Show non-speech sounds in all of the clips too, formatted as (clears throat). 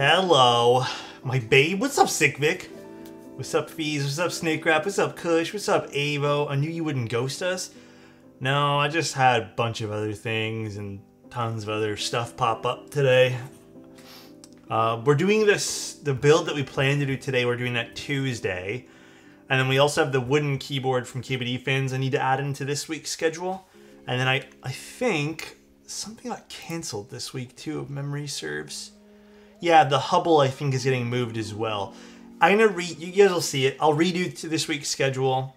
Hello, my babe. What's up, Sick Vic? What's up, Fees? What's up, Snake Rap? What's up, Kush? What's up, Avo? I knew you wouldn't ghost us. No, I just had a bunch of other things and tons of other stuff pop up today. Uh, we're doing this, the build that we plan to do today, we're doing that Tuesday. And then we also have the wooden keyboard from KBD fans I need to add into this week's schedule. And then I, I think something got canceled this week too, if memory serves. Yeah, the Hubble I think is getting moved as well. I'm gonna read. You guys will see it. I'll redo to this week's schedule.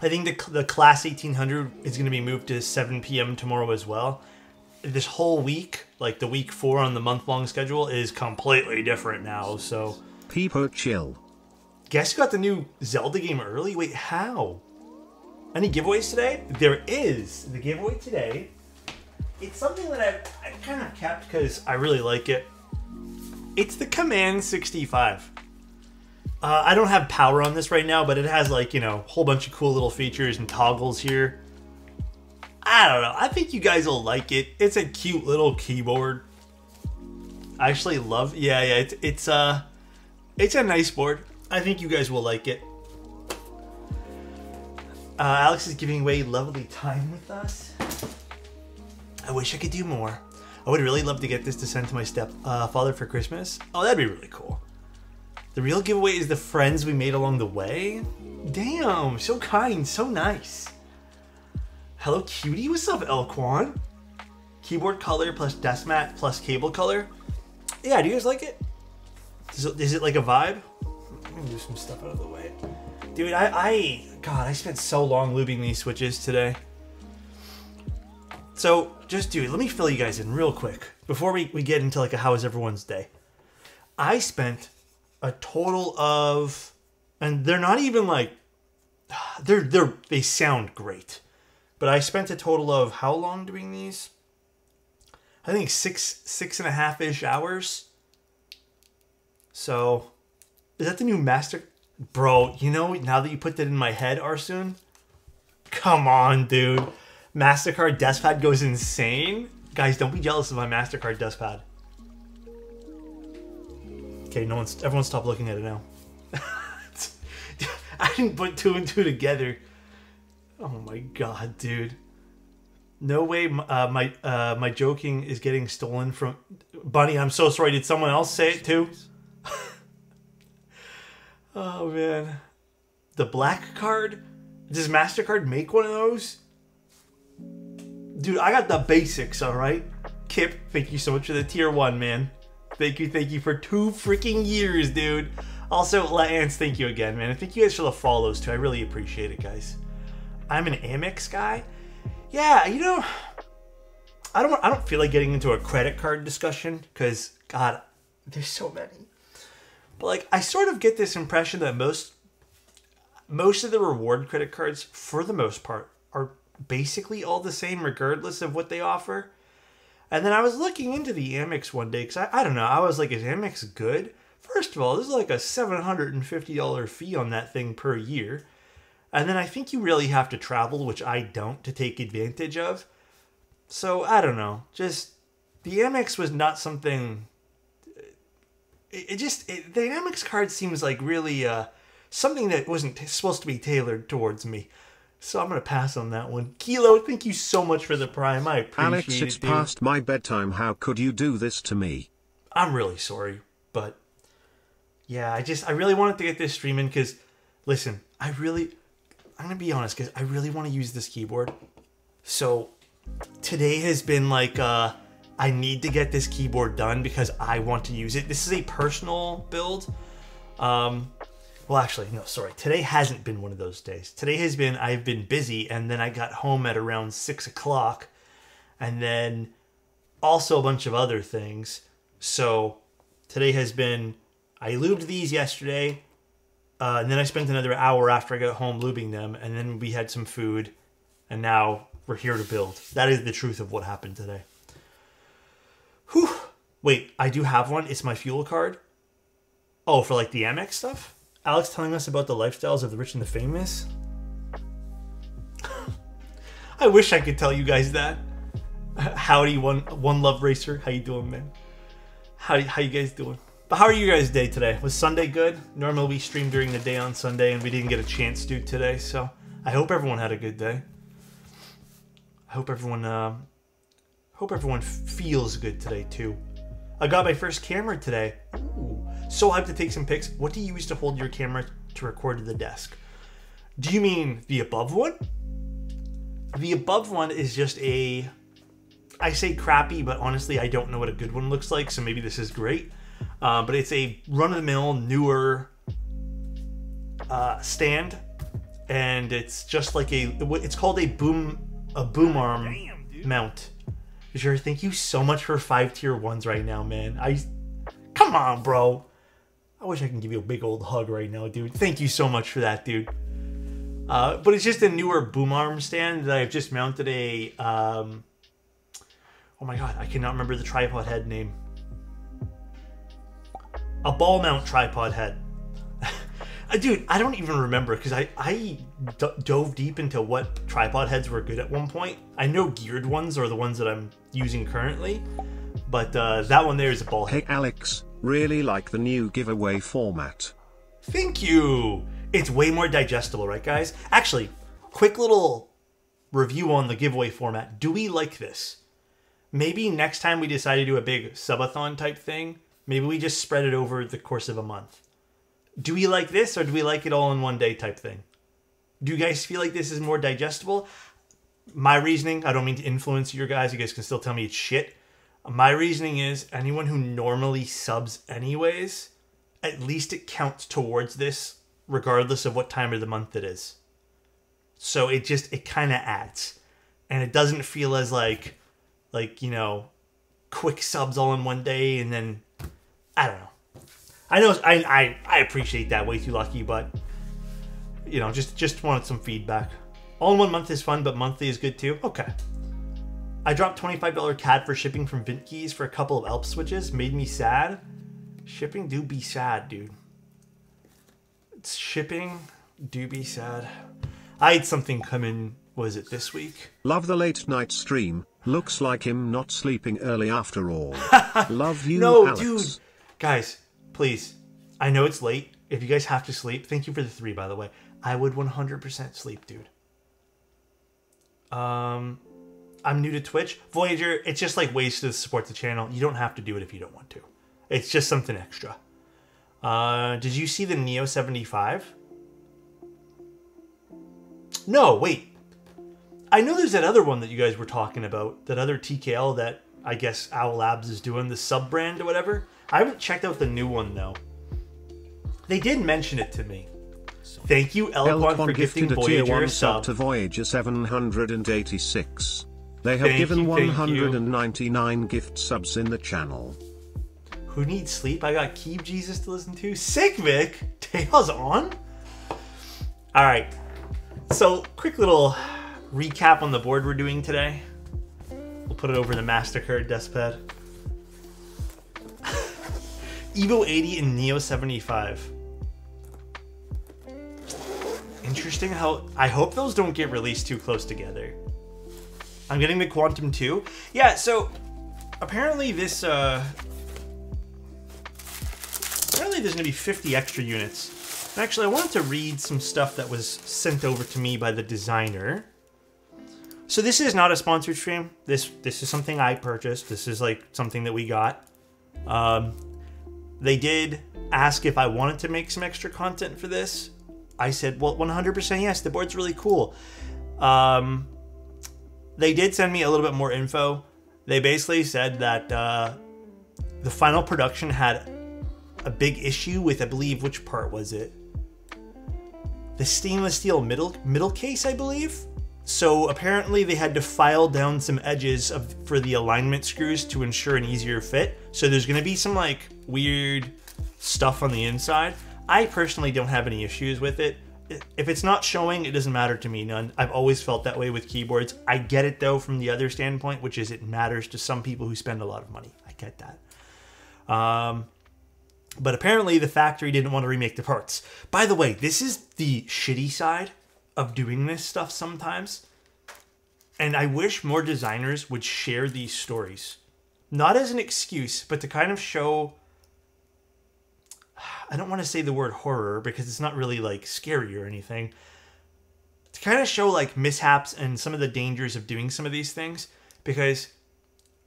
I think the the class 1800 is gonna be moved to 7 p.m. tomorrow as well. This whole week, like the week four on the month long schedule, is completely different now. So People chill. guess who got the new Zelda game early? Wait, how? Any giveaways today? There is the giveaway today. It's something that I I kind of kept because I really like it. It's the Command 65. Uh, I don't have power on this right now, but it has like you know a whole bunch of cool little features and toggles here. I don't know. I think you guys will like it. It's a cute little keyboard. I actually love. Yeah, yeah. It's it's uh, it's a nice board. I think you guys will like it. Uh, Alex is giving away lovely time with us. I wish I could do more. I would really love to get this to send to my step uh, father for Christmas. Oh, that'd be really cool. The real giveaway is the friends we made along the way. Damn, so kind, so nice. Hello, cutie. What's up, Elquan? Keyboard color plus desk mat plus cable color. Yeah, do you guys like it? Is it, is it like a vibe? Let me move some stuff out of the way. Dude, I, I, God, I spent so long lubing these switches today. So, just dude, let me fill you guys in real quick before we, we get into like a how is everyone's day. I spent a total of, and they're not even like, (sighs) they're, they're, they sound great. But I spent a total of how long doing these? I think six, six and a half ish hours. So, is that the new master? Bro, you know, now that you put that in my head, Arsoon, come on, dude. MasterCard Deskpad goes insane. Guys, don't be jealous of my MasterCard Deskpad. Okay, no one's, everyone stop looking at it now. (laughs) I didn't put two and two together. Oh my god, dude. No way uh, my uh, my joking is getting stolen from Bunny. I'm so sorry. Did someone else say it too? (laughs) oh man, the black card. Does Mastercard make one of those? Dude, I got the basics. All right, Kip. Thank you so much for the tier one, man. Thank you, thank you for two freaking years, dude. Also, Lance, thank you again, man. And thank you guys for the follows too. I really appreciate it, guys. I'm an Amex guy. Yeah, you know, I don't I don't feel like getting into a credit card discussion because God, there's so many. But like, I sort of get this impression that most most of the reward credit cards, for the most part, basically all the same, regardless of what they offer. And then I was looking into the Amex one day because I, I don't know. I was like, is Amex good? First of all, this is like a $750 fee on that thing per year. And then I think you really have to travel, which I don't, to take advantage of. So I don't know. Just the Amex was not something. It, it just it, the Amex card seems like really uh, something that wasn't t- supposed to be tailored towards me. So I'm gonna pass on that one. Kilo, thank you so much for the prime. I appreciate Alex, it. it's dude. past my bedtime. How could you do this to me? I'm really sorry, but yeah, I just I really wanted to get this stream in because listen, I really I'm gonna be honest because I really want to use this keyboard. So today has been like uh I need to get this keyboard done because I want to use it. This is a personal build. Um well actually no sorry. Today hasn't been one of those days. Today has been i've been busy and then i got home at around six o'clock and then also a bunch of other things. So today has been i lubed these yesterday uh, and then i spent another hour after i got home lubing them and then we had some food and now we're here to build. That is the truth of what happened today. Whew. wait i do have one? It's my fuel card? Oh for like the amex stuff alex telling us about the lifestyles of the rich and the famous (laughs) i wish i could tell you guys that Howdy, one one love racer. How you doing, man? How how you guys doing? But how are you guys' day today? Was Sunday good? Normally we stream during the day on Sunday and we didn't get a chance to today, so I hope everyone had a good day. I hope everyone uh, hope everyone feels good today too. I got my first camera today. Ooh, so hyped to take some pics. What do you use to hold your camera to record to the desk? Do you mean the above one? The above one is just a I say crappy, but honestly, I don't know what a good one looks like, so maybe this is great. Uh, but it's a run of the mill, newer uh, stand, and it's just like a. It's called a boom a boom arm Damn, mount. Sure, thank you so much for five tier ones right now, man. I come on, bro. I wish I can give you a big old hug right now, dude. Thank you so much for that, dude. Uh, but it's just a newer boom arm stand that I've just mounted a. Um, oh my god, I cannot remember the tripod head name. A ball mount tripod head. Uh, dude, I don't even remember because I, I dove deep into what tripod heads were good at one point. I know geared ones are the ones that I'm using currently, but uh, that one there is a ball head. Hey Alex, really like the new giveaway format. Thank you. It's way more digestible, right, guys? Actually, quick little review on the giveaway format. Do we like this? Maybe next time we decide to do a big subathon type thing, maybe we just spread it over the course of a month do we like this or do we like it all in one day type thing? Do you guys feel like this is more digestible? My reasoning, I don't mean to influence your guys, you guys can still tell me it's shit. My reasoning is anyone who normally subs anyways, at least it counts towards this regardless of what time of the month it is. So it just it kind of adds. And it doesn't feel as like like, you know, quick subs all in one day and then I don't know. I know I, I I appreciate that way too lucky, but you know, just just wanted some feedback. All in one month is fun, but monthly is good too. Okay. I dropped $25 CAD for shipping from VintKeys for a couple of Alp switches. Made me sad. Shipping do be sad, dude. It's shipping do be sad. I had something come in, was it this week? Love the late night stream. Looks like him not sleeping early after all. (laughs) Love you, no, Alex. dude. Guys, please. I know it's late. If you guys have to sleep, thank you for the three, by the way. I would 100% sleep, dude. Um, I'm new to Twitch. Voyager, it's just like ways to support the channel. You don't have to do it if you don't want to. It's just something extra. Uh, did you see the Neo 75? No, wait. I know there's that other one that you guys were talking about. That other TKL that I guess Owl Labs is doing, the sub brand or whatever. I haven't checked out the new one though. They did mention it to me. Thank you, Elquan, for gifting Voyager a sub. to Voyager 786. They have thank given you, 199 gift subs in the channel. Who needs sleep? I got Keep Jesus to listen to. Sick Vic! Tails on? Alright. So, quick little recap on the board we're doing today. We'll put it over the MasterCard deskpad. Evo 80 and Neo 75. Interesting how I hope those don't get released too close together. I'm getting the Quantum 2. Yeah, so apparently this uh apparently there's gonna be 50 extra units. And actually I wanted to read some stuff that was sent over to me by the designer. So this is not a sponsored stream. This this is something I purchased. This is like something that we got. Um, they did ask if I wanted to make some extra content for this. I said, well, 100% yes, the board's really cool. Um, they did send me a little bit more info. They basically said that uh, the final production had a big issue with, I believe, which part was it? The stainless steel middle middle case, I believe. So apparently they had to file down some edges of for the alignment screws to ensure an easier fit. So there's to be some like weird stuff on the inside. I personally don't have any issues with it. If it's not showing, it doesn't matter to me none. I've always felt that way with keyboards. I get it though from the other standpoint, which is it matters to some people who spend a lot of money. I get that. Um, but apparently the factory didn't want to remake the parts. By the way, this is the shitty side of doing this stuff sometimes. And I wish more designers would share these stories. Not as an excuse, but to kind of show I don't want to say the word horror because it's not really like scary or anything. To kind of show like mishaps and some of the dangers of doing some of these things because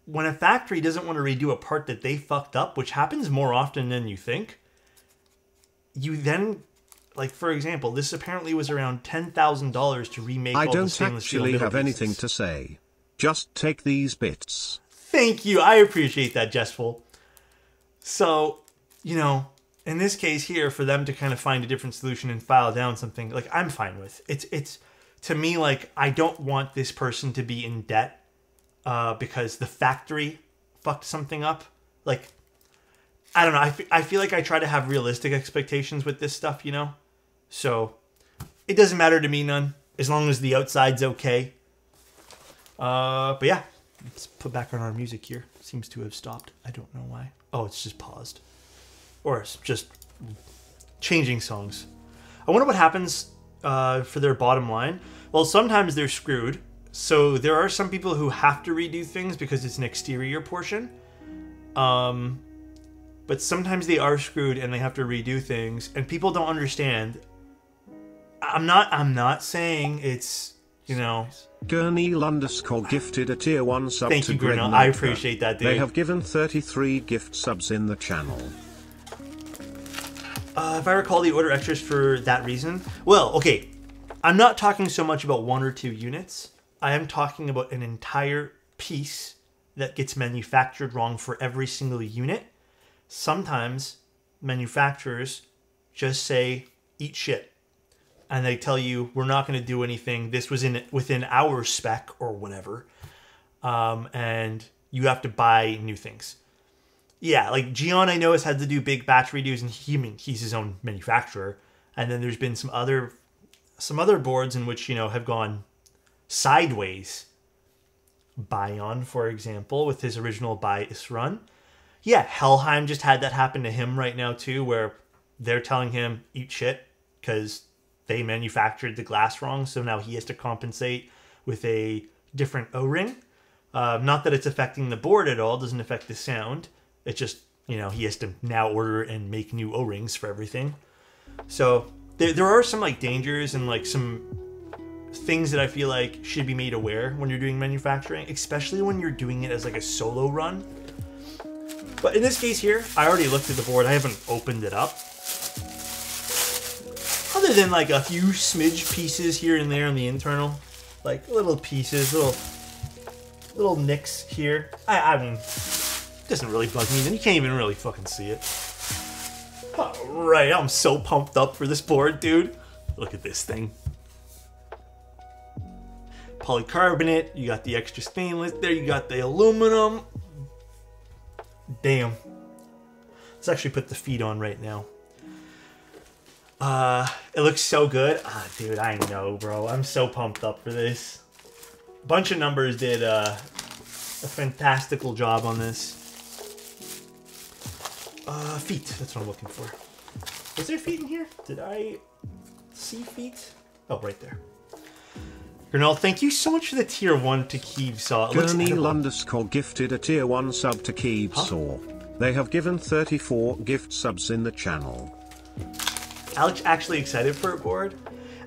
when a factory doesn't want to redo a part that they fucked up, which happens more often than you think, you then like for example, this apparently was around ten thousand dollars to remake. I all don't the stainless steel actually middle have anything to say. Just take these bits. Thank you. I appreciate that, Jestful. So, you know, in this case here, for them to kind of find a different solution and file down something, like I'm fine with. It's it's to me like I don't want this person to be in debt uh, because the factory fucked something up. Like, I don't know. I I feel like I try to have realistic expectations with this stuff, you know. So, it doesn't matter to me none as long as the outside's okay. Uh, but yeah, let's put back on our music here. Seems to have stopped. I don't know why. Oh, it's just paused. Or it's just changing songs. I wonder what happens uh, for their bottom line. Well, sometimes they're screwed. So there are some people who have to redo things because it's an exterior portion. Um, but sometimes they are screwed and they have to redo things, and people don't understand. I'm not. I'm not saying it's you know Gurney underscore gifted a tier 1 sub Thank to you, Greg I appreciate that, dude. They have given 33 gift subs in the channel. Uh, if I recall, the order extras for that reason. Well, okay, I'm not talking so much about one or two units. I am talking about an entire piece that gets manufactured wrong for every single unit. Sometimes manufacturers just say "eat shit," and they tell you we're not going to do anything. This was in within our spec or whatever, um, and you have to buy new things yeah, like Geon, I know has had to do big batch redos, and he I mean he's his own manufacturer. And then there's been some other some other boards in which you know have gone sideways. Bion, for example, with his original Bias run. Yeah, Helheim just had that happen to him right now too, where they're telling him eat shit because they manufactured the glass wrong, so now he has to compensate with a different O-ring. Uh, not that it's affecting the board at all; doesn't affect the sound. It's just you know he has to now order and make new O-rings for everything. So there, there are some like dangers and like some things that I feel like should be made aware when you're doing manufacturing, especially when you're doing it as like a solo run. But in this case here, I already looked at the board. I haven't opened it up. Other than like a few smidge pieces here and there on the internal, like little pieces, little little nicks here. I, I mean, doesn't really bug me. Then you can't even really fucking see it. Alright, I'm so pumped up for this board, dude. Look at this thing. Polycarbonate, you got the extra stainless there, you got the aluminum. Damn. Let's actually put the feet on right now. Uh, it looks so good. Ah, dude, I know, bro. I'm so pumped up for this. Bunch of numbers did uh, a fantastical job on this. Uh, feet. That's what I'm looking for. Was there feet in here? Did I see feet? Oh, right there. Gernal, thank you so much for the tier one to Keeb saw. Gurney underscore gifted a tier 1 sub to Keeb Saw. They have given 34 gift subs in the channel. Alex actually excited for a board.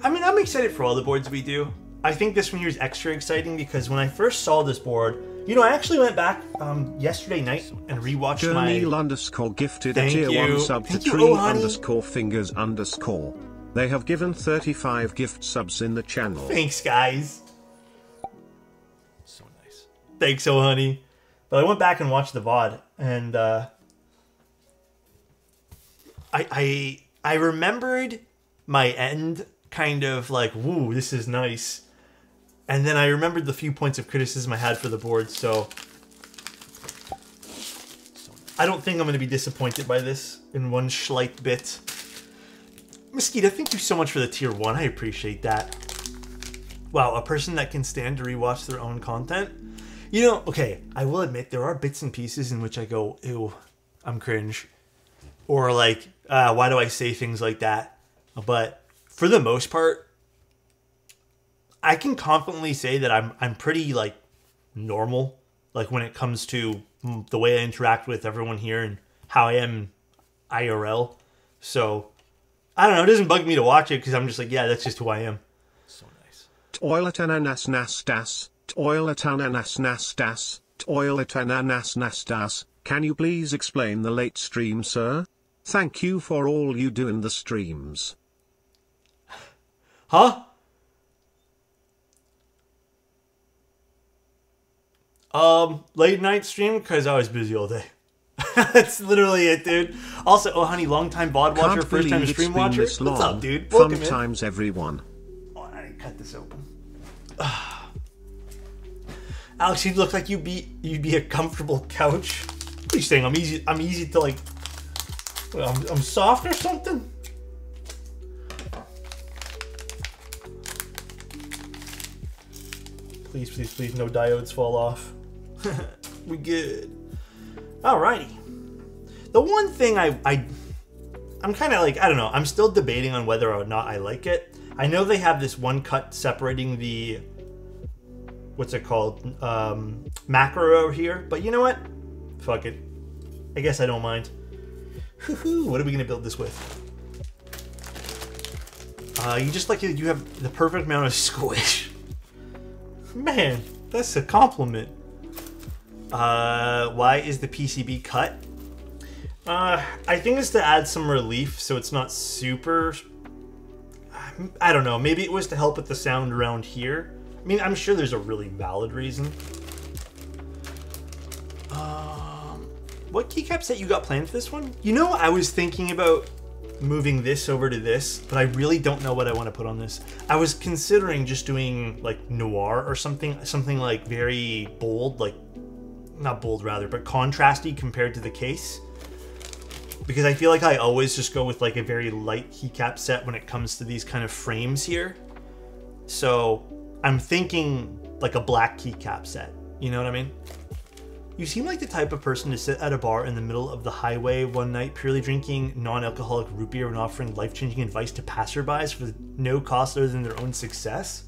I mean, I'm excited for all the boards we do. I think this one here is extra exciting because when I first saw this board, you know, I actually went back um, yesterday night and rewatched Gurney my. underscore gifted a Thank tier you. 1 sub to Thank you, tree oh, underscore fingers underscore. They have given 35 gift subs in the channel. Thanks, guys. So nice. Thanks, oh honey. But I went back and watched the VOD, and uh, I I I remembered my end kind of like, woo, this is nice. And then I remembered the few points of criticism I had for the board, so I don't think I'm going to be disappointed by this in one slight bit. Mosquito, thank you so much for the tier one. I appreciate that. Wow, a person that can stand to rewatch their own content. You know, okay, I will admit there are bits and pieces in which I go, ew, I'm cringe. Or like, uh, why do I say things like that? But for the most part, I can confidently say that I'm I'm pretty like normal, like when it comes to mm, the way I interact with everyone here and how I am IRL. So I don't know. It doesn't bug me to watch it because I'm just like, yeah, that's just who I am. So nice. Toilet ananas nastas. Toilet ananas nastas. Toilet ananas nastas. Can you please explain the late stream, sir? Thank you for all you do in the streams. Huh? Um, late night stream because I was busy all day. (laughs) That's literally it, dude. Also, oh honey, long time VOD watcher, Can't first time stream watcher. What's up, dude? Welcome in. times, everyone. Oh, I didn't cut this open. (sighs) Alex, you look like you'd be you'd be a comfortable couch. What are you saying? I'm easy. I'm easy to like. I'm, I'm soft or something. Please, please, please, no diodes fall off. (laughs) we good. Alrighty. The one thing I, I I'm kind of like I don't know. I'm still debating on whether or not I like it. I know they have this one cut separating the what's it called um, macro over here, but you know what? Fuck it. I guess I don't mind. Whew, what are we gonna build this with? Uh, you just like. You have the perfect amount of (laughs) squish. Man, that's a compliment. Uh, why is the PCB cut? Uh, I think it's to add some relief, so it's not super. I don't know. Maybe it was to help with the sound around here. I mean, I'm sure there's a really valid reason. Um, what keycap set you got planned for this one? You know, I was thinking about moving this over to this, but I really don't know what I want to put on this. I was considering just doing like noir or something, something like very bold, like not bold rather, but contrasty compared to the case. Because I feel like I always just go with like a very light keycap set when it comes to these kind of frames here. So I'm thinking like a black keycap set. You know what I mean? You seem like the type of person to sit at a bar in the middle of the highway one night, purely drinking non-alcoholic root beer and offering life-changing advice to passerbys for no cost other than their own success.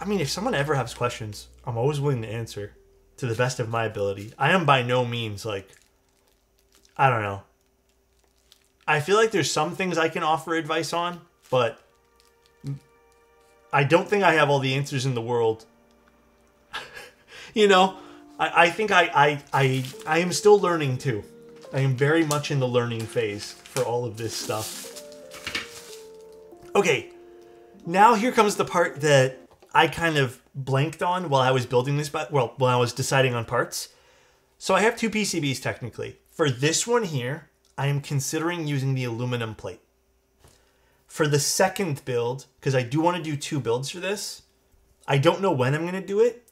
I mean, if someone ever has questions, I'm always willing to answer to the best of my ability. I am by no means like I don't know. I feel like there's some things I can offer advice on, but I don't think I have all the answers in the world. (laughs) you know, I, I think I, I I I am still learning too. I am very much in the learning phase for all of this stuff. Okay, now here comes the part that I kind of blanked on while I was building this, but well, while I was deciding on parts. So I have two PCBs technically. For this one here, I am considering using the aluminum plate. For the second build, because I do want to do two builds for this, I don't know when I'm going to do it.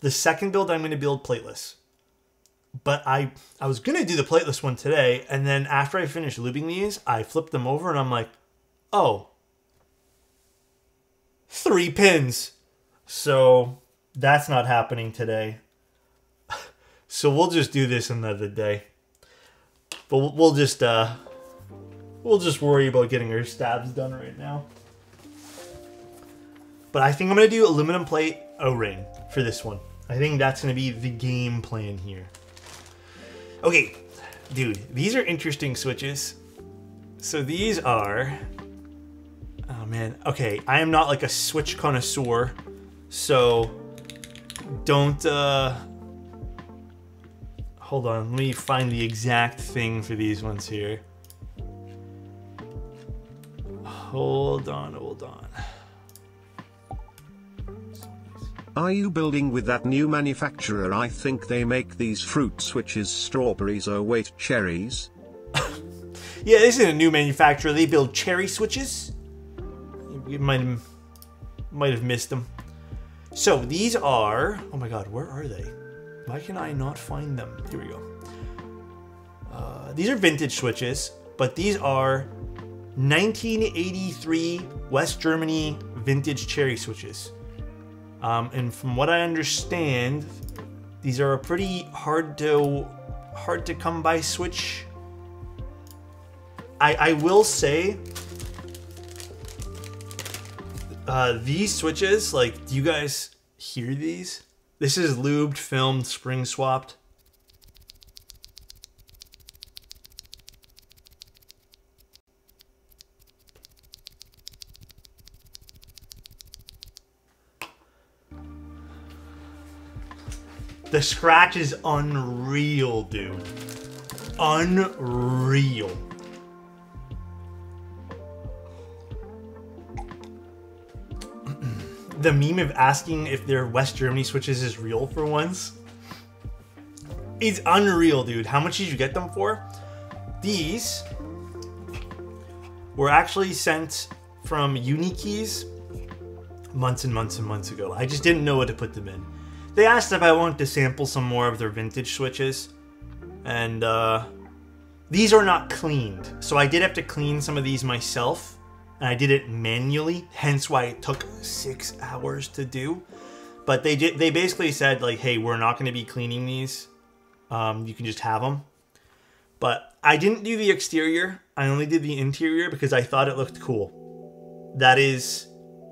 The second build I'm going to build plateless. But I I was going to do the plateless one today, and then after I finished lubing these, I flipped them over and I'm like, oh, three pins. So that's not happening today. (laughs) So we'll just do this another day. But we'll, we'll just uh we'll just worry about getting our stabs done right now. But I think I'm gonna do aluminum plate O-ring for this one. I think that's gonna be the game plan here. Okay, dude, these are interesting switches. So these are Oh man. Okay, I am not like a Switch connoisseur, so don't uh Hold on, let me find the exact thing for these ones here. Hold on, hold on. Are you building with that new manufacturer? I think they make these fruit switches strawberries or wait cherries. (laughs) Yeah, this is a new manufacturer. They build cherry switches. You might have, might have missed them. So these are. Oh my god, where are they? Why can I not find them? Here we go. Uh, these are vintage switches, but these are 1983 West Germany vintage cherry switches. Um, and from what I understand, these are a pretty hard to hard to come by switch. I, I will say uh, these switches, like, do you guys hear these? This is lubed, filmed, spring swapped. The scratch is unreal, dude. Unreal. the meme of asking if their West Germany switches is real for once. It's unreal, dude. How much did you get them for? These were actually sent from Unikeys months and months and months ago. I just didn't know what to put them in. They asked if I wanted to sample some more of their vintage switches, and uh, these are not cleaned. So I did have to clean some of these myself, and I did it manually, hence why it took six hours to do. But they did. They basically said like, "Hey, we're not going to be cleaning these. Um, you can just have them." But I didn't do the exterior. I only did the interior because I thought it looked cool. That is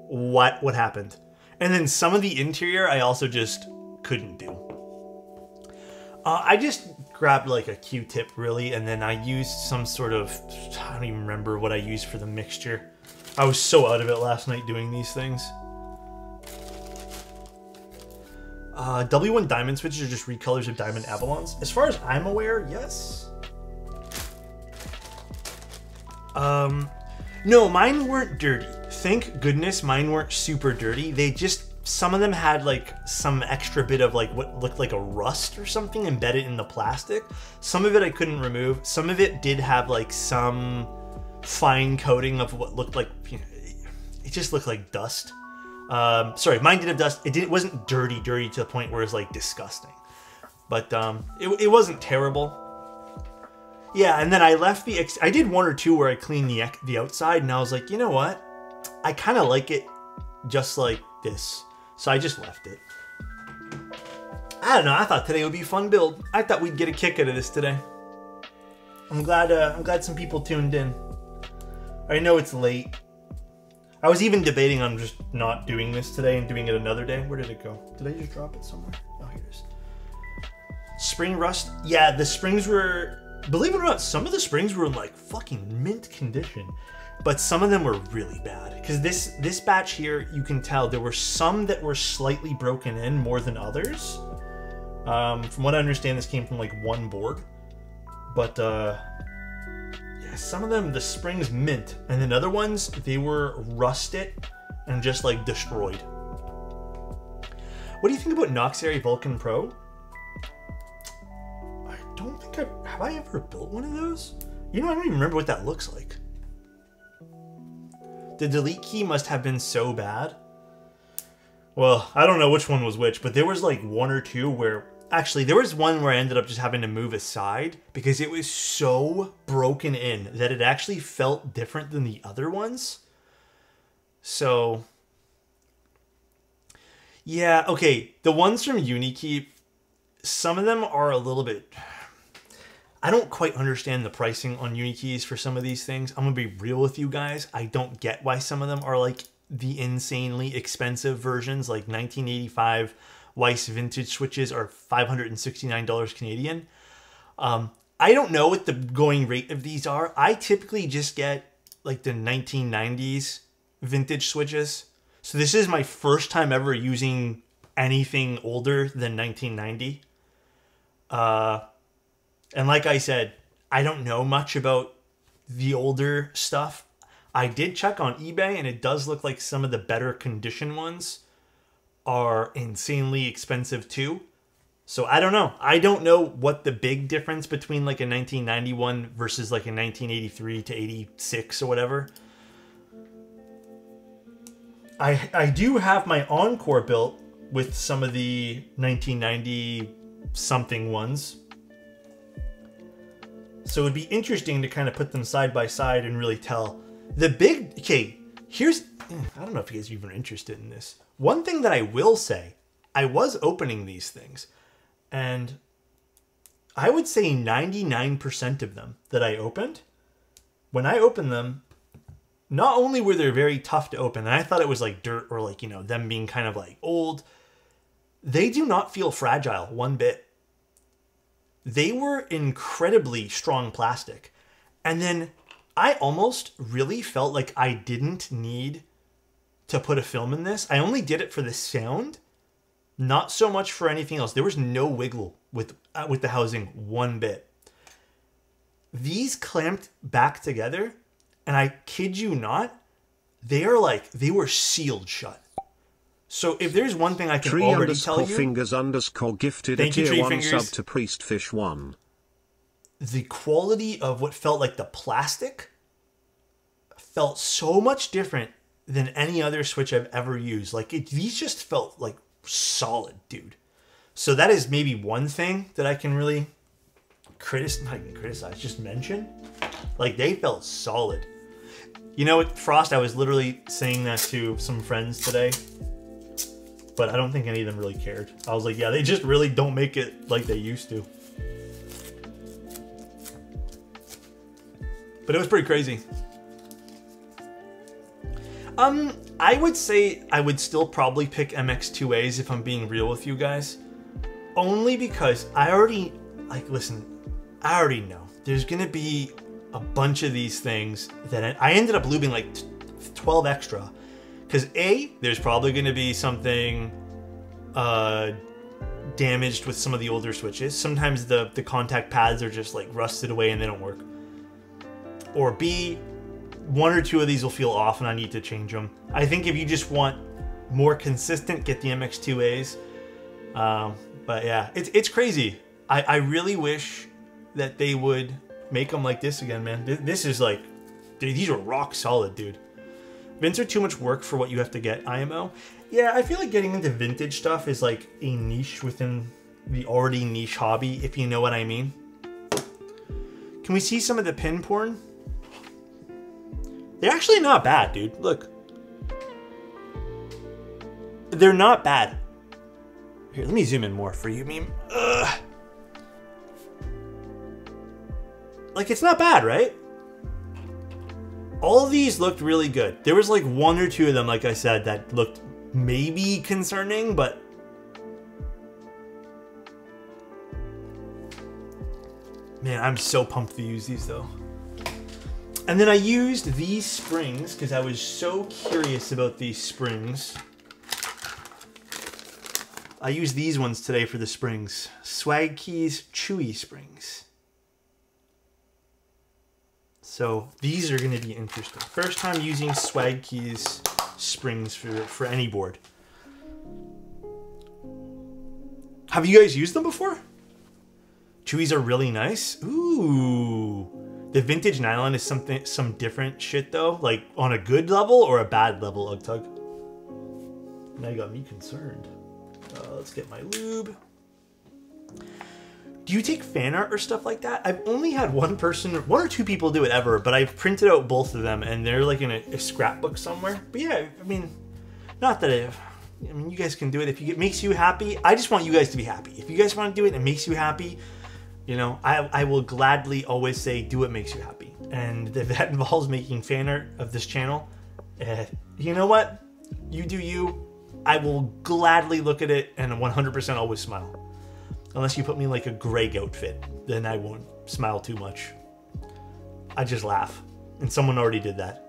what what happened. And then some of the interior I also just couldn't do. Uh, I just grabbed like a Q-tip really, and then I used some sort of I don't even remember what I used for the mixture. I was so out of it last night doing these things. Uh, W1 diamond switches are just recolors of diamond avalons. As far as I'm aware, yes. Um, no, mine weren't dirty. Thank goodness mine weren't super dirty. They just some of them had like some extra bit of like what looked like a rust or something embedded in the plastic. Some of it I couldn't remove. Some of it did have like some fine coating of what looked like it just looked like dust. Um, sorry, mine did have dust. It didn't wasn't dirty, dirty to the point where it's like disgusting. But um, it, it wasn't terrible. Yeah, and then I left the. I did one or two where I cleaned the the outside, and I was like, you know what? I kind of like it just like this, so I just left it. I don't know. I thought today would be a fun build. I thought we'd get a kick out of this today. I'm glad. Uh, I'm glad some people tuned in. I know it's late. I was even debating on just not doing this today and doing it another day. Where did it go? Did I just drop it somewhere? Oh, here it is. Spring rust. Yeah, the springs were believe it or not, some of the springs were in like fucking mint condition, but some of them were really bad. Because this this batch here, you can tell there were some that were slightly broken in more than others. Um, from what I understand, this came from like one board, but uh, yeah, some of them the springs mint, and then other ones they were rusted and just like destroyed. What do you think about Noxary Vulcan Pro? I don't think I have I ever built one of those. You know, I don't even remember what that looks like. The delete key must have been so bad. Well, I don't know which one was which, but there was like one or two where actually there was one where I ended up just having to move aside because it was so broken in that it actually felt different than the other ones. So yeah, okay, the ones from Unikey, some of them are a little bit I don't quite understand the pricing on Unikeys for some of these things. I'm gonna be real with you guys. I don't get why some of them are like the insanely expensive versions, like 1985 Weiss vintage switches are $569 Canadian. Um, I don't know what the going rate of these are. I typically just get like the 1990s vintage switches. So this is my first time ever using anything older than 1990. Uh, and like I said, I don't know much about the older stuff. I did check on eBay and it does look like some of the better condition ones are insanely expensive too. So I don't know. I don't know what the big difference between like a 1991 versus like a 1983 to 86 or whatever. I I do have my Encore built with some of the 1990 something ones so it'd be interesting to kind of put them side by side and really tell. The big okay, here's eh, I don't know if you guys are even interested in this. One thing that I will say, I was opening these things, and I would say 99% of them that I opened, when I opened them, not only were they very tough to open, and I thought it was like dirt or like, you know, them being kind of like old, they do not feel fragile one bit they were incredibly strong plastic. And then I almost really felt like I didn't need to put a film in this. I only did it for the sound, Not so much for anything else. There was no wiggle with uh, with the housing one bit. These clamped back together, and I kid you not, they are like they were sealed shut. So if there's one thing I can Tree already tell you, fingers underscore gifted Thank a you, tier Tree 1 Fingers. sub to Priestfish 1. the quality of what felt like the plastic felt so much different than any other Switch I've ever used. Like it, these just felt like solid, dude. So that is maybe one thing that I can really criticize, not even criticize, just mention. Like they felt solid. You know, what, Frost, I was literally saying that to some friends today, but I don't think any of them really cared. I was like, yeah, they just really don't make it like they used to. But it was pretty crazy. Um, I would say I would still probably pick MX2As if I'm being real with you guys. Only because I already, like, listen, I already know there's gonna be a bunch of these things that I, I ended up lubing like t- 12 extra. Because A, there's probably gonna be something uh, damaged with some of the older switches. Sometimes the, the contact pads are just like rusted away and they don't work. Or B, one or two of these will feel off and I need to change them. I think if you just want more consistent, get the MX2As. Um, but yeah, it's, it's crazy. I, I really wish that they would make them like this again, man. This is like, dude, these are rock solid, dude. Vints are too much work for what you have to get IMO. Yeah, I feel like getting into vintage stuff is like a niche within the already niche hobby, if you know what I mean. Can we see some of the pin porn? They're actually not bad, dude. Look. They're not bad. Here, let me zoom in more for you, meme. Ugh. Like, it's not bad, right? All these looked really good. There was like one or two of them, like I said, that looked maybe concerning, but man, I'm so pumped to use these though. And then I used these springs because I was so curious about these springs. I used these ones today for the springs. Swag Keys Chewy Springs. So these are going to be interesting. First time using Swag Keys springs for, for any board. Have you guys used them before? Chewies are really nice. Ooh. The vintage nylon is something some different shit though, like on a good level or a bad level, Ugtug. Now you got me concerned. Uh, let's get my lube. Do you take fan art or stuff like that? I've only had one person, one or two people do it ever, but I've printed out both of them and they're like in a, a scrapbook somewhere. But yeah, I mean, not that I, I mean, you guys can do it if you, it makes you happy. I just want you guys to be happy. If you guys want to do it and it makes you happy, you know, I, I will gladly always say do what makes you happy. And if that (laughs) involves making fan art of this channel, eh, you know what? You do you. I will gladly look at it and 100% always smile. Unless you put me in like a Greg outfit, then I won't smile too much. I just laugh. And someone already did that.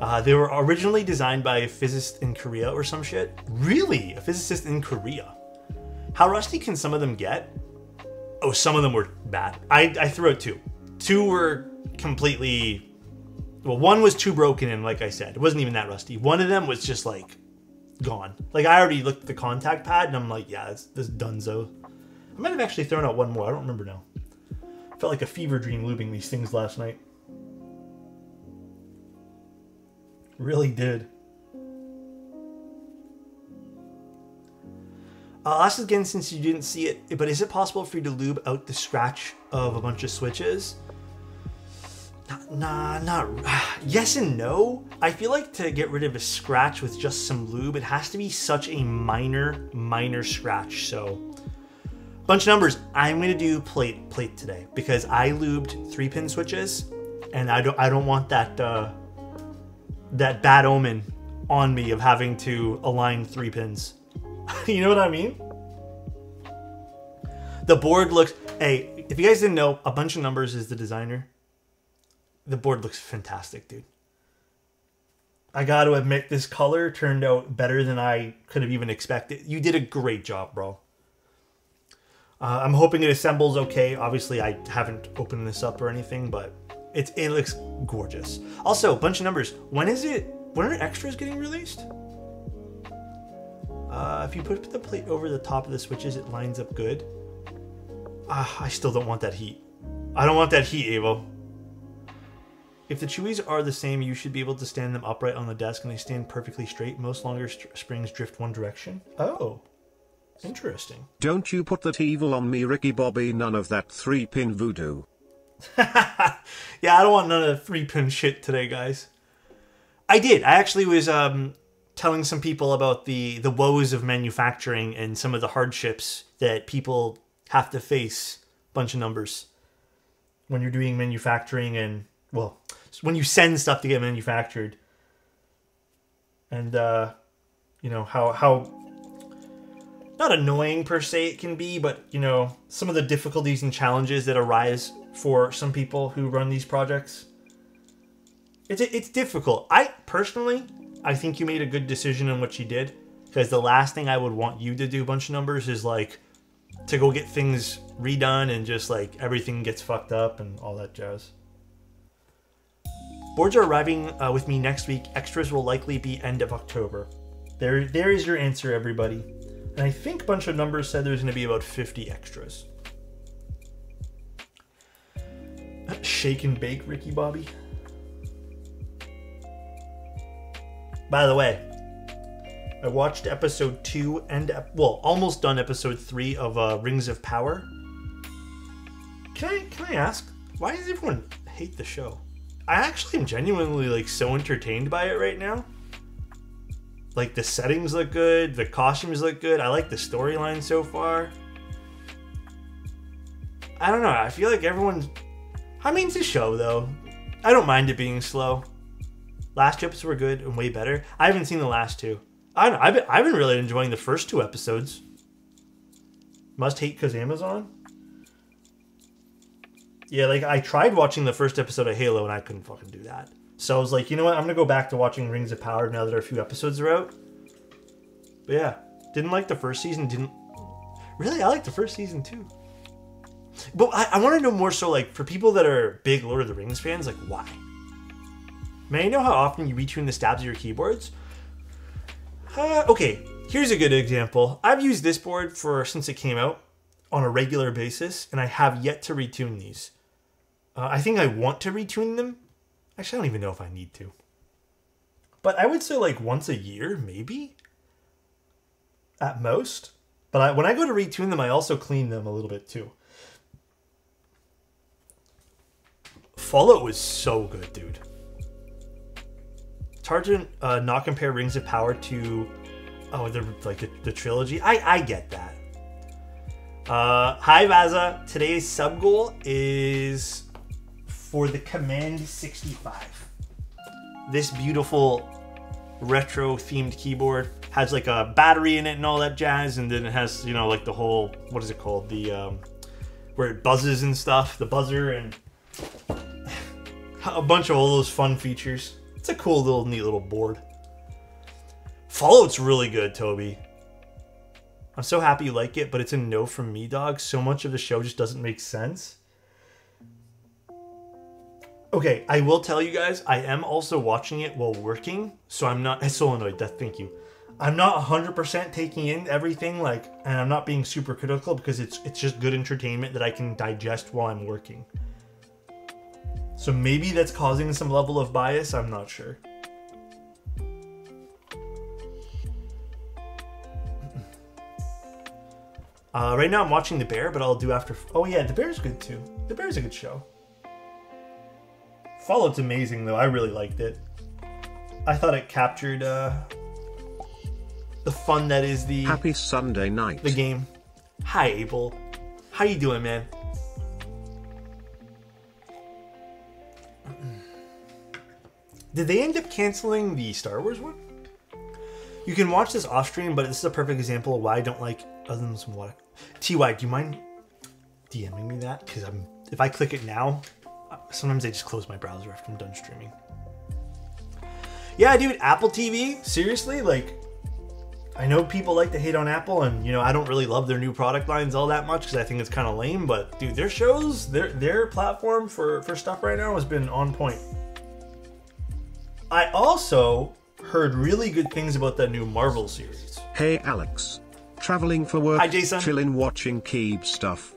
Uh, they were originally designed by a physicist in Korea or some shit. Really? A physicist in Korea? How rusty can some of them get? Oh, some of them were bad. I, I threw out two. Two were completely. Well, one was too broken and like I said. It wasn't even that rusty. One of them was just like gone. Like I already looked at the contact pad and I'm like, yeah, it's this dunzo. I might have actually thrown out one more. I don't remember now. I Felt like a fever dream lubing these things last night. Really did. Uh, I'll ask again since you didn't see it, but is it possible for you to lube out the scratch of a bunch of switches? Nah, not. (sighs) Yes and no. I feel like to get rid of a scratch with just some lube, it has to be such a minor, minor scratch. So, bunch of numbers. I'm gonna do plate plate today because I lubed three pin switches, and I don't I don't want that uh, that bad omen on me of having to align three pins. (laughs) you know what I mean? The board looks. Hey, if you guys didn't know, a bunch of numbers is the designer. The board looks fantastic, dude. I got to admit, this color turned out better than I could have even expected. You did a great job, bro. Uh, I'm hoping it assembles okay. Obviously, I haven't opened this up or anything, but it, it looks gorgeous. Also, a bunch of numbers. When is it? When are extras getting released? Uh, if you put the plate over the top of the switches, it lines up good. Uh, I still don't want that heat. I don't want that heat, Avo. If the Chewies are the same, you should be able to stand them upright on the desk and they stand perfectly straight. Most longer springs drift one direction. Oh, interesting. Don't you put that evil on me, Ricky Bobby, none of that three pin voodoo. (laughs) yeah, I don't want none of the three pin shit today, guys. I did. I actually was um, telling some people about the the woes of manufacturing and some of the hardships that people have to face. Bunch of numbers when you're doing manufacturing and well, when you send stuff to get manufactured, and uh, you know how how not annoying per se it can be, but you know some of the difficulties and challenges that arise for some people who run these projects. It's it's difficult. I personally, I think you made a good decision in what you did because the last thing I would want you to do a bunch of numbers is like to go get things redone and just like everything gets fucked up and all that jazz. Boards are arriving uh, with me next week. Extras will likely be end of October. There, there is your answer, everybody. And I think Bunch of Numbers said there's going to be about 50 extras. Shake and bake, Ricky Bobby. By the way, I watched episode two and well, almost done episode three of uh, Rings of Power. Can I can I ask why does everyone hate the show? I actually am genuinely like so entertained by it right now. Like the settings look good, the costumes look good. I like the storyline so far. I don't know. I feel like everyone's. I mean, it's a show though. I don't mind it being slow. Last two episodes were good and way better. I haven't seen the last two. I don't know. I've been, I've been really enjoying the first two episodes. Must hate because Amazon. Yeah, like I tried watching the first episode of Halo and I couldn't fucking do that. So I was like, you know what? I'm gonna go back to watching Rings of Power now that a few episodes are out. But yeah, didn't like the first season. Didn't really. I like the first season too. But I, I want to know more so like for people that are big Lord of the Rings fans, like why? May I know how often you retune the stabs of your keyboards? Uh, okay, here's a good example. I've used this board for since it came out on a regular basis, and I have yet to retune these. Uh, I think I want to retune them. Actually, I don't even know if I need to. But I would say like once a year, maybe. At most. But I, when I go to retune them, I also clean them a little bit too. Fallout was so good, dude. It's uh, not compare Rings of Power to, oh, the like the, the trilogy. I I get that. Uh, hi Vaza. Today's sub goal is for the Command 65. This beautiful retro themed keyboard has like a battery in it and all that jazz, and then it has you know like the whole what is it called the um, where it buzzes and stuff, the buzzer and (laughs) a bunch of all those fun features. It's a cool little neat little board. Fallout's really good, Toby. I'm so happy you like it, but it's a no from me, dog. So much of the show just doesn't make sense. Okay, I will tell you guys, I am also watching it while working, so I'm not solenoid. That thank you. I'm not 100% taking in everything, like, and I'm not being super critical because it's it's just good entertainment that I can digest while I'm working. So maybe that's causing some level of bias. I'm not sure. Uh, right now I'm watching The Bear, but I'll do after. Oh yeah, The Bear's good too. The Bear's a good show. Fallout's amazing though. I really liked it. I thought it captured uh, the fun that is the Happy Sunday night. the game. Hi Abel, how you doing, man? (clears throat) Did they end up canceling the Star Wars one? You can watch this off stream, but this is a perfect example of why I don't like other than some water. Ty, do you mind DMing me that? Because I'm if I click it now, sometimes I just close my browser after I'm done streaming. Yeah, dude, Apple TV, seriously, like I know people like to hate on Apple, and you know I don't really love their new product lines all that much because I think it's kind of lame. But dude, their shows, their their platform for for stuff right now has been on point. I also heard really good things about that new Marvel series. Hey Alex. Traveling for work, Hi, Jason. chilling watching Keeb stuff.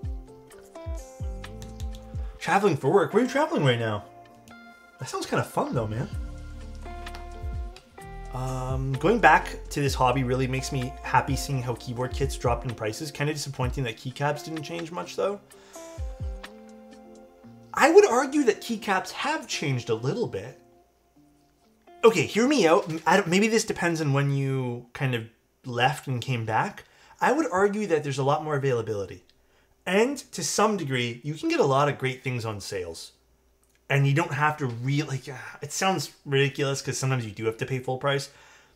Traveling for work. Where are you traveling right now? That sounds kind of fun though, man. Um, going back to this hobby really makes me happy seeing how keyboard kits dropped in prices. Kind of disappointing that keycaps didn't change much though. I would argue that keycaps have changed a little bit. Okay, hear me out. Maybe this depends on when you kind of left and came back. I would argue that there's a lot more availability. And to some degree, you can get a lot of great things on sales. And you don't have to really, like, ah, it sounds ridiculous because sometimes you do have to pay full price.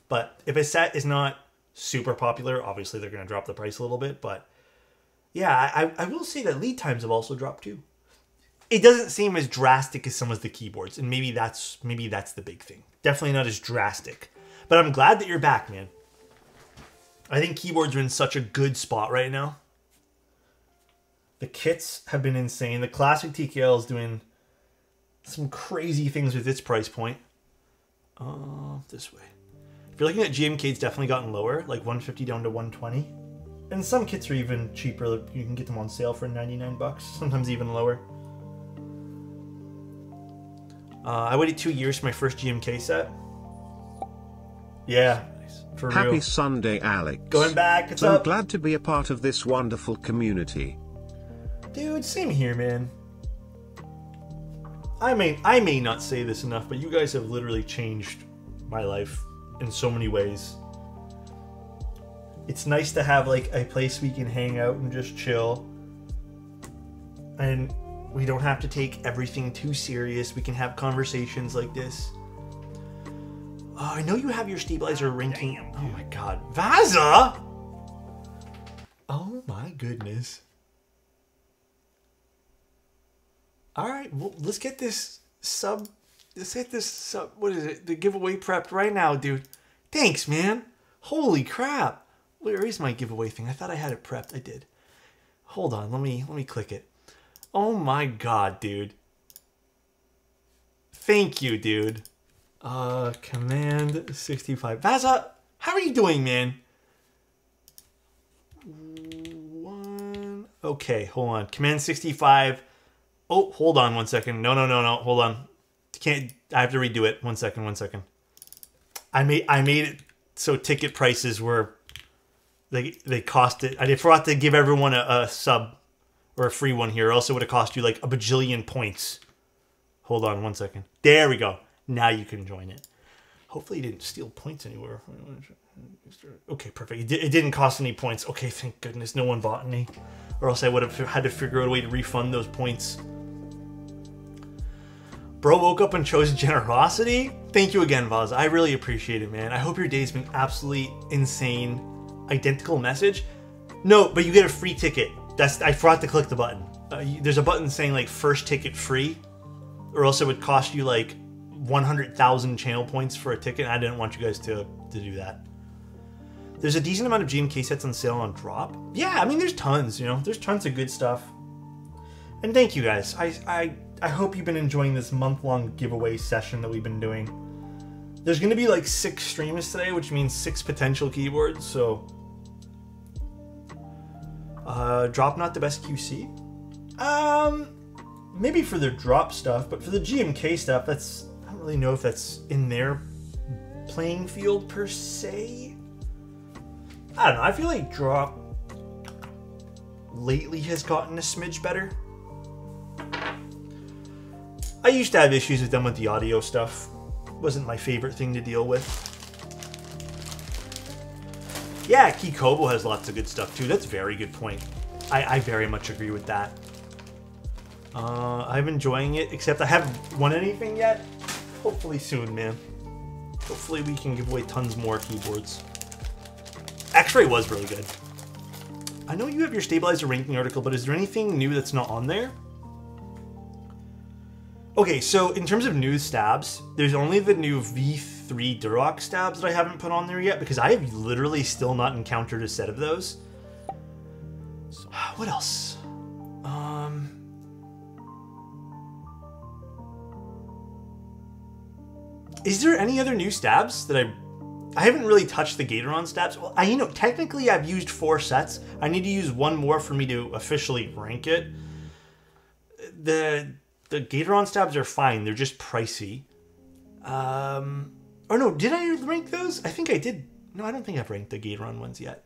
But if a set is not super popular, obviously they're going to drop the price a little bit. But yeah, I, I will say that lead times have also dropped too. It doesn't seem as drastic as some of the keyboards, and maybe that's maybe that's the big thing. Definitely not as drastic. But I'm glad that you're back, man. I think keyboards are in such a good spot right now. The kits have been insane. The classic TKL is doing some crazy things with its price point. Uh, this way. If you're looking at GMK, it's definitely gotten lower, like 150 down to 120. And some kits are even cheaper. You can get them on sale for 99 bucks, sometimes even lower. Uh, I waited two years for my first GMK set. Yeah, for Happy real. Sunday, Alex. Going back, it's I'm up. glad to be a part of this wonderful community. Dude, same here, man. I may I may not say this enough, but you guys have literally changed my life in so many ways. It's nice to have like a place we can hang out and just chill. And we don't have to take everything too serious. We can have conversations like this. Oh, I know you have your stabilizer ranking. Oh my god. Vaza! Oh my goodness. All right, well, let's get this sub. Let's get this sub. What is it? The giveaway prepped right now, dude. Thanks, man. Holy crap! Where is my giveaway thing? I thought I had it prepped. I did. Hold on. Let me let me click it. Oh my god, dude. Thank you, dude. Uh, command 65. Vaza, how are you doing, man? One. Okay, hold on. Command 65. Oh, hold on one second. No, no, no, no. Hold on. Can't. I have to redo it. One second. One second. I made. I made it so ticket prices were. They they cost it. I forgot to give everyone a, a sub or a free one here. Else it would have cost you like a bajillion points. Hold on one second. There we go. Now you can join it. Hopefully, you didn't steal points anywhere. Okay, perfect. It, it didn't cost any points. Okay, thank goodness no one bought any. Or else I would have had to figure out a way to refund those points. Bro woke up and chose generosity. Thank you again, Vaz. I really appreciate it, man. I hope your day's been absolutely insane. Identical message. No, but you get a free ticket. That's I forgot to click the button. Uh, there's a button saying like first ticket free, or else it would cost you like 100,000 channel points for a ticket. I didn't want you guys to to do that. There's a decent amount of GMK sets on sale on drop. Yeah, I mean there's tons. You know, there's tons of good stuff. And thank you guys. I I I hope you've been enjoying this month long giveaway session that we've been doing. There's gonna be like six streams today, which means six potential keyboards. So, uh, drop not the best QC. Um, maybe for the drop stuff, but for the GMK stuff, that's I don't really know if that's in their playing field per se. I don't know. I feel like drop lately has gotten a smidge better. I used to have issues with them with the audio stuff. Wasn't my favorite thing to deal with. Yeah, Kikobo has lots of good stuff too. That's a very good point. I, I very much agree with that. Uh, I'm enjoying it, except I haven't won anything yet. Hopefully soon, man. Hopefully we can give away tons more keyboards. X-Ray was really good. I know you have your stabilizer ranking article, but is there anything new that's not on there? Okay, so in terms of new stabs, there's only the new V3 Durock stabs that I haven't put on there yet because I have literally still not encountered a set of those. What else? Um. Is there any other new stabs that I I haven't really touched the Gateron stabs. Well, I you know technically I've used four sets. I need to use one more for me to officially rank it. The the Gateron stabs are fine. They're just pricey. Um, or no, did I rank those? I think I did. No, I don't think I've ranked the Gateron ones yet.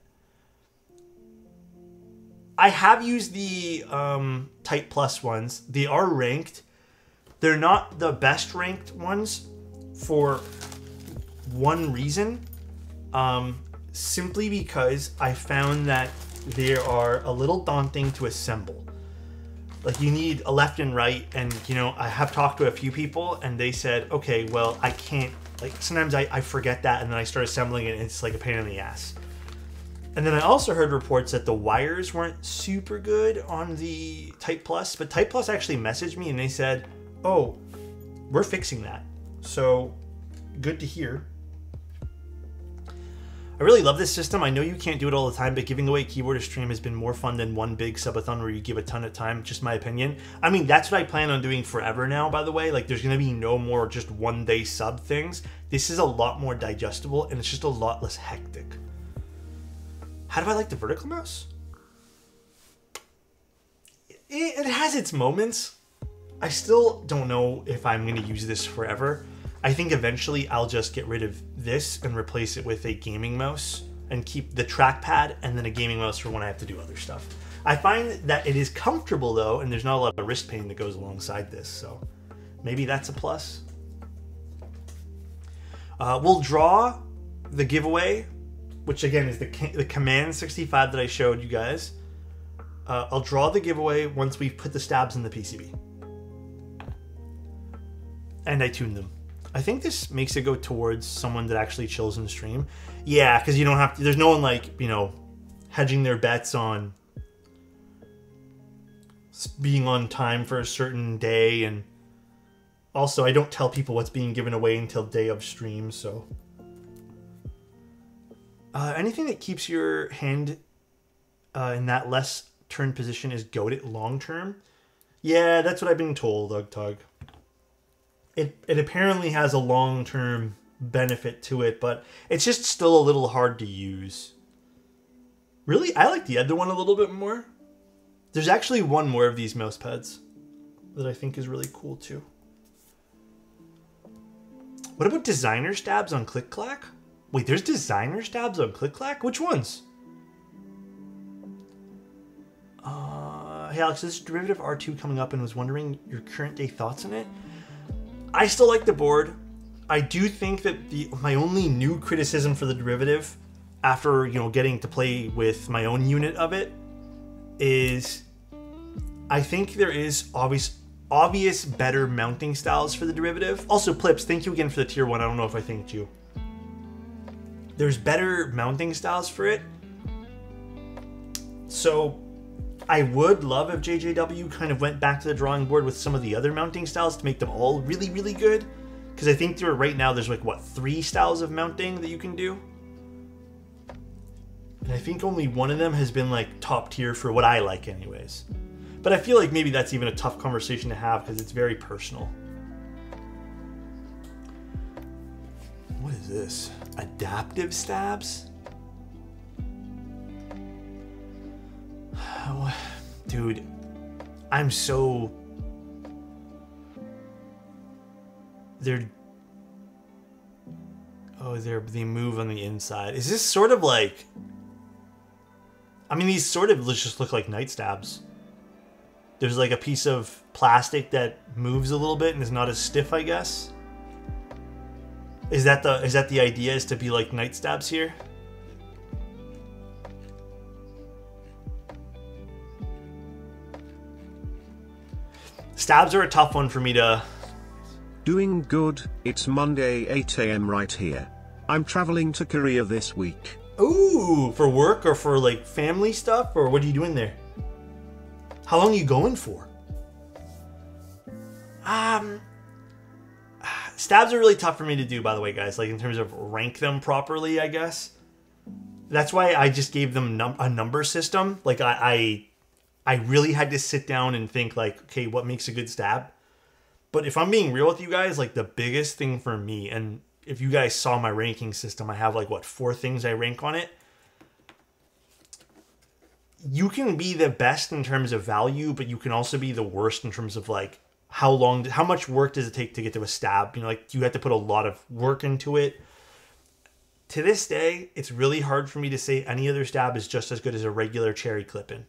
I have used the um, Type Plus ones. They are ranked. They're not the best ranked ones for one reason. Um, simply because I found that they are a little daunting to assemble. Like you need a left and right, and you know I have talked to a few people, and they said, okay, well I can't. Like sometimes I, I forget that, and then I start assembling it, and it's like a pain in the ass. And then I also heard reports that the wires weren't super good on the Type Plus, but Type Plus actually messaged me and they said, "Oh, we're fixing that." So, good to hear. I really love this system. I know you can't do it all the time, but giving away keyboard to stream has been more fun than one big subathon where you give a ton of time. Just my opinion. I mean, that's what I plan on doing forever now, by the way. Like, there's to be no more just one day sub things. This is a lot more digestible and it's just a lot less hectic. How do I like the vertical mouse? It, it has its moments. I still don't know if I'm to use this forever. I think eventually I'll just get rid of this and replace it with a gaming mouse and keep the trackpad and then a gaming mouse for when I have to do other stuff. I find that it is comfortable though, and there's not a lot of wrist pain that goes alongside this, so maybe that's a plus. Uh, we'll draw the giveaway, which again is the, the Command 65 that I showed you guys. Uh, I'll draw the giveaway once we've put the stabs in the PCB. And I tune them. I think this makes it go towards someone that actually chills in the stream. Yeah, because you don't have to. There's no one like you know hedging their bets on being on time for a certain day, and also I don't tell people what's being given away until day of stream. So uh, anything that keeps your hand uh, in that less turn position is goaded long term. Yeah, that's what I've been told, Doug Tug it it apparently has a long term benefit to it, but it's just still a little hard to use. Really, I like the other one a little bit more. There's actually one more of these mouse pads that I think is really cool too. What about designer stabs on Click Clack? Wait, there's designer stabs on Click Clack? Which ones? Uh, hey Alex, this derivative R2 coming up and was wondering your current day thoughts on it. I still like the board. I do think that the my only new criticism for the derivative, after you know getting to play with my own unit of it, is I think there is obvious obvious better mounting styles for the derivative. Also, Plips, thank you again for the tier one. I don't know if I thanked you. There's better mounting styles for it. So I would love if JJW kind of went back to the drawing board with some of the other mounting styles to make them all really, really good. Because I think there right now there's like what three styles of mounting that you can do. And I think only one of them has been like top tier for what I like, anyways. But I feel like maybe that's even a tough conversation to have because it's very personal. What is this? Adaptive stabs? (sighs) Dude, I'm so. They're. Oh, they're they move on the inside. Is this sort of like? I mean, these sort of just look like night stabs. There's like a piece of plastic that moves a little bit and is not as stiff, I guess. Is that the is that the idea? Is to be like night stabs here? Stabs are a tough one for me to. Doing good, it's Monday 8am right here. I'm traveling to Korea this week. Ooh, for work or for like family stuff? Or what are you doing there? How long are you going for? Um, stabs are really tough for me to do, by the way, guys. Like in terms of rank them properly, I guess. That's why I just gave them num- a number system. Like I, I, I really had to sit down and think like, okay, what makes a good stab? But if I'm being real with you guys, like the biggest thing for me, and if you guys saw my ranking system, I have like what four things I rank on it. You can be the best in terms of value, but you can also be the worst in terms of like how long, how much work does it take to get to a stab? You know, like you have to put a lot of work into it. To this day, it's really hard for me to say any other stab is just as good as a regular cherry clip-in.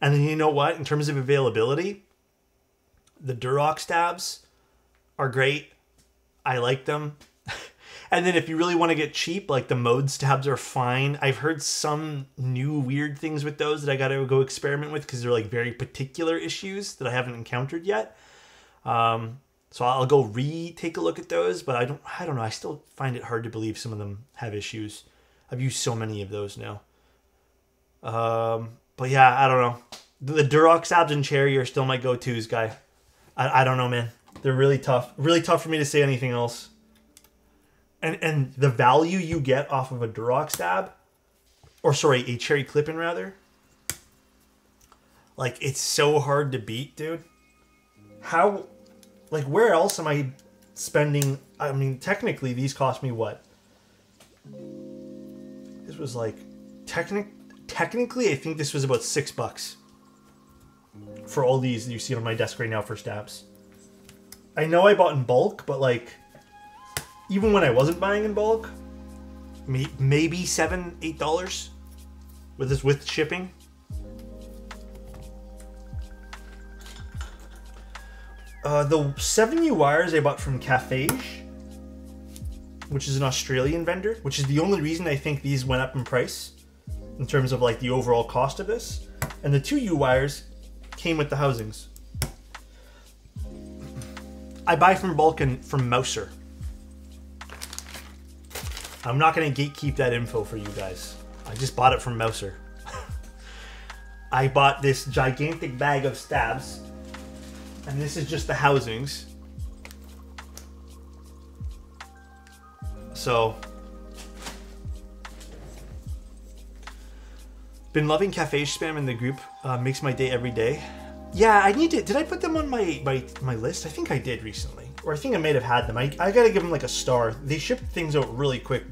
And then you know what? In terms of availability, the Durock stabs are great. I like them. (laughs) and then if you really want to get cheap, like the mode stabs are fine. I've heard some new weird things with those that I got to go experiment with because they're like very particular issues that I haven't encountered yet. Um, so I'll go re take a look at those, but I don't I don't know. I still find it hard to believe some of them have issues. I've used so many of those now. Um, but yeah, I don't know. The Durock stabs and cherry are still my go-tos, guy. I, I don't know, man. They're really tough. Really tough for me to say anything else. And and the value you get off of a Durock stab, or sorry, a cherry clip-in rather. Like it's so hard to beat, dude. How, like, where else am I spending? I mean, technically, these cost me what? This was like, technic, technically, I think this was about six bucks for all these you see on my desk right now for stabs. I know I bought in bulk, but like, even when I wasn't buying in bulk, maybe seven, eight dollars with this with shipping. Uh, the seven U wires I bought from Cafage, which is an Australian vendor, which is the only reason I think these went up in price in terms of like the overall cost of this. And the two U wires came with the housings. I buy from bulk and from Mouser. I'm not gonna gatekeep that info for you guys. I just bought it from Mouser. (laughs) I bought this gigantic bag of stabs, and this is just the housings. So, been loving cafe spam in the group. Uh, makes my day every day. Yeah, I need to. Did I put them on my my my list? I think I did recently, or I think I might have had them. I I gotta give them like a star. They ship things out really quick,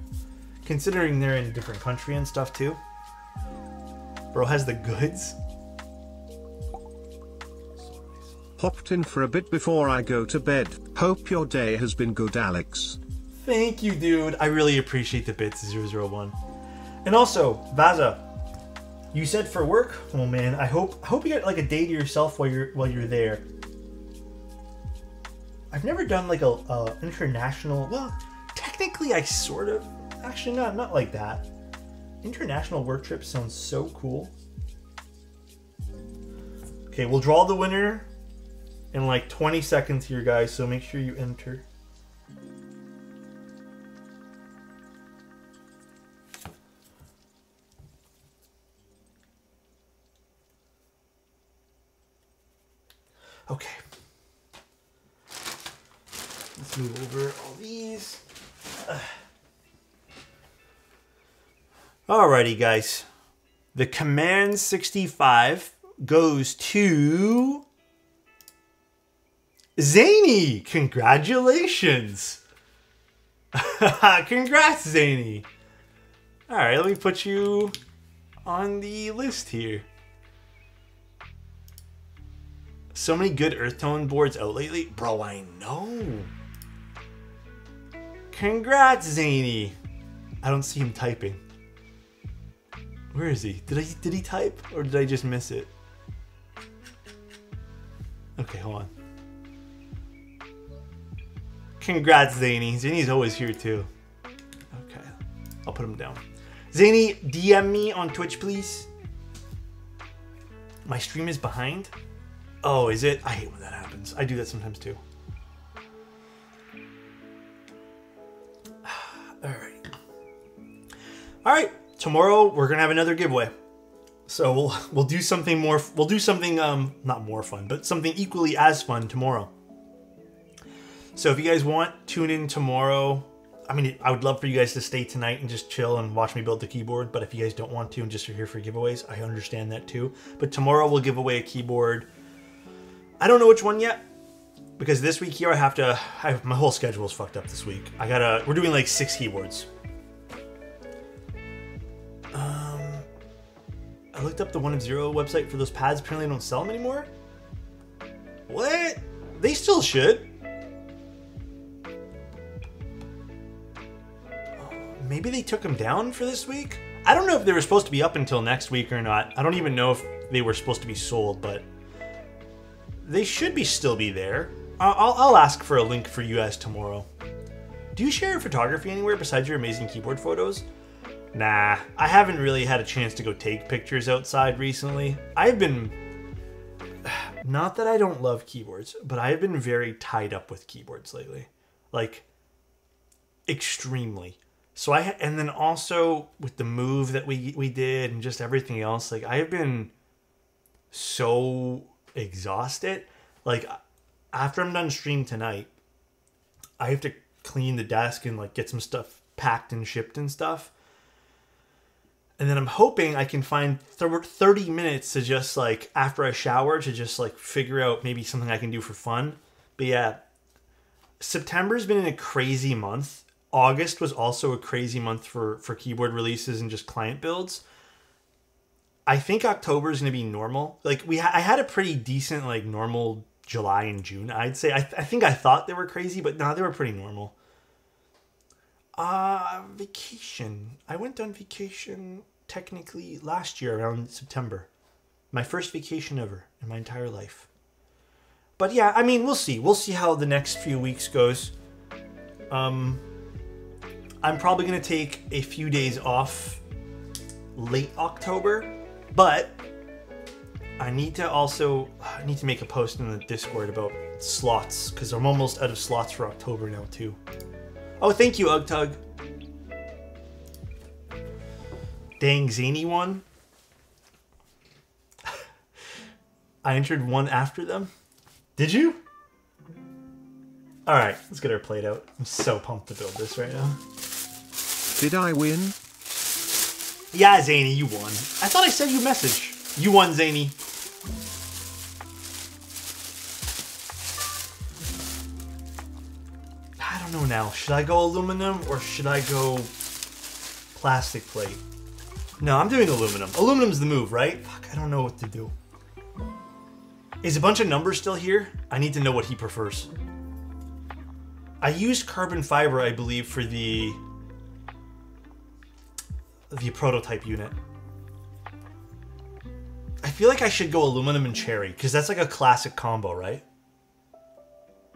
considering they're in a different country and stuff too. Bro has the goods. Hopped in for a bit before I go to bed. Hope your day has been good, Alex. Thank you, dude. I really appreciate the bits 001. And also, Vaza, you said for work. Oh man, I hope I hope you get like a day to yourself while you're while you're there. I've never done like a, a international. Well, technically, I sort of. Actually, not not like that. International work trip sounds so cool. Okay, we'll draw the winner in like 20 seconds here, guys. So make sure you enter. Okay. Let's move over all these. Alrighty, guys. The Command 65 goes to Zany. Congratulations. (laughs) Congrats, Zany. All right, let me put you on the list here. So many good earth tone boards out lately. Bro, I know. Congrats, Zany. I don't see him typing. Where is he? Did I did he type or did I just miss it? Okay, hold on. Congrats, Zany. Zany's always here too. Okay, I'll put him down. Zany, DM me on Twitch, please. My stream is behind. Oh, is it? I hate when that happens. I do that sometimes too. (sighs) All right. All right. Tomorrow we're gonna have another giveaway. So we'll we'll do something more. We'll do something um not more fun, but something equally as fun tomorrow. So if you guys want, tune in tomorrow. I mean, I would love for you guys to stay tonight and just chill and watch me build the keyboard. But if you guys don't want to and just are here for giveaways, I understand that too. But tomorrow we'll give away a keyboard. I don't know which one yet because this week here I have to. I my whole schedule is fucked up this week. I gotta. We're doing like six keyboards. Um, I looked up the One of Zero website for those pads. Apparently, they don't sell them anymore. What? They still should. maybe they took them down for this week. I don't know if they were supposed to be up until next week or not. I don't even know if they were supposed to be sold, but they should be still be there. Uh, I'll, I'll ask for a link for you guys tomorrow. Do you share your photography anywhere besides your amazing keyboard photos? Nah, I haven't really had a chance to go take pictures outside recently. I've been. (sighs) Not that I don't love keyboards, but I've been very tied up with keyboards lately. Like, extremely. So I and then also with the move that we we did and just everything else, like I've been so exhausted. Like after I'm done stream tonight, I have to clean the desk and like get some stuff packed and shipped and stuff. And then I'm hoping I can find 30 minutes to just like after I shower to just like figure out maybe something I can do for fun. But yeah, September's been a crazy month August was also a crazy month for for keyboard releases and just client builds. I think October is going to be normal. Like we, ha- I had a pretty decent like normal July and June. I'd say. I, th- I think I thought they were crazy, but no, they were pretty normal. Uh vacation. I went on vacation technically last year around September. My first vacation ever in my entire life. But yeah, I mean, we'll see. We'll see how the next few weeks goes. Um I'm probably going to take a few days off late October, but I need to also I need to make a post in the Discord about slots because I'm almost out of slots for October now too. Oh, thank you, Ugtug. Dang zany one. (laughs) I entered one after them. Did you? All right, let's get our plate out. I'm so pumped to build this right now. Did I win? Yeah, Zany, you won. I thought I sent you a message. You won, Zany. I don't know now. Should I go aluminum or should I go plastic plate? No, I'm doing aluminum. Aluminum's the move, right? Fuck, I don't know what to do. Is a bunch of numbers still here? I need to know what he prefers. I used carbon fiber, I believe, for the the prototype unit. I feel like I should go aluminum and cherry, because that's like a classic combo, right?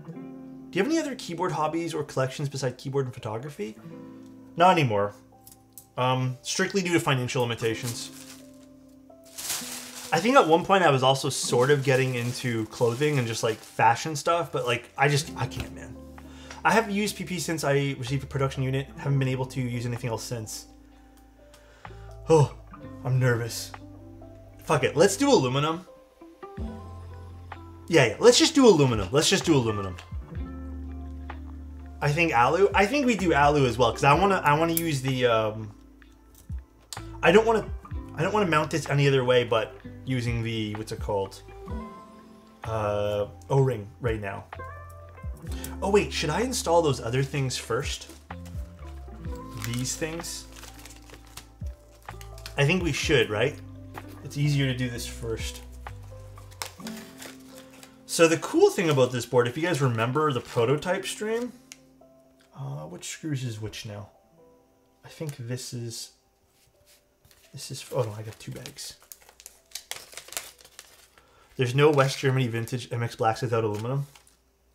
Do you have any other keyboard hobbies or collections besides keyboard and photography? Not anymore. Um, strictly due to financial limitations. I think at one point I was also sort of getting into clothing and just like fashion stuff, but like I just I can't, man. I haven't used PP since I received a production unit. Haven't been able to use anything else since. Oh, I'm nervous. Fuck it, let's do aluminum. Yeah, yeah, let's just do aluminum. Let's just do aluminum. I think alu. I think we do alu as well because I wanna I wanna use the. Um, I don't want to. I don't want to mount this any other way but using the what's it called? Uh, O-ring right now. Oh wait, should I install those other things first? These things. I think we should, right? It's easier to do this first. So the cool thing about this board, if you guys remember the prototype stream, uh, which screws is which now? I think this is, this is, oh no, I got two bags. There's no West Germany vintage MX Blacks without aluminum.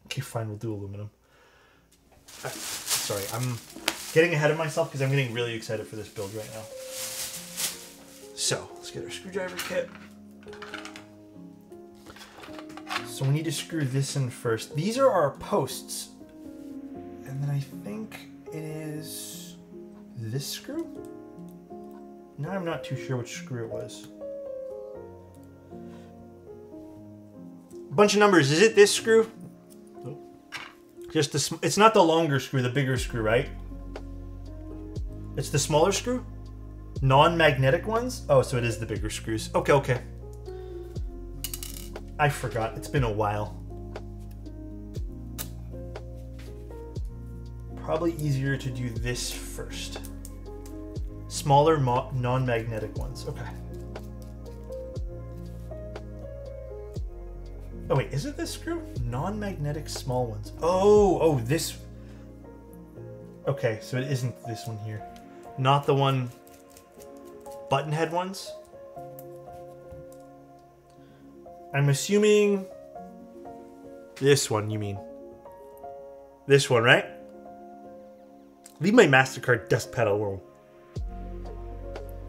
Okay, fine, we'll do aluminum. Uh, sorry, I'm getting ahead of myself because I'm getting really excited for this build right now. So let's get our screwdriver kit. So we need to screw this in first. These are our posts. And then I think it is this screw? Now I'm not too sure which screw it was. Bunch of numbers. Is it this screw? Just the, it's not the longer screw, the bigger screw, right? It's the smaller screw? Non-magnetic ones. Oh, so it is the bigger screws. Okay, okay. I forgot. It's been a while. Probably easier to do this first. Smaller non-magnetic ones. Okay. Oh wait, is it this screw? Non-magnetic small ones. Oh, oh, this. Okay, so it isn't this one here. Not the one. Button head ones. I'm assuming. This one, you mean? This one, right? Leave my Mastercard dust pedal alone.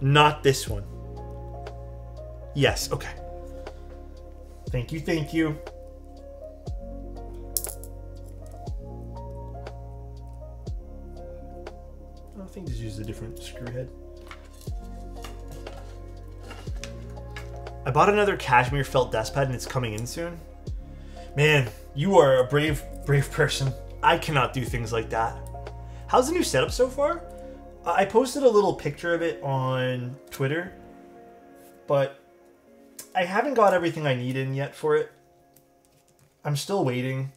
Not this one. Yes, okay. Thank you, thank you. I don't think just use a different screw head. I bought another cashmere felt desk pad and it's coming in soon. Man, you are a brave, brave person. I cannot do things like that. How's the new setup so far? I posted a little picture of it on Twitter, but I haven't got everything I need in yet for it. I'm still waiting.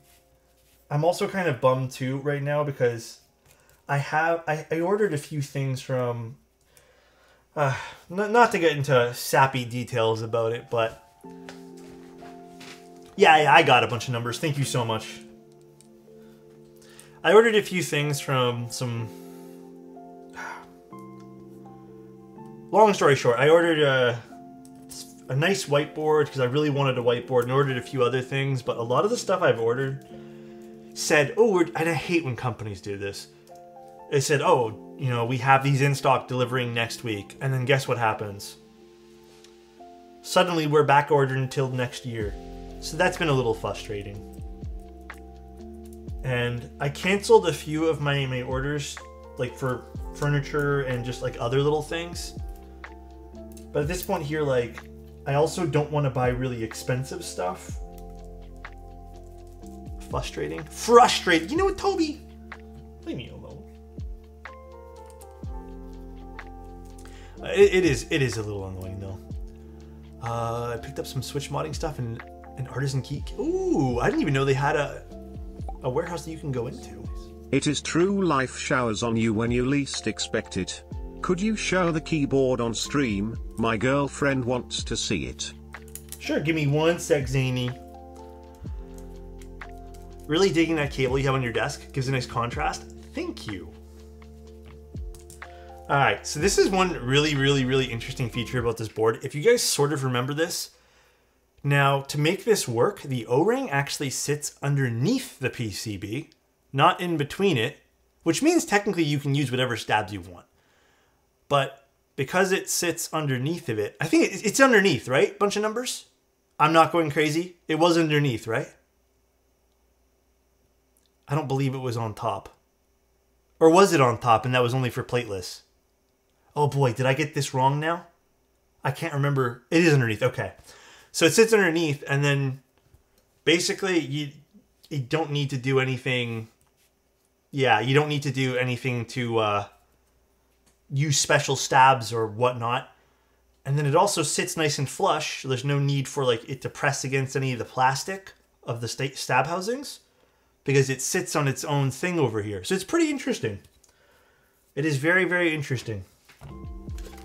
I'm also kind of bummed too right now because I have I, I ordered a few things from uh, not, to get into sappy details about it, but yeah, yeah, I got a bunch of numbers. Thank you so much. I ordered a few things from some. (sighs) Long story short, I ordered a a nice whiteboard because I really wanted a whiteboard and ordered a few other things, but a lot of the stuff I've ordered said, "Oh, we're," and I hate when companies do this. They said, "Oh, you know, we have these in stock delivering next week," and then guess what happens? Suddenly, we're back ordered until next year, so that's been a little frustrating. And I canceled a few of my my orders, like for furniture and just like other little things. But at this point here, like, I also don't want to buy really expensive stuff. Frustrating. Frustrating. You know what, Toby? Leave me alone. It, it is. It is a little annoying though. Uh, I picked up some Switch modding stuff and an artisan key. Ooh, I didn't even know they had a a warehouse that you can go into. It is true life showers on you when you least expect it. Could you show the keyboard on stream? My girlfriend wants to see it. Sure, give me one sec, Zany. Really digging that cable you have on your desk. Gives a nice contrast. Thank you. Alright, so this is one really, really, really interesting feature about this board. If you guys sort of remember this, now to make this work, the O-ring actually sits underneath the PCB, not in between it, which means technically you can use whatever stabs you want. But because it sits underneath of it, I think it's underneath, right? Bunch of numbers? I'm not going crazy. It was underneath, right? I don't believe it was on top. Or was it on top and that was only for plateless? Oh boy, did I get this wrong now? I can't remember. It is underneath. Okay. So it sits underneath and then basically you you don't need to do anything yeah, you don't need to do anything to uh use special stabs or whatnot. And then it also sits nice and flush. There's no need for like it to press against any of the plastic of the sta- stab housings because it sits on its own thing over here. So it's pretty interesting. It is very very interesting.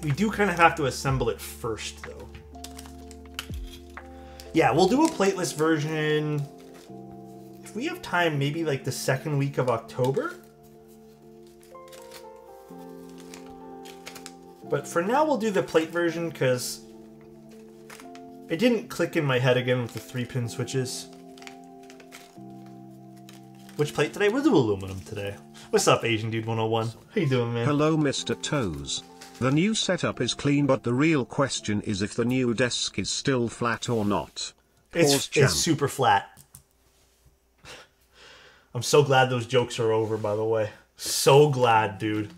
We do kind of have to assemble it first though. Yeah, we'll do a plateless version if we have time maybe like the second week of October. But for now, we'll do the plate version because it didn't click in my head again with the three pin switches. Which plate today? We'll do aluminum today. What's up, Asian Dude 101? How you doing, man? Hello Mr. Toes. The new setup is clean but the real question is if the new desk is still flat or not. Pause It's, champ. it's super flat. I'm so glad those jokes are over, by the way. So glad, dude.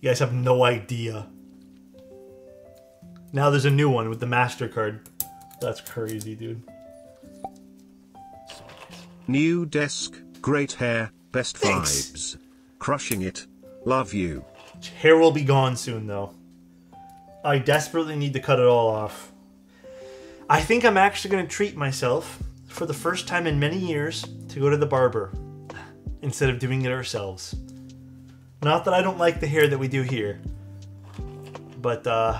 You guys have no idea. Now there's a new one with the MasterCard. That's crazy, dude. New desk, great hair, best Thanks. vibes. Crushing it. Love you. Hair will be gone soon, though. I desperately need to cut it all off. I think I'm actually going to treat myself for the first time in many years to go to the barber instead of doing it ourselves. Not that I don't like the hair that we do here, but uh,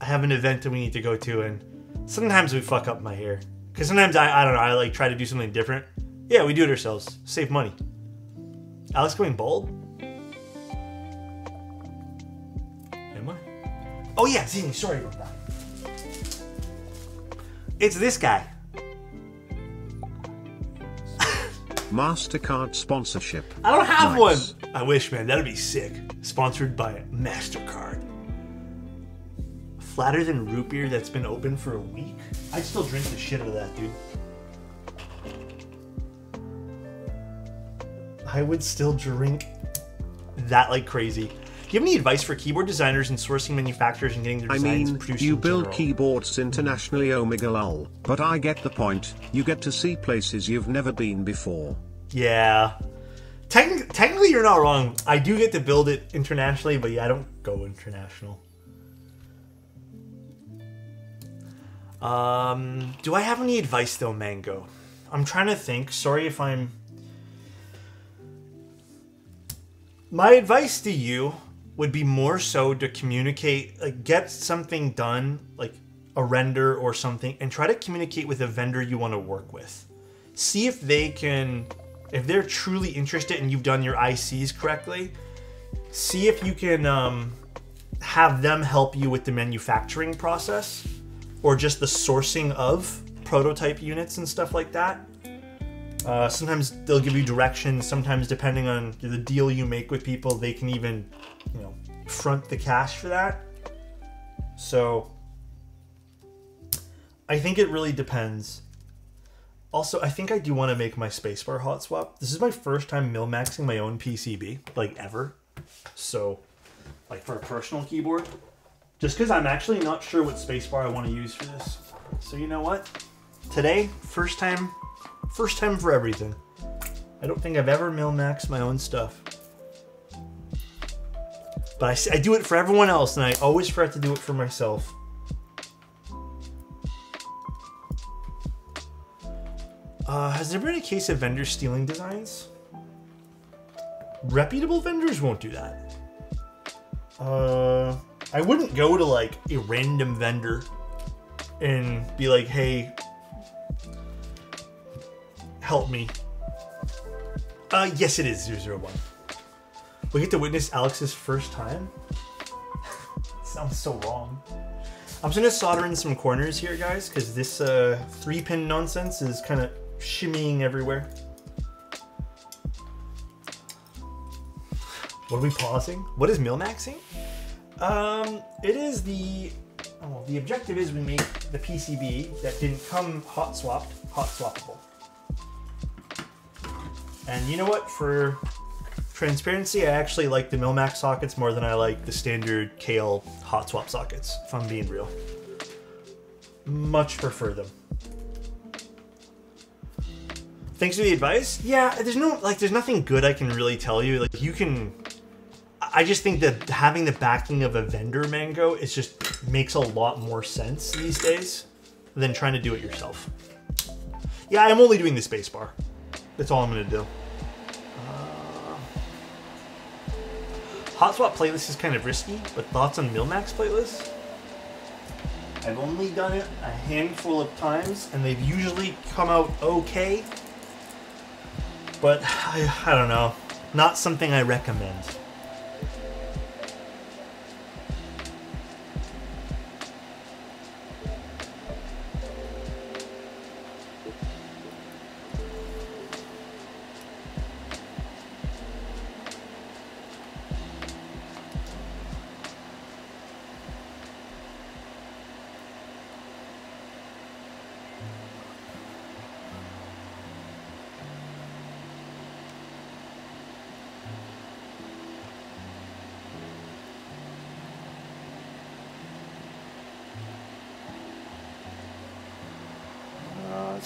I have an event that we need to go to, and sometimes we fuck up my hair. Because sometimes I, I don't know, I like try to do something different. Yeah, we do it ourselves. Save money. Alex going bald? Am I? Oh yeah, Zini, sorry about that. It's this guy. (laughs) MasterCard sponsorship. I don't have Nice. one. I wish, man. That'd be sick. Sponsored by Mastercard. Flatter than root beer that's been open for a week. I'd still drink the shit out of that, dude. I would still drink that like crazy. Do you have any advice for keyboard designers and sourcing manufacturers and getting their designs I mean, produced you build general? keyboards internationally omega lol, but I get the point. You get to see places you've never been before. Yeah. Techn- technically, you're not wrong. I do get to build it internationally, but yeah, I don't go international. Um, do I have any advice though, Mango? I'm trying to think. Sorry if I'm. My advice to you would be more so to communicate, like, get something done, like a render or something, and try to communicate with a vendor you want to work with. See if they can if they're truly interested and you've done your ICs correctly see if you can um, have them help you with the manufacturing process or just the sourcing of prototype units and stuff like that uh, sometimes they'll give you directions sometimes depending on the deal you make with people they can even you know front the cash for that so i think it really depends also, I think I do want to make my spacebar hot swap. This is my first time mil maxing my own PCB, like ever. So, like for a personal keyboard. Just because I'm actually not sure what spacebar I want to use for this. So you know what? Today, first time, first time for everything. I don't think I've ever mil maxed my own stuff. But I do it for everyone else, and I always forget to do it for myself. Uh, has there been a case of vendors stealing designs? Reputable vendors won't do that. Uh, I wouldn't go to like a random vendor and be like, "Hey, help me." Uh, yes, it is 001. We get to witness Alex's first time. (laughs) Sounds so wrong. I'm just gonna solder in some corners here, guys, because this uh, three pin nonsense is kind of shimmying everywhere. What are we pausing? What is milmaxing? Um, it is the oh, the objective is we make the PCB that didn't come hot swapped hot swappable. And you know what? For transparency, I actually like the Milmax sockets more than I like the standard Kailh hot swap sockets. If I'm being real, much prefer them. Thanks for the advice. Yeah, there's no like, there's nothing good I can really tell you. Like, you can. I just think that having the backing of a vendor mango is just makes a lot more sense these days than trying to do it yourself. Yeah, I'm only doing the spacebar. That's all I'm gonna do. Uh, Hot swap plateless is kind of risky, but thoughts on Milmax plateless? I've only done it a handful of times, and they've usually come out okay. But (sighs) I, I don't know. Not something I recommend.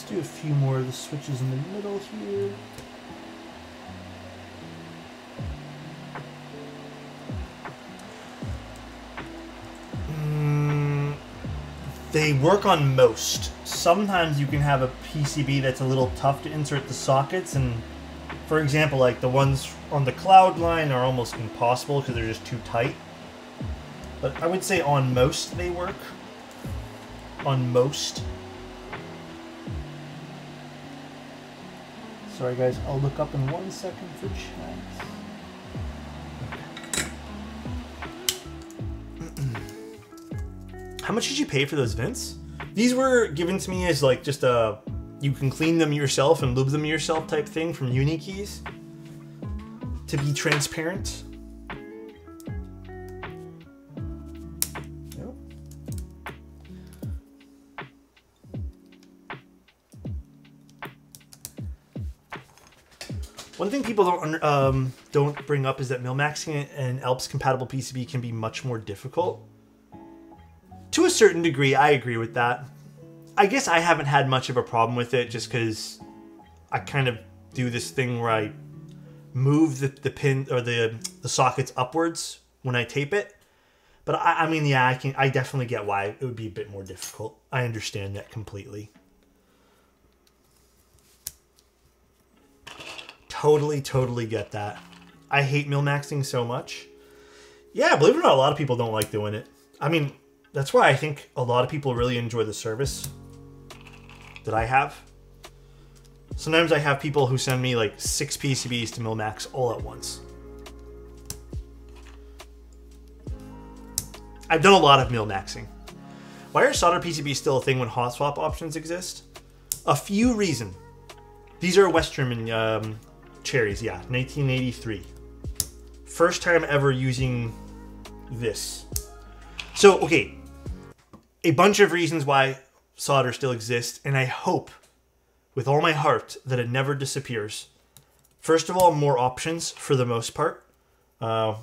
Do a few more of the switches in the middle here. Mm, they work on most. Sometimes you can have a PCB that's a little tough to insert the sockets, and for example, like the ones on the cloud line are almost impossible because they're just too tight. But I would say on most they work. On most. Sorry guys, I'll look up in one second for chat. How much did you pay for those vents? These were given to me as like just a you can clean them yourself and lube them yourself type thing from Unikeys. To be transparent. Thing people don't um, don't bring up is that Mil-Maxing and ALPS compatible PCB can be much more difficult. To a certain degree, I agree with that. I guess I haven't had much of a problem with it just because I kind of do this thing where I move the, the pin or the the sockets upwards when I tape it. But I, I mean, yeah, I can I definitely get why it would be a bit more difficult. I understand that completely. Totally, totally get that. I hate Mil-Maxing so much. Yeah, believe it or not, a lot of people don't like doing it. I mean, that's why I think a lot of people really enjoy the service that I have. Sometimes I have people who send me like six PCBs to Mil-Max all at once. I've done a lot of Mil-Maxing. Why are solder PCBs still a thing when hot swap options exist? A few reasons. These are West German um, cherries, yeah, 1983. First time ever using this. So, okay, a bunch of reasons why solder still exists, and I hope with all my heart that it never disappears. First of all, more options for the most part. Uh,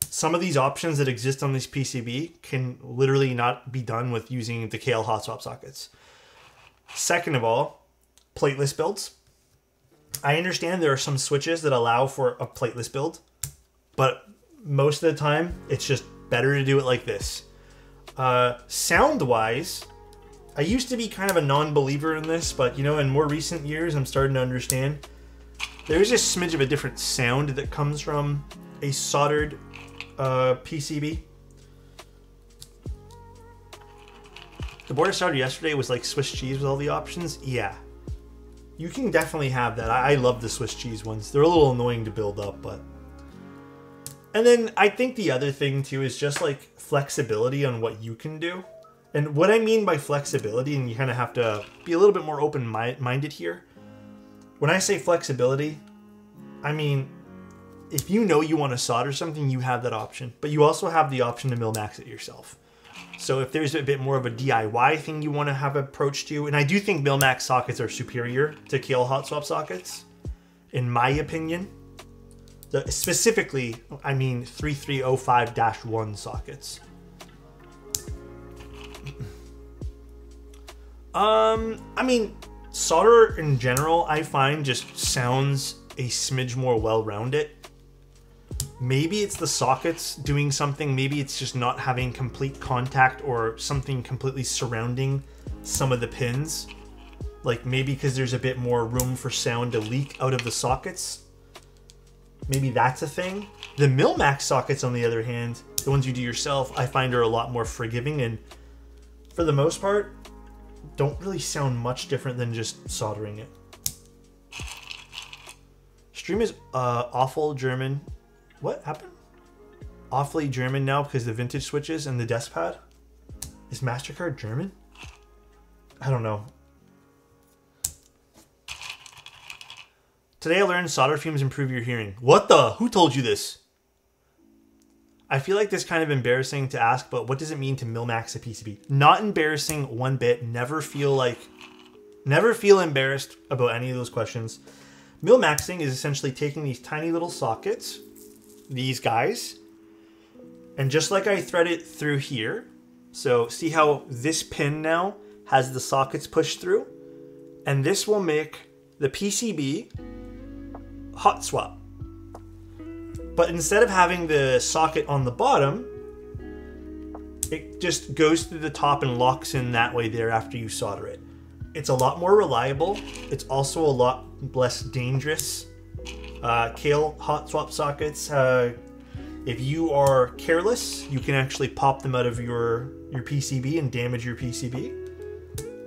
some of these options that exist on this PCB can literally not be done with using the Kailh hot swap sockets. Second of all, plateless builds. I understand there are some switches that allow for a plateless build, but most of the time it's just better to do it like this. Uh, sound wise, I used to be kind of a non believer in this, but you know, in more recent years, I'm starting to understand. There's a smidge of a different sound that comes from a soldered uh, PCB. The board I started yesterday was like Swiss cheese with all the options. Yeah. You can definitely have that. I, I love the Swiss cheese ones. They're a little annoying to build up, but. And then I think the other thing too is just like flexibility on what you can do. And what I mean by flexibility, and you kind of have to be a little bit more open minded here. When I say flexibility, I mean if you know you want to solder something, you have that option. But you also have the option to mill max it yourself. So if there's a bit more of a DIY thing you want to have approach to, and I do think Mil-Max sockets are superior to Kailh hot swap sockets, in my opinion. The, specifically, I mean 3305-1 sockets. Um, I mean, solder in general, I find just sounds a smidge more well-rounded. Maybe it's the sockets doing something. Maybe it's just not having complete contact or something completely surrounding some of the pins. Like maybe because there's a bit more room for sound to leak out of the sockets. Maybe that's a thing. The Mil-Max sockets, on the other hand, the ones you do yourself, I find are a lot more forgiving and for the most part, don't really sound much different than just soldering it. Stream is uh, awful German. What happened? Awfully German now because the vintage switches and the desk pad? Is MasterCard German? I don't know. Today I learned solder fumes improve your hearing. What the? Who told you this? I feel like this kind of embarrassing to ask, but what does it mean to Mil-Max a PCB? Not embarrassing one bit. Never feel like, never feel embarrassed about any of those questions. Mil-Maxing is essentially taking these tiny little sockets, these guys, and just like I thread it through here, so see how this pin now has the sockets pushed through? and this will make the PCB hot swap. But instead of having the socket on the bottom, it just goes through the top and locks in that way there after you solder it. It's a lot more reliable. It's also a lot less dangerous. Uh, Kailh hot swap sockets, uh, if you are careless, you can actually pop them out of your, your PCB and damage your PCB.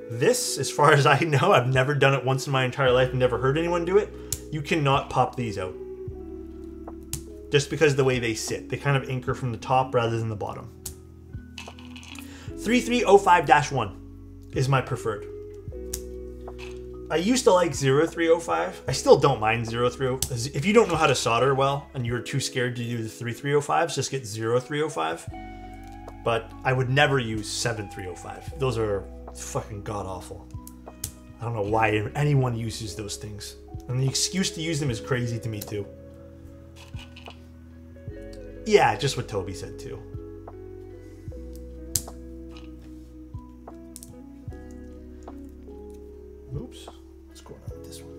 This, as far as I know, I've never done it once in my entire life, never heard anyone do it. You cannot pop these out. Just because the way they sit. They kind of anchor from the top rather than the bottom. 3305-1 is my preferred. I used to like 0305. I still don't mind 0305. If you don't know how to solder well and you're too scared to do the 3305s, just get 0305. But I would never use 7305. Those are fucking god awful. I don't know why anyone uses those things. And the excuse to use them is crazy to me too. Yeah, just what Toby said too. Oops. What's going on with this one?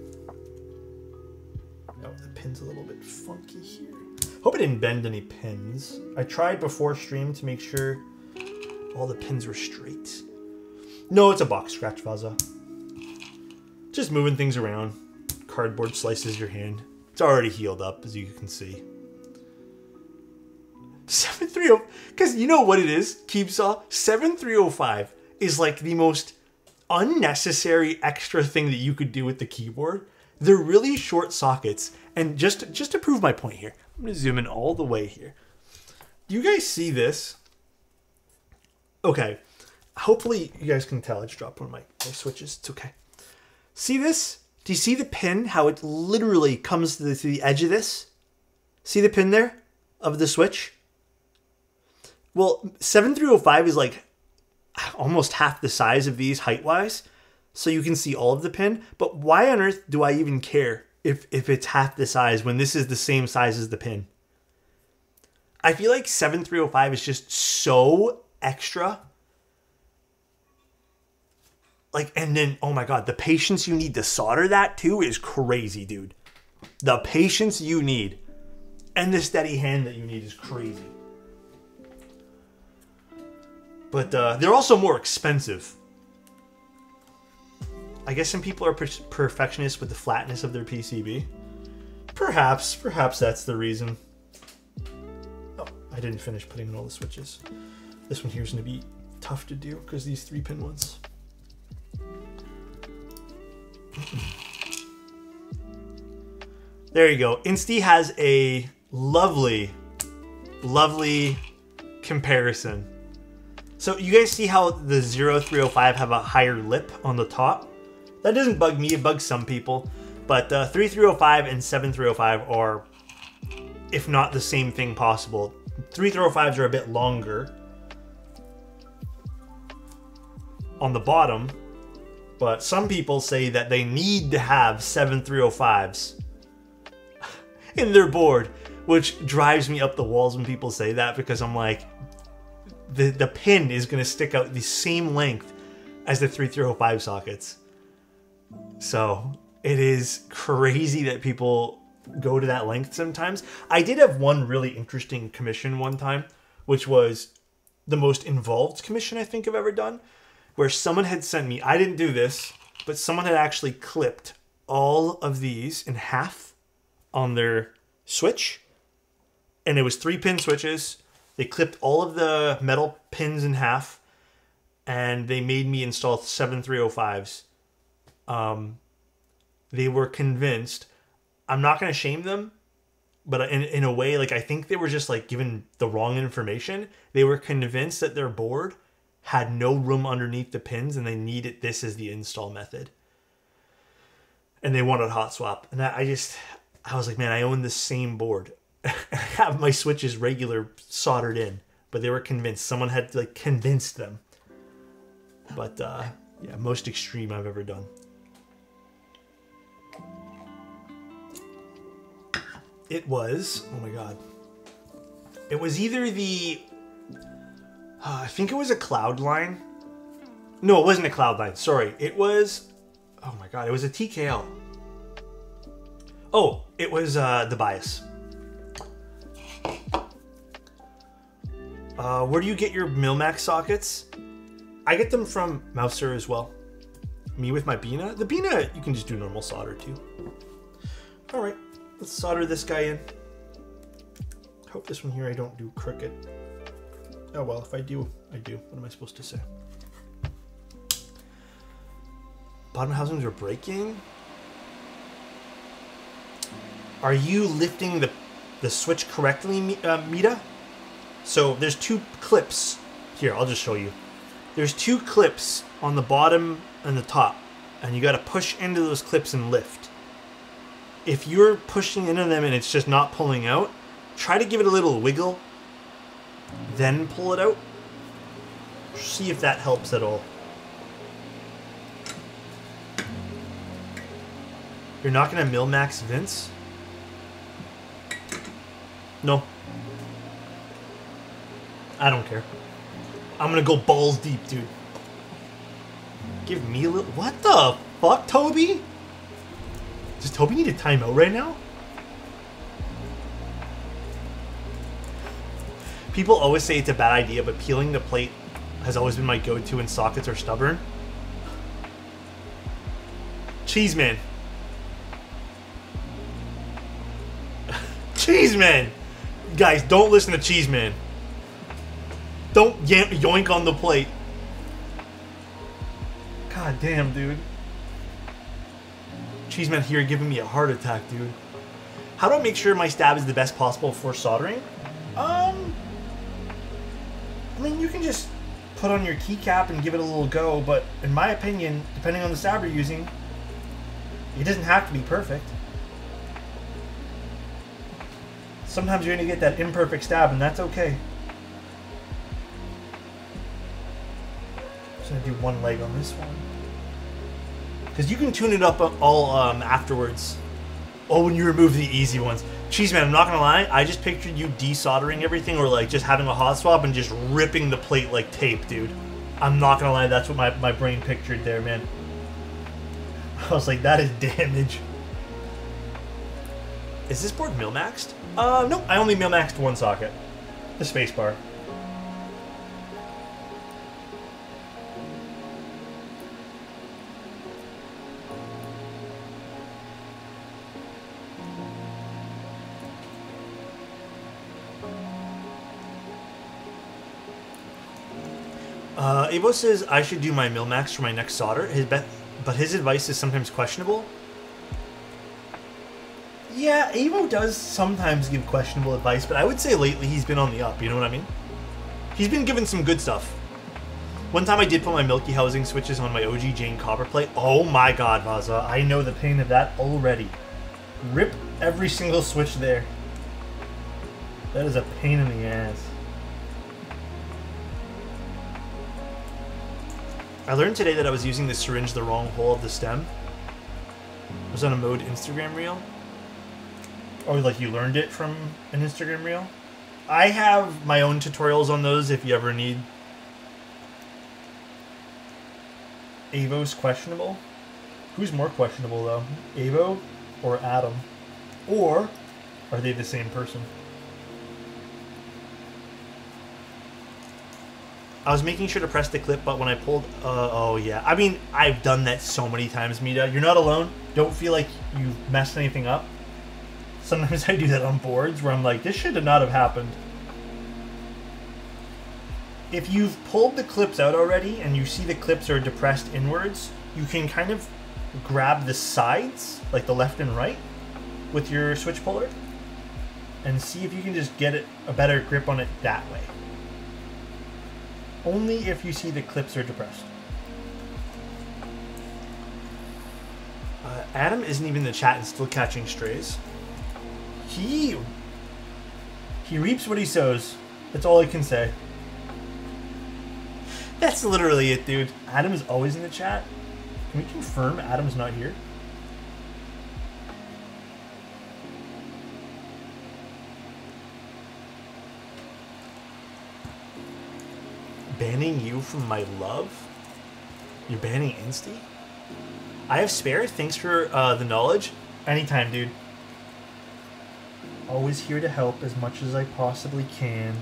Oh, the pin's a little bit funky here. Hope I didn't bend any pins. I tried before stream to make sure all the pins were straight. No, it's a box scratch Vaza. Just moving things around. Cardboard slices your hand. It's already healed up, as you can see. (laughs) 7305, because you know what it is, Keepsaw? 7305 is like the most unnecessary extra thing that you could do with the keyboard. They're really short sockets, and just just to prove my point here, I'm gonna zoom in all the way here. Do you guys see this? Okay, hopefully you guys can tell. I just dropped one of my, my switches. It's okay. See this? Do you see the pin? How it literally comes to the, to the edge of this? See the pin there of the switch? Well, 7305 is like almost half the size of these height wise. So you can see all of the pin. But why on earth do I even care if, if it's half the size when this is the same size as the pin? I feel like 7305 is just so extra like and then oh my god the patience you need to solder that too is crazy dude the patience you need and the steady hand that you need is crazy but uh, they're also more expensive. I guess some people are per- perfectionists with the flatness of their pcb perhaps perhaps that's the reason. Oh i didn't finish putting in all the switches. This one here is going to be tough to do because these three pin ones. There you go. Insty has a lovely, lovely comparison. So you guys see how the 0305 have a higher lip on the top? That doesn't bug me, it bugs some people. But uh, 3305 and 7305 are, if not the same thing possible. 3305s are a bit longer on the bottom, but some people say that they need to have 7305s (laughs) in their board, which drives me up the walls when people say that because I'm like, the, the pin is going to stick out the same length as the 3305 sockets. So it is crazy that people go to that length sometimes. I did have one really interesting commission one time, which was the most involved commission I think I've ever done where someone had sent me, I didn't do this, but someone had actually clipped all of these in half on their switch. And it was three pin switches. They clipped all of the metal pins in half and they made me install 7305s. Um, they were convinced. I'm not going to shame them, but in, in a way, like I think they were just like given the wrong information. They were convinced that their board had no room underneath the pins and they needed this as the install method. And they wanted hot swap. And I just, I was like, man, I own the same board. (laughs) Have my switches regular soldered in, but they were convinced. Someone had like convinced them. But uh, yeah, most extreme I've ever done. It was, oh my god. It was either the uh, I think it was a cloud line. No, it wasn't a cloud line. Sorry, it was. Oh my god, it was a TKL. Oh, it was uh, the bias. Uh, where do you get your Milmax sockets? I get them from Mouser as well. Me with my Bina. The Bina, you can just do normal solder too. All right, let's solder this guy in. Hope this one here I don't do crooked. Oh well, if I do, I do. What am I supposed to say? Bottom housings are breaking. Are you lifting the the switch correctly, uh, Mita? So there's two clips here. I'll just show you. There's two clips on the bottom and the top, and you got to push into those clips and lift. If you're pushing into them and it's just not pulling out, try to give it a little wiggle, then pull it out. See if that helps at all. You're not gonna mill max Vince? No. I don't care. I'm gonna go balls deep, dude. Give me a little. What the fuck, Toby? Does Toby need a timeout right now? People always say it's a bad idea, but peeling the plate has always been my go-to when sockets are stubborn. Cheeseman. (laughs) Cheeseman! Guys, don't listen to Cheeseman. Don't yoink on the plate. God damn, dude. Cheeseman here giving me a heart attack, dude. How do I make sure my stab is the best possible for soldering? Um, I mean, you can just put on your keycap and give it a little go, but in my opinion, depending on the stab you're using, it doesn't have to be perfect. Sometimes you're gonna get that imperfect stab, and that's okay. Just gonna do one leg on this one. Because you can tune it up all um, afterwards. Oh, when you remove the easy ones. Cheeseman, I'm not gonna lie, I just pictured you desoldering everything or like just having a hot swap and just ripping the plate like tape, dude. I'm not gonna lie, that's what my, my brain pictured there, man. (laughs) I was like, that is damage. Is this board mill maxed? Uh, no, I only mill maxed one socket. The spacebar. Uh, Avo says I should do my mill max for my next solder. His but his advice is sometimes questionable. Yeah, Avo does sometimes give questionable advice, but I would say lately he's been on the up. You know what I mean? He's been given some good stuff. One time I did put my Milky housing switches on my OG Jane copper plate. Oh my god, Vaza. I know the pain of that already. Rip every single switch there. That is a pain in the ass. I learned today that I was using the syringe the wrong hole of the stem. I was on a mode Instagram reel. Or like you learned it from an Instagram reel. I have my own tutorials on those if you ever need. Avo's questionable. Who's more questionable though? Avo or Adam? Or are they the same person? I was making sure to press the clip, but when I pulled, uh, oh yeah. I mean, I've done that so many times, Mita. You're not alone. Don't feel like you messed anything up. Sometimes I do that on boards where I'm like, this should not have happened. If you've pulled the clips out already and you see the clips are depressed inwards, you can kind of grab the sides, like the left and right, with your switch puller, and see if you can just get it a better grip on it that way. Only if you see the clips are depressed. Uh, Adam isn't even in the chat and still catching strays. He he reaps what he sows. That's all I can say. That's literally it, dude. Adam is always in the chat. Can we confirm Adam's not here? Banning you from my love? You're banning Insty? I have spare. Thanks for uh, the knowledge. Anytime, dude. Always here to help as much as I possibly can.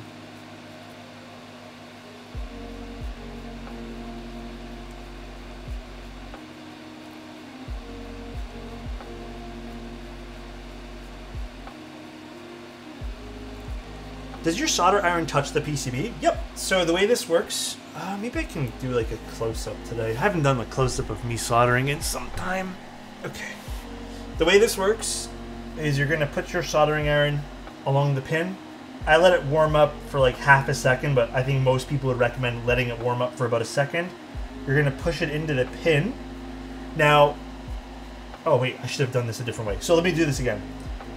Does your solder iron touch the PCB? Yep. So the way this works, uh, maybe I can do like a close-up today. I haven't done a close-up of me soldering in some time. Okay. The way this works is you're gonna put your soldering iron along the pin. I let it warm up for like half a second, but I think most people would recommend letting it warm up for about a second. You're gonna push it into the pin. Now, oh wait, I should have done this a different way. So let me do this again.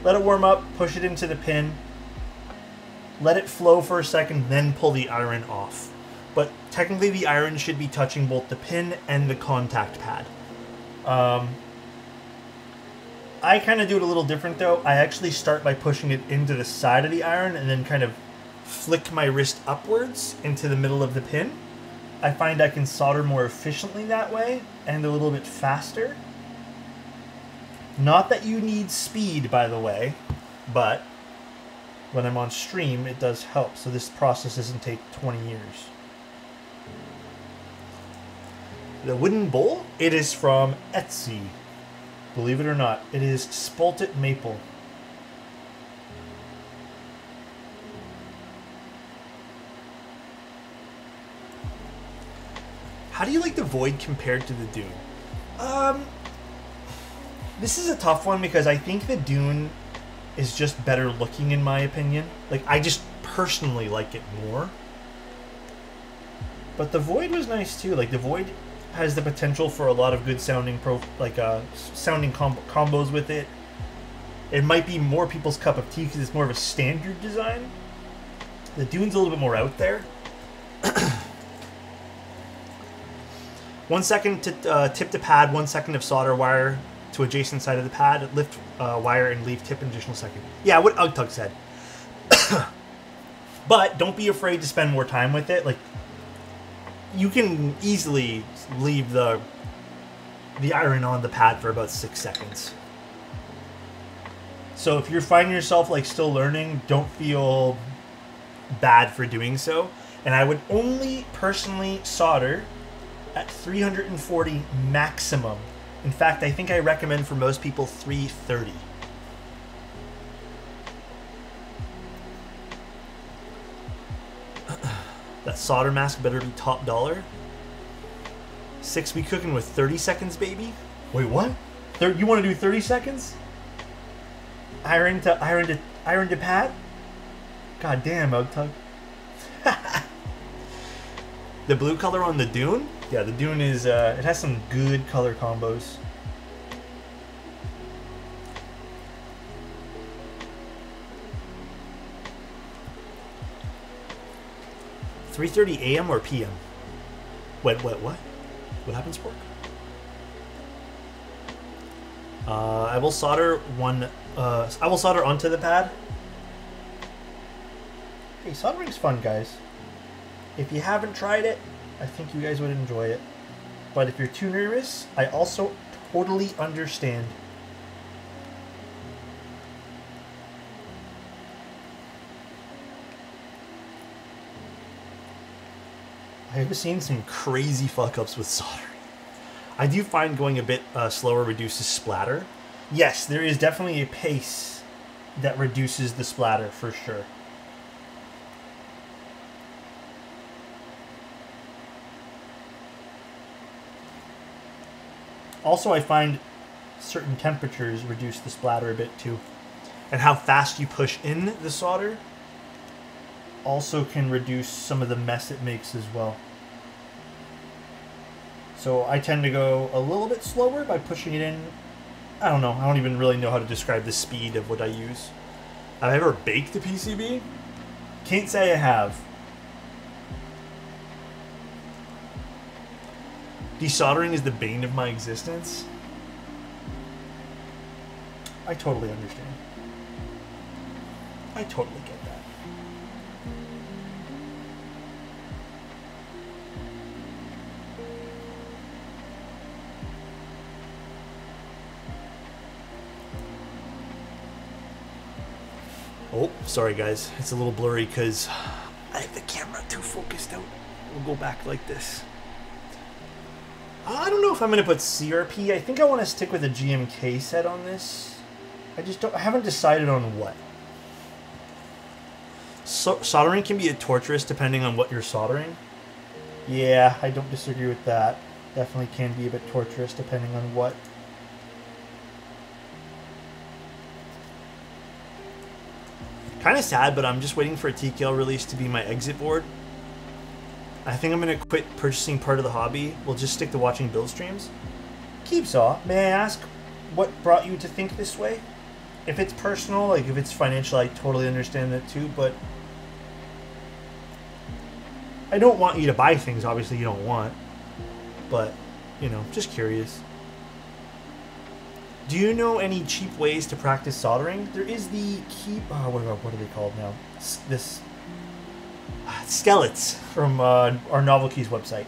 Let it warm up, push it into the pin, let it flow for a second, then pull the iron off. But technically, the iron should be touching both the pin and the contact pad. Um, I kind of do it a little different though. I actually start by pushing it into the side of the iron and then kind of flick my wrist upwards into the middle of the pin. I find I can solder more efficiently that way and a little bit faster. Not that you need speed, by the way, but when I'm on stream, it does help. So this process doesn't take 20 years. The wooden bowl, it is from Etsy. Believe it or not, it is Spalted Maple. How do you like the Void compared to the Dune? Um, this is a tough one because I think the Dune is just better looking in my opinion. Like I just personally like it more. But the Void was nice too. Like the Void has the potential for a lot of good sounding pro like uh sounding com- combos with it. It might be more people's cup of tea because it's more of a standard design. The Dune's a little bit more out there. (coughs) one second to uh, tip the pad, one second of solder wire to adjacent side of the pad, lift uh, wire, and leave tip an additional second. Yeah, what Ugtug said. (coughs) but don't be afraid to spend more time with it. Like you can easily leave the the iron on the pad for about six seconds. So if you're finding yourself like still learning, don't feel bad for doing so. And I would only personally solder at 340 maximum. In fact, I think I recommend for most people 330. That solder mask better be top dollar. Six week cooking with 30 seconds, baby. Wait, what? Thir- you want to do 30 seconds? Iron to iron to iron to pad? God damn, Ugtug. (laughs) the blue color on the dune? Yeah, the dune is uh, it has some good color combos. Three thirty a.m. or p.m. Wait, what? What? What happens, Pork? Uh, I will solder one. Uh, I will solder onto the pad. Hey, soldering's fun, guys. If you haven't tried it, I think you guys would enjoy it. But if you're too nervous, I also totally understand. I have seen some crazy fuck ups with soldering. I do find going a bit uh, slower reduces splatter. Yes, there is definitely a pace that reduces the splatter for sure. Also, I find certain temperatures reduce the splatter a bit too. And how fast you push in the solder also can reduce some of the mess it makes as well. So I tend to go a little bit slower by pushing it in. I don't know. I don't even really know how to describe the speed of what I use. Have I ever baked a PCB? Can't say I have. Desoldering is the bane of my existence. I totally understand. I totally get that. Sorry guys. It's a little blurry because I have the camera too focused out. We'll go back like this. I don't know if I'm going to put CRP. I think I want to stick with a GMK set on this. I just don't, I haven't decided on what. So, soldering can be a torturous depending on what you're soldering. Yeah, I don't disagree with that. Definitely can be a bit torturous depending on what. Kind of sad, but I'm just waiting for a TKL release to be my exit board. I think I'm going to quit purchasing part of the hobby. We'll just stick to watching build streams. Keepsaw, may I ask what brought you to think this way? If it's personal, like if it's financial, I totally understand that too, but I don't want you to buy things obviously you don't want. But, you know, just curious. Do you know any cheap ways to practice soldering? There is the keep. Oh, what, are, what are they called now? S- This Skellets from uh, our Novel Keys website.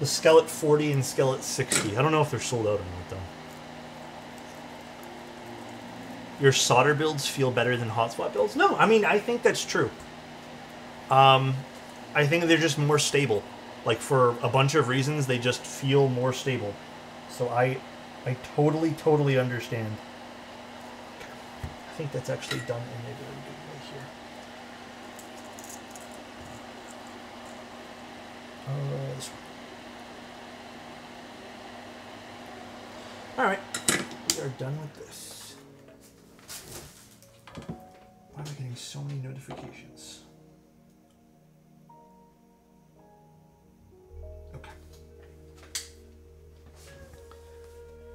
The Skellet 40 and Skellet 60. I don't know if they're sold out or not, though. Your solder builds feel better than hot swap builds? No, I mean, I think that's true. Um, I think they're just more stable. Like, for a bunch of reasons, they just feel more stable. So I, I totally, totally understand. I think that's actually done in a very good way here. Uh, this one. All right, we are done with this. Why am I getting so many notifications?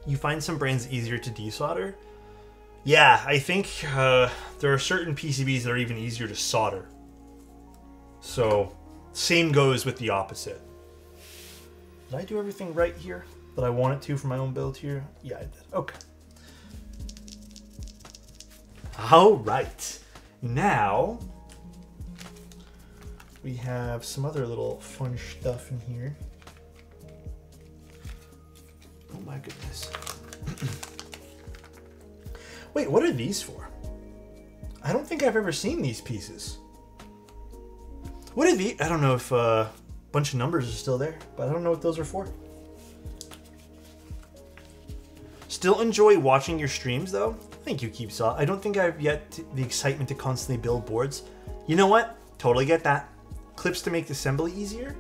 You find some brands easier to desolder? Yeah, I think uh, there are certain PCBs that are even easier to solder. So, same goes with the opposite. Did I do everything right here that I want it to for my own build here? Yeah, I did. Okay. All right. Now, we have some other little fun stuff in here. Oh my goodness. (clears throat) Wait, what are these for? I don't think I've ever seen these pieces. What are these? I don't know if uh, a bunch of numbers are still there, but I don't know what those are for. Still enjoy watching your streams though? Thank you, Keepsaw. I don't think I've yet the excitement to constantly build boards. You know what? Totally get that. Clips to make the assembly easier?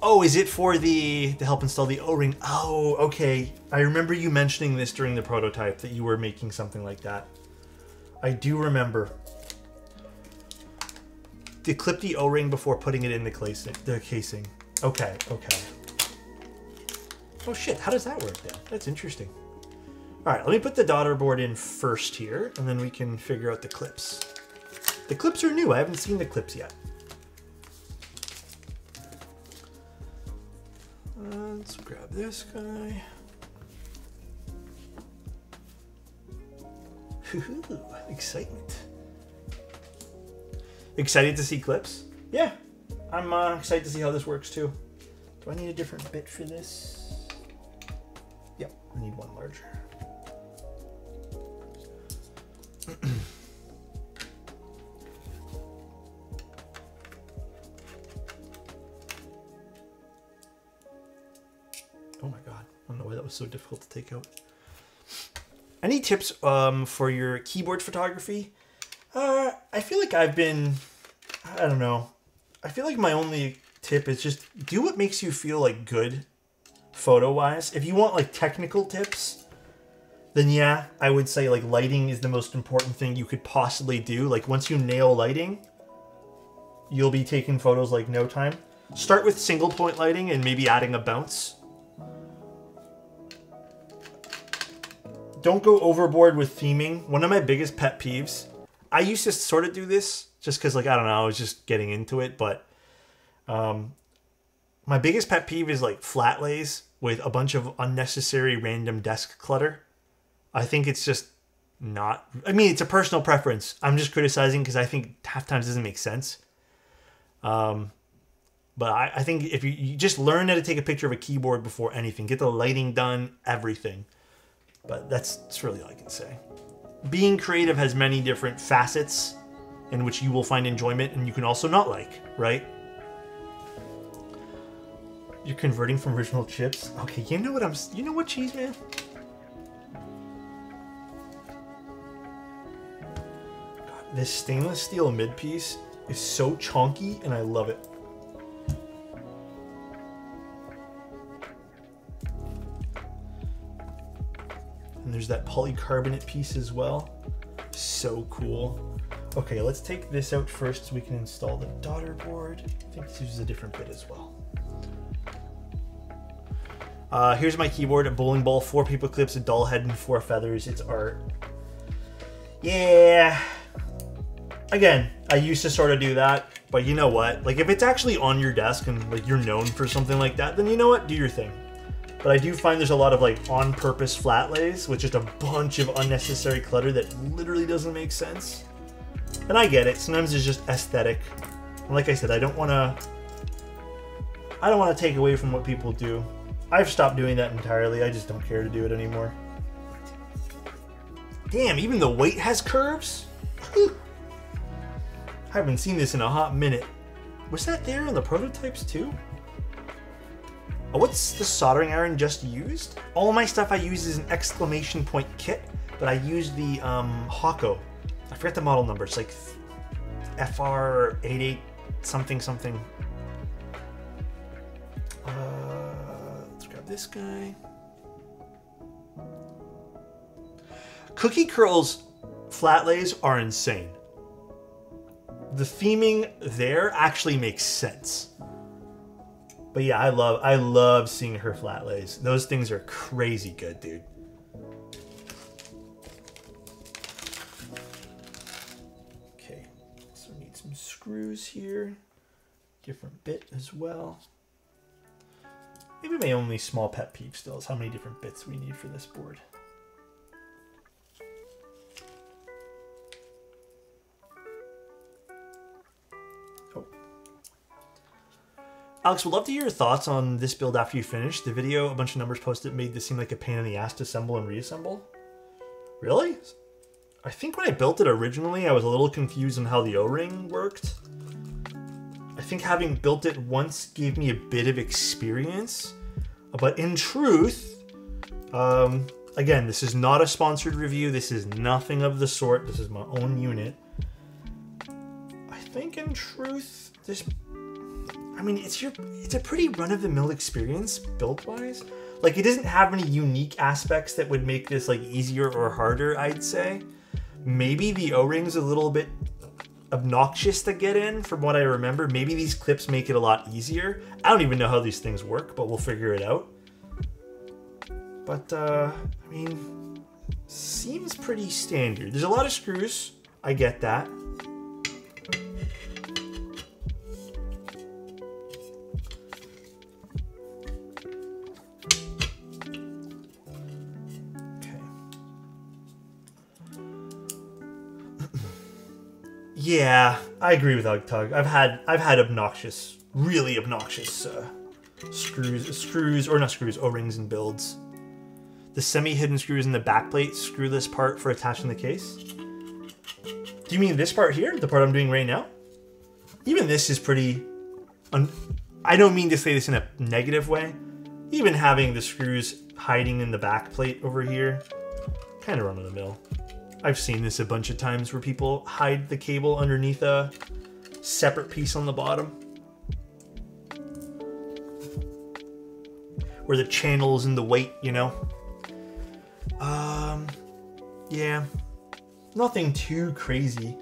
Oh, is it for the to help install the O-ring? Oh, okay. I remember you mentioning this during the prototype that you were making something like that. I do remember. To clip the O-ring before putting it in the casing. The casing. Okay, okay. Oh shit, how does that work then? That's interesting. All right, let me put the daughter board in first here, and then we can figure out the clips. The clips are new. I haven't seen the clips yet. Let's grab this guy. Excitement. Excited to see clips? Yeah, I'm uh, excited to see how this works too. Do I need a different bit for this? Yep, I need one larger. So difficult to take out. Any tips um, for your keyboard photography? Uh, I feel like I've been, I don't know. I feel like my only tip is just do what makes you feel like good photo wise. If you want like technical tips, then yeah, I would say like lighting is the most important thing you could possibly do. Like once you nail lighting, you'll be taking photos like no time. Start with single point lighting and maybe adding a bounce. Don't go overboard with theming. One of my biggest pet peeves. I used to sort of do this just because, like, I don't know, I was just getting into it. But um, my biggest pet peeve is like flat lays with a bunch of unnecessary random desk clutter. I think it's just not. I mean, it's a personal preference. I'm just criticizing because I think half times doesn't make sense. Um, But I, I think if you, you just learn how to take a picture of a keyboard before anything, get the lighting done, everything. But that's, that's really all I can say. Being creative has many different facets in which you will find enjoyment and you can also not like, right? You're converting from original chips? Okay, you know what I'm you know what cheese man? God, this stainless steel mid piece is so chunky and I love it. And there's that polycarbonate piece as well. So cool. Okay, let's take this out first so we can install the daughter board. I think this uses a different bit as well. Uh, here's my keyboard, a bowling ball, four paper clips, a doll head, and four feathers. It's art. Yeah. Again, I used to sort of do that, but you know what? Like, if it's actually on your desk and like you're known for something like that, then you know what? Do your thing. But I do find there's a lot of like on-purpose flat lays with just a bunch of unnecessary clutter that literally doesn't make sense. And I get it. Sometimes it's just aesthetic. And like I said, I don't want to. I don't want to take away from what people do. I've stopped doing that entirely. I just don't care to do it anymore. Damn, even the weight has curves? I haven't seen this in a hot minute. Was that there on the prototypes too? Oh, what's the soldering iron just used? All my stuff I use is an exclamation point kit, but I use the um, Hakko. I forget the model number. It's like FR88 something something. Uh, let's grab this guy. Cookie Curl's flat lays are insane. The theming there actually makes sense. But yeah, I love I love seeing her flat lays. Those things are crazy good, dude. Okay, so we need some screws here. Different bit as well. Maybe my only small pet peeve still is how many different bits we need for this board. Alex, would love to hear your thoughts on this build after you finish. The video, a bunch of numbers posted, made this seem like a pain in the ass to assemble and reassemble. Really? I think when I built it originally, I was a little confused on how the O-ring worked. I think having built it once gave me a bit of experience. But in truth, um, again, this is not a sponsored review. This is nothing of the sort. This is my own unit. I think in truth, this I mean, it's your it's a pretty run-of-the-mill experience build-wise. Like it doesn't have any unique aspects that would make this like easier or harder, I'd say. Maybe the O-ring's a little bit obnoxious to get in from what I remember. Maybe these clips make it a lot easier. I don't even know how these things work, but we'll figure it out. But uh I mean seems pretty standard. There's a lot of screws. I get that. Yeah, I agree with Ugtug. I've had I've had obnoxious, really obnoxious uh, screws, screws or not screws, O-rings and builds. The semi-hidden screws in the backplate screw this part for attaching the case. Do you mean this part here, the part I'm doing right now? Even this is pretty. I don't mean to say this in a negative way. Even having the screws hiding in the backplate over here, kind of run of the mill. I've seen this a bunch of times where people hide the cable underneath a separate piece on the bottom. Where the channels and the weight, you know? Um, yeah. Nothing too crazy.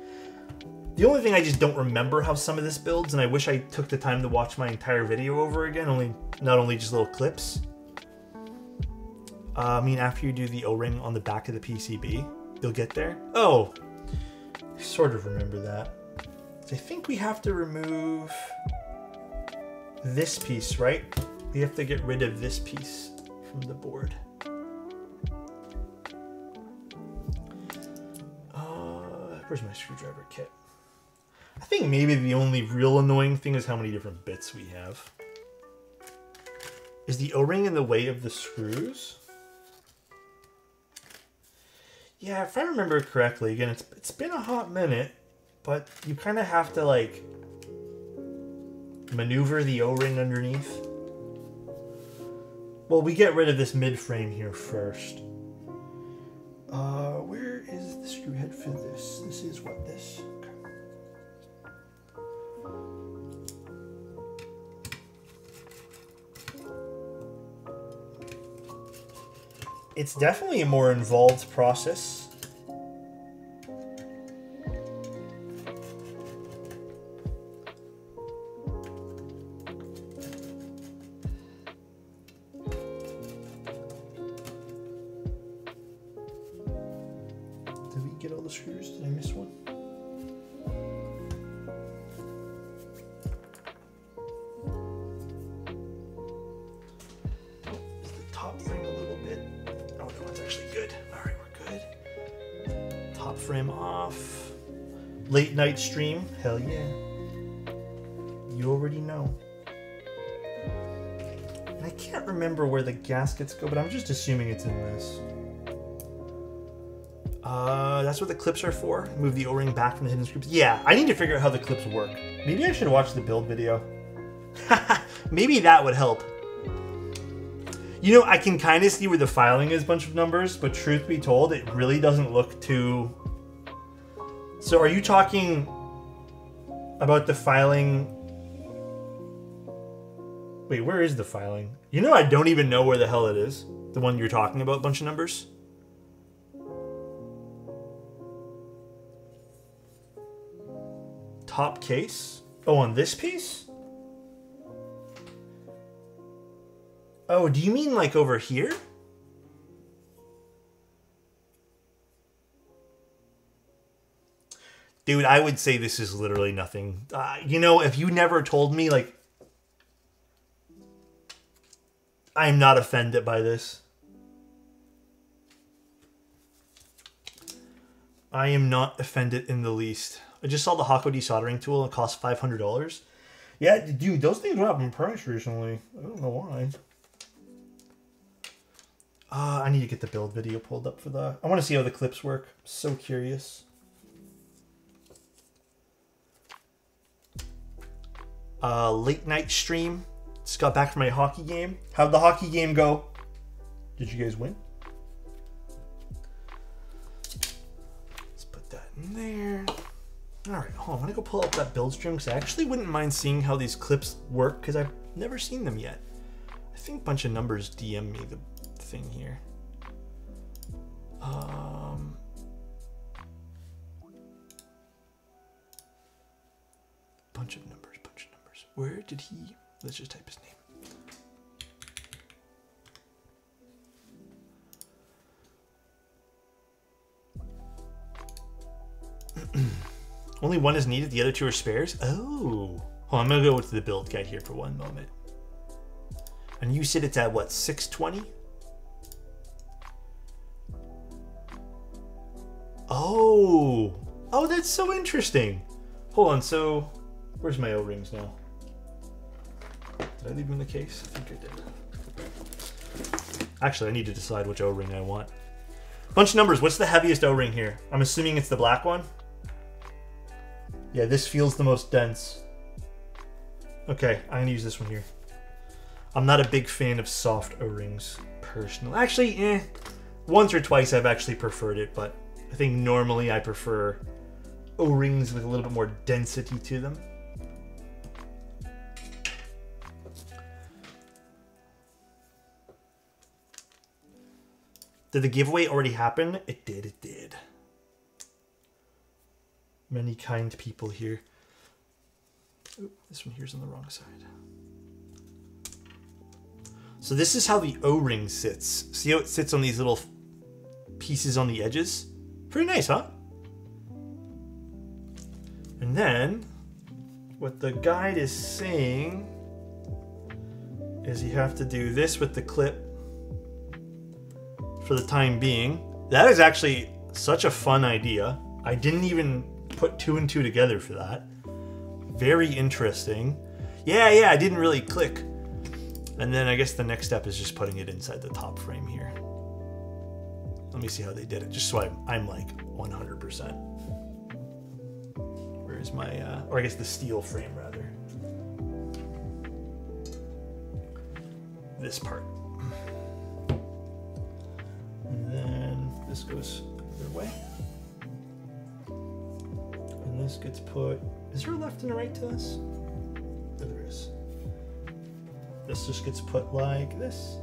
The only thing I just don't remember how some of this builds, and I wish I took the time to watch my entire video over again, only not only just little clips. Uh, I mean, after you do the O-ring on the back of the PCB, you'll get there. Oh, I sort of remember that. I think we have to remove this piece, right? We have to get rid of this piece from the board. Uh, where's my screwdriver kit? I think maybe the only real annoying thing is how many different bits we have. Is the O-ring in the way of the screws? Yeah, if I remember correctly, again, it's, it's been a hot minute, but you kind of have to, like, maneuver the O-ring underneath. Well, we get rid of this mid-frame here first. Uh, where is the screw head for this? This is what this. It's definitely a more involved process. Stream? Hell yeah. You already know. And I can't remember where the gaskets go, but I'm just assuming it's in this. Uh, that's what the clips are for. Move the O-ring back from the hidden screws. Yeah, I need to figure out how the clips work. Maybe I should watch the build video. (laughs) Maybe that would help. You know, I can kind of see where the filing is bunch of numbers, but truth be told, it really doesn't look too... So are you talking about the filing... Wait, where is the filing? You know I don't even know where the hell it is. The one you're talking about, bunch of numbers? top case. Oh, on this piece? Oh, do you mean like over here? Dude, I would say this is literally nothing. Uh, you know, if you never told me, like, I'm not offended by this. I am not offended in the least. I just saw the Hakko desoldering tool. It cost five hundred dollars. Yeah, dude, those things went up in price recently. I don't know why. Uh, I need to get the build video pulled up for that. I want to see how the clips work. so curious. Uh, late night stream. Just got back from my hockey game. How'd the hockey game go? Did you guys win? Let's put that in there. All right, hold on. I'm gonna go pull up that build stream because I actually wouldn't mind seeing how these clips work because I've never seen them yet. I think bunch of numbers DM me the thing here. Um, bunch of numbers. Where did he? Let's just type his name. (clears throat) Only one is needed, the other two are spares? Oh. On, I'm gonna go to the build guide here for one moment. And you said it's at what, 620? Oh. Oh, that's so interesting. Hold on, so where's my O-rings now? Did I leave them in the case? I think I did. Actually, I need to decide which O-ring I want. Bunch of numbers. What's the heaviest O-ring here? I'm assuming it's the black one. Yeah, this feels the most dense. Okay, I'm gonna use this one here. I'm not a big fan of soft O-rings, personally. Actually, eh. Once or twice I've actually preferred it, but I think normally I prefer O-rings with a little bit more density to them. Did the giveaway already happen? It did, it did. Many kind people here. Oop, this one here's on the wrong side. So this is how the O-ring sits. See how it sits on these little pieces on the edges? Pretty nice, huh? And then, what the guide is saying is you have to do this with the clip for the time being. That is actually such a fun idea. I didn't even put two and two together for that. Very interesting. Yeah, yeah, I didn't really click. And then I guess the next step is just putting it inside the top frame here. Let me see how they did it, just so I'm, I'm like 100%. Where's my, uh, or I guess the steel frame rather. This part. And then this goes the other way. And this gets put, is there a left and a right to this? There is. This just gets put like this.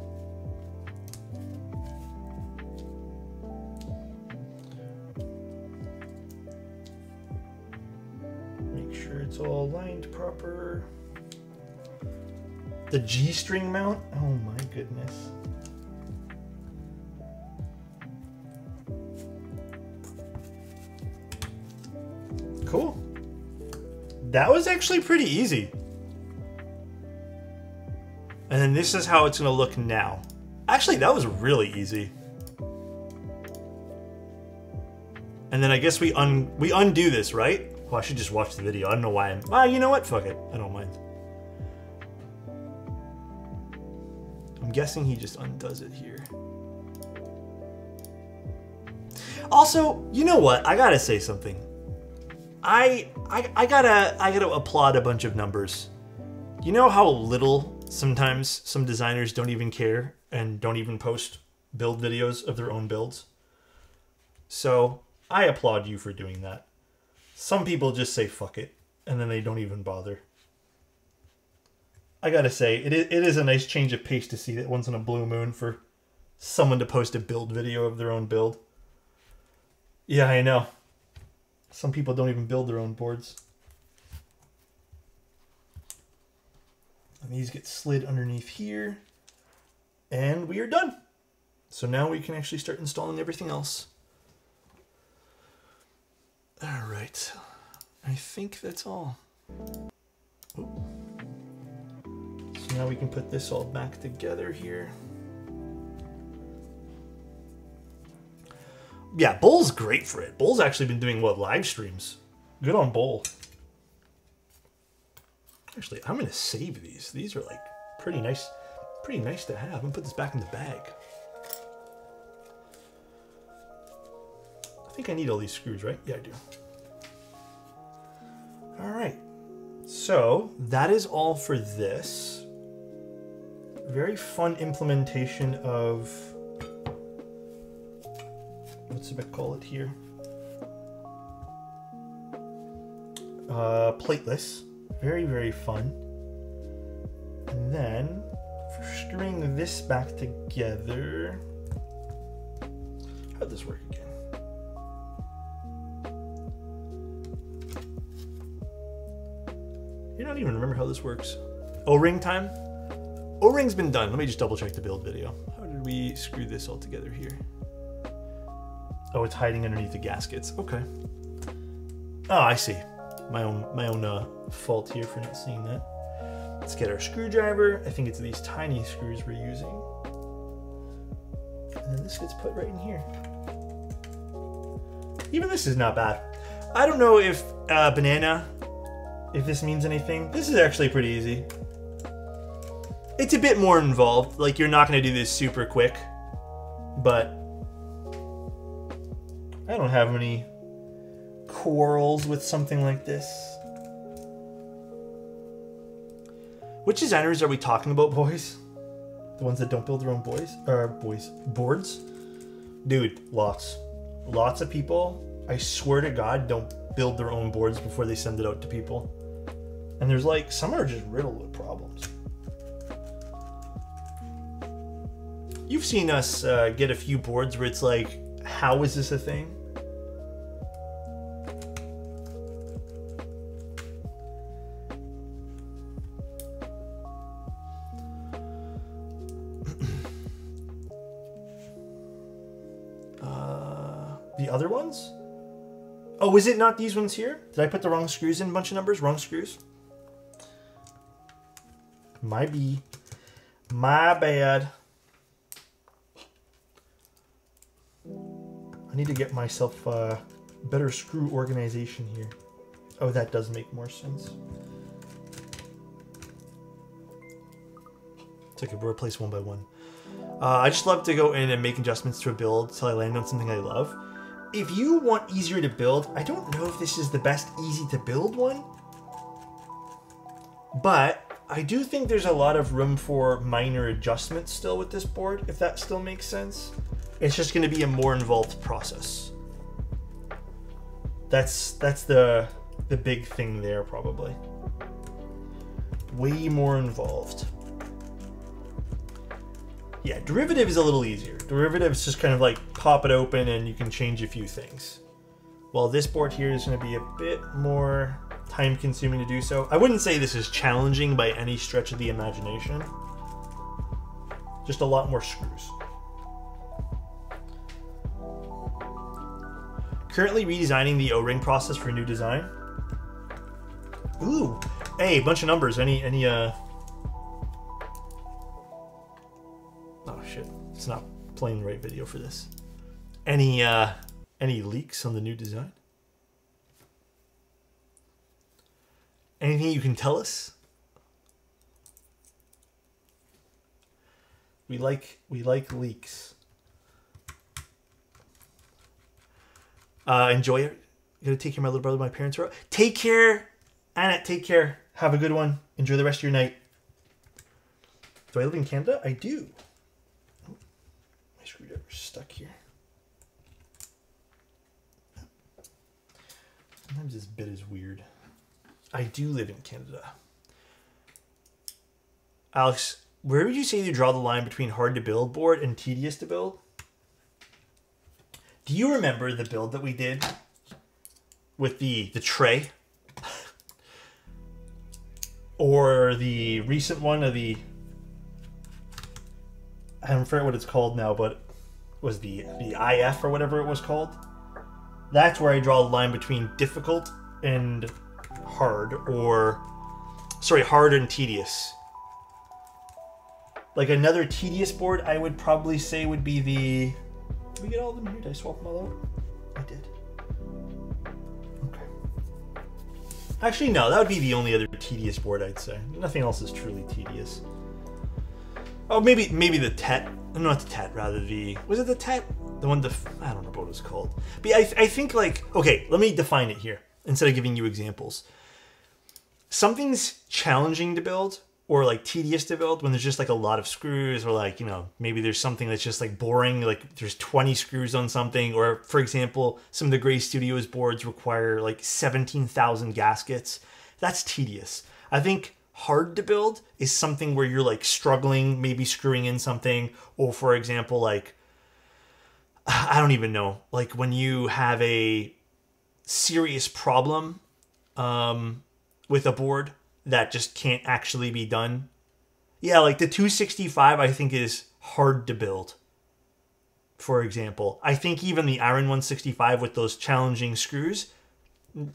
Make sure it's all lined proper. The G-string mount? Oh my goodness. That was actually pretty easy. And then this is how it's to look now. Actually, that was really easy. And then I guess we un we undo this, right? Well, I should just watch the video. I don't know why I'm... Well, you know what? Fuck it. I don't mind. I'm guessing he just undoes it here. Also, you know what? I gotta say something. I, I I gotta I gotta applaud a bunch of numbers. You know how little sometimes some designers don't even care and don't even post build videos of their own builds. So I applaud you for doing that. Some people just say fuck it and then they don't even bother. I gotta say, it is, it is a nice change of pace to see that once in a blue moon for someone to post a build video of their own build. Yeah, I know. Some people don't even build their own boards. And these get slid underneath here. And we are done. So now we can actually start installing everything else. All right. I think that's all. Oop. So now we can put this all back together here. Yeah, Bull's great for it. Bull's actually been doing what live streams. Good on Bull. Actually, I'm gonna save these. These are like pretty nice, pretty nice to have. I'm gonna put this back in the bag. I think I need all these screws, right? Yeah, I do. All right. So that is all for this. Very fun implementation of what's it call it here? Uh, plateless. Very, very fun. And then string this back together. How'd this work again? You don't even remember how this works. O-ring time? O-ring's been done. Let me just double check the build video. How did we screw this all together here? Oh, it's hiding underneath the gaskets. Okay. Oh, I see. My own my own uh, fault here for not seeing that. Let's get our screwdriver. I think it's these tiny screws we're using. And then this gets put right in here. Even this is not bad. I don't know if uh, banana, if this means anything. This is actually pretty easy. It's a bit more involved. Like you're not going to do this super quick, but have any quarrels with something like this. Which designers are we talking about, boys? The ones that don't build their own boys or boys boards? Dude, lots. Lots of people, I swear to God, don't build their own boards before they send it out to people. And there's like some are just riddled with problems. You've seen us uh, get a few boards where it's like, how is this a thing? Oh, is it not these ones here? Did I put the wrong screws in? A bunch of numbers? Wrong screws? My B. My bad. I need to get myself uh, better screw organization here. Oh, that does make more sense. So I could replace one by one. Uh, I just love to go in and make adjustments to a build until I land on something I love. If you want easier to build, I don't know if this is the best easy to build one. But I do think there's a lot of room for minor adjustments still with this board, if that still makes sense. It's just going to be a more involved process. That's that's the the big thing there probably. Way more involved. Yeah, derivative is a little easier. Derivative is just kind of like pop it open and you can change a few things. While this board here is going to be a bit more time consuming to do so. I wouldn't say this is challenging by any stretch of the imagination. Just a lot more screws. Currently redesigning the O-ring process for new design. Ooh, hey, bunch of numbers. Any, any, uh... Oh shit, it's not playing the right video for this. Any, uh, any leaks on the new design? Anything you can tell us? We like we like leaks. Uh, enjoy it. You gotta take care of my little brother. My parents are. Take care, Annette. Take care. Have a good one. Enjoy the rest of your night. Do I live in Canada? I do. Stuck here. Sometimes this bit is weird. I do live in Canada. Alex, where would you say you draw the line between hard to build board and tedious to build? Do you remember the build that we did with the the tray? or the recent one of the I don't forget what it's called now, but was the the IF or whatever it was called. That's where I draw a line between difficult and hard or sorry hard and tedious. Like another tedious board i would probably say would be the did we get all of them here? Did i swap them all out? I did. Okay. Actually no that would be the only other tedious board i'd say. Nothing else is truly tedious. Oh maybe maybe the tet not the tet rather the was it the tet the one the i don't know what it was called. But I, I think like okay let me define it here instead of giving you examples. Something's challenging to build or like tedious to build when there's just like a lot of screws or like you know maybe there's something that's just like boring like there's 20 screws on something or for example some of the gray studios boards require like 17,000 gaskets. That's tedious. I think hard to build is something where you're like struggling maybe screwing in something or for example like i don't even know like when you have a serious problem um with a board that just can't actually be done. Yeah, like the 265 I think is hard to build. For example, I think even the Iron 165 with those challenging screws,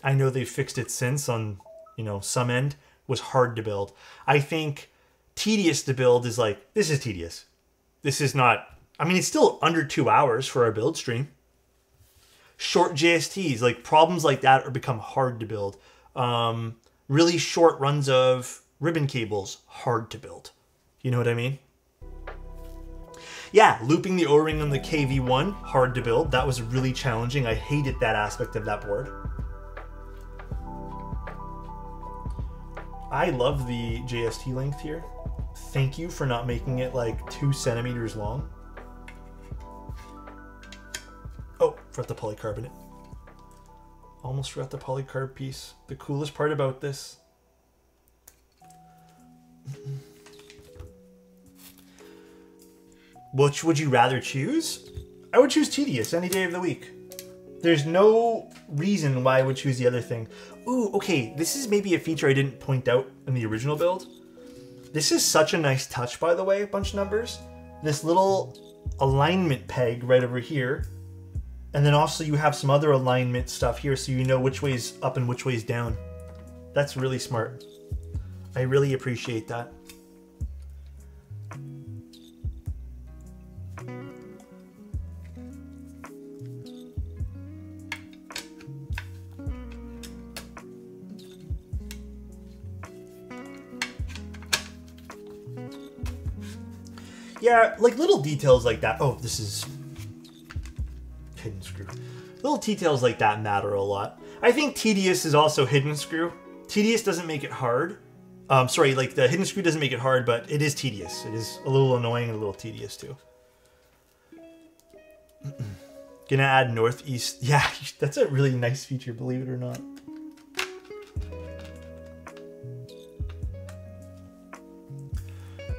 I know they've fixed it since on, you know, some end was hard to build. I think tedious to build is like this is tedious. This is not I mean it's still under 2 hours for our build stream. Short JSTs, like problems like that are become hard to build. Um really short runs of ribbon cables, hard to build. You know what I mean? Yeah, looping the O-ring on the KV1, hard to build. That was really challenging. I hated that aspect of that board. I love the JST length here. Thank you for not making it like two centimeters long. Oh, forgot the polycarbonate. Almost forgot the polycarb piece. The coolest part about this. Mm-hmm. Which would you rather choose? I would choose tedious any day of the week. There's no reason why I would choose the other thing. Ooh, okay, this is maybe a feature I didn't point out in the original build. This is such a nice touch, by the way, a bunch of numbers. This little alignment peg right over here and then also you have some other alignment stuff here so you know which way's up and which way's down. That's really smart. I really appreciate that. Yeah, like little details like that. Oh, this is hidden screw. Little details like that matter a lot. I think tedious is also hidden screw. Tedious doesn't make it hard. Um, sorry, like the hidden screw doesn't make it hard, but it is tedious. It is a little annoying and a little tedious too. (clears throat) Gonna add northeast. (laughs) Yeah, (laughs) that's a really nice feature, believe it or not.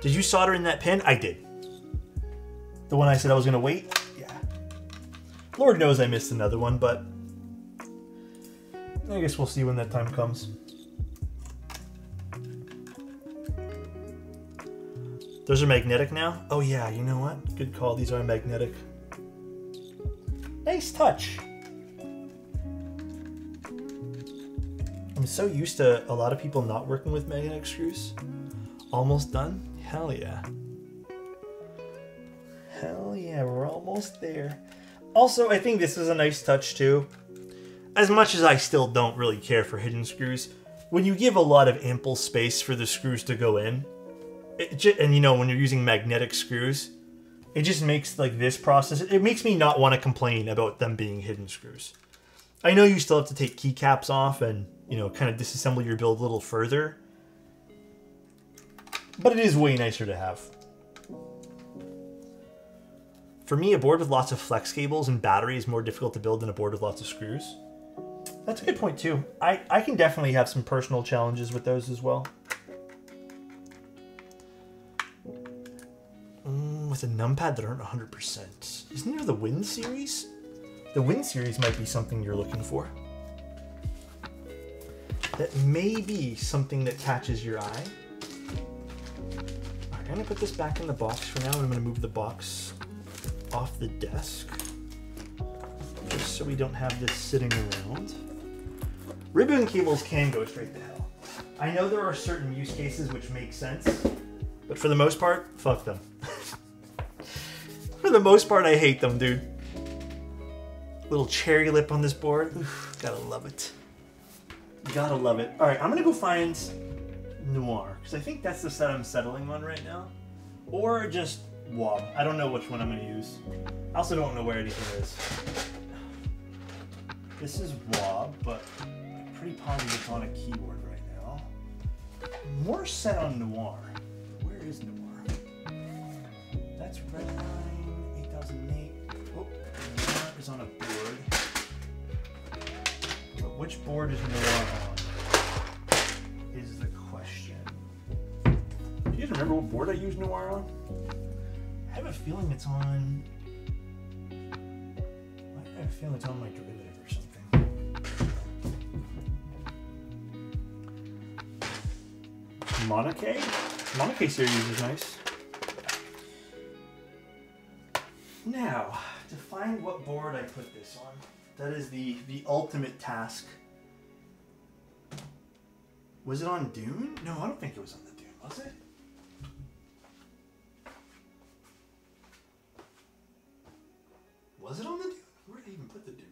Did you solder in that pin? I did. The one I said I was gonna wait? Yeah. Lord knows I missed another one, but I guess we'll see when that time comes. Those are magnetic now? Oh yeah, you know what? Good call, these are magnetic. Nice touch. I'm so used to a lot of people not working with magnetic screws. Almost done? Hell yeah. Hell yeah, we're almost there. Also, I think this is a nice touch too. As much as I still don't really care for hidden screws, when you give a lot of ample space for the screws to go in, and you know when you're using magnetic screws, it just makes like this process. It makes me not want to complain about them being hidden screws. I know you still have to take keycaps off and you know kind of disassemble your build a little further, but it is way nicer to have. For me, a board with lots of flex cables and battery is more difficult to build than a board with lots of screws. That's a good point too. I, I can definitely have some personal challenges with those as well. Mm, with a numpad that aren't 100%. Isn't there the Win series? The Win series might be something you're looking for. That may be something that catches your eye. I'm gonna put this back in the box for now, I'm gonna move the box off the desk. Just so we don't have this sitting around. Ribbon cables can go straight to hell. I know there are certain use cases which make sense, but for the most part, fuck them. (laughs) for the most part, I hate them, dude. Little cherry lip on this board. Oof, gotta love it. Gotta love it. Alright, I'm gonna go find Noir, because I think that's the set I'm settling on right now. Or just Wob. I don't know which one I'm gonna use. I also don't know where anything is. This is Wob, but I'm pretty positive it's on a keyboard right now. More set on Noir. Where is Noir? That's Redline 8008. Oh, Noir is on a board. But which board is Noir on? Is the question. Do you guys remember what board I used Noir on? A feeling it's on. I have a feeling it's on my derivative or something. Monarchy? Monarchy series is nice. Now, to find what board I put this on. That is the the ultimate task. Was it on Dune? No, I don't think it was on the Dune, was it? Was it on the Dune? Where did I even put the Dune?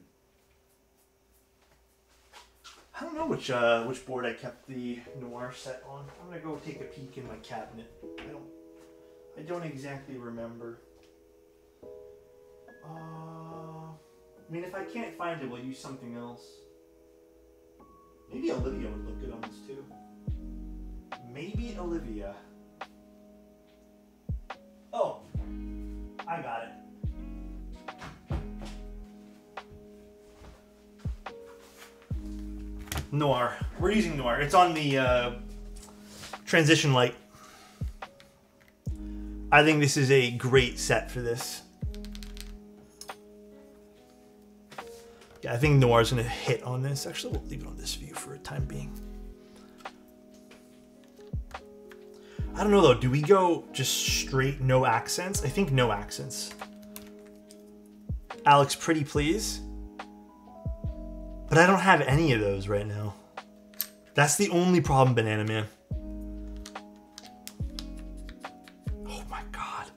I don't know which uh, which board I kept the noir set on. I'm gonna go take a peek in my cabinet. I don't I don't exactly remember. Uh, I mean, if I can't find it, we'll use something else. Maybe Olivia would look good on this too. Maybe Olivia. Oh, I got it. Noir. We're using Noir. It's on the uh, transition light. I think this is a great set for this. Yeah, I think Noir's gonna hit on this. Actually, we'll leave it on this view for a time being. I don't know though. Do we go just straight no accents? I think no accents. Alex, pretty please. But I don't have any of those right now. That's the only problem, Banana Man. Oh my god.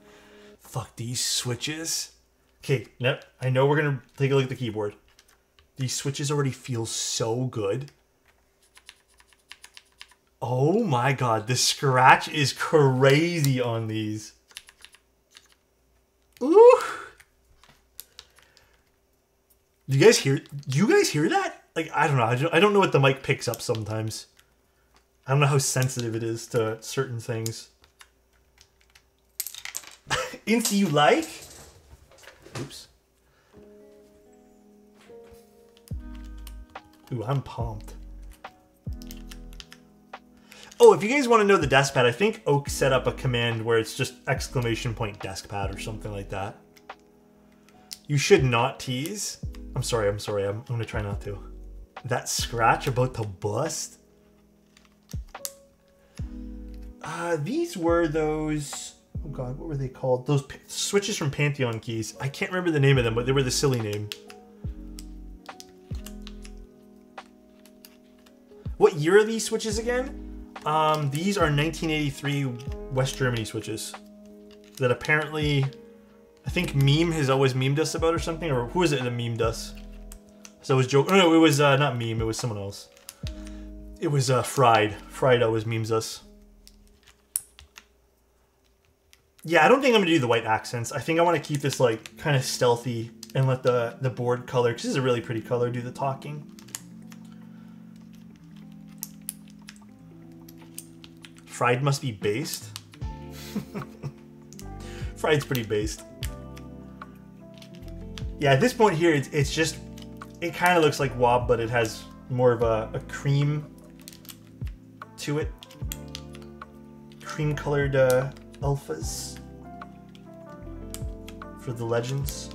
Fuck these switches. Okay, yep. I know we're gonna take a look at the keyboard. These switches already feel so good. Oh my god, the scratch is crazy on these. Ooh. Do you guys hear? You guys hear that? Like I don't know. I don't, I don't know what the mic picks up sometimes. I don't know how sensitive it is to certain things. (laughs) Insta you like? Oops. Ooh, I'm pumped. Oh, if you guys want to know the desk pad, I think Oak set up a command where it's just exclamation point desk pad or something like that. You should not tease. I'm sorry, I'm sorry, I'm, I'm gonna try not to. That scratch about to bust? Uh, these were those. Oh god, what were they called? Those switches from Pantheon keys. I can't remember the name of them, but they were the silly name. What year are these switches again? Um, these are 1983 West Germany switches that apparently, I think Meme has always memed us about or something, or who is it that memed us? So it was joke. No, no, it was uh, not Meme. It was someone else. It was uh, Fried. Fried always memes us. Yeah, I don't think I'm gonna do the white accents. I think I want to keep this like kind of stealthy and let the the board color, because this is a really pretty color, do the talking. Fried must be based. (laughs) Fried's pretty based. Yeah, at this point here, it's, it's just, it kind of looks like Wob, but it has more of a, a cream to it. Cream colored uh, alphas for the legends,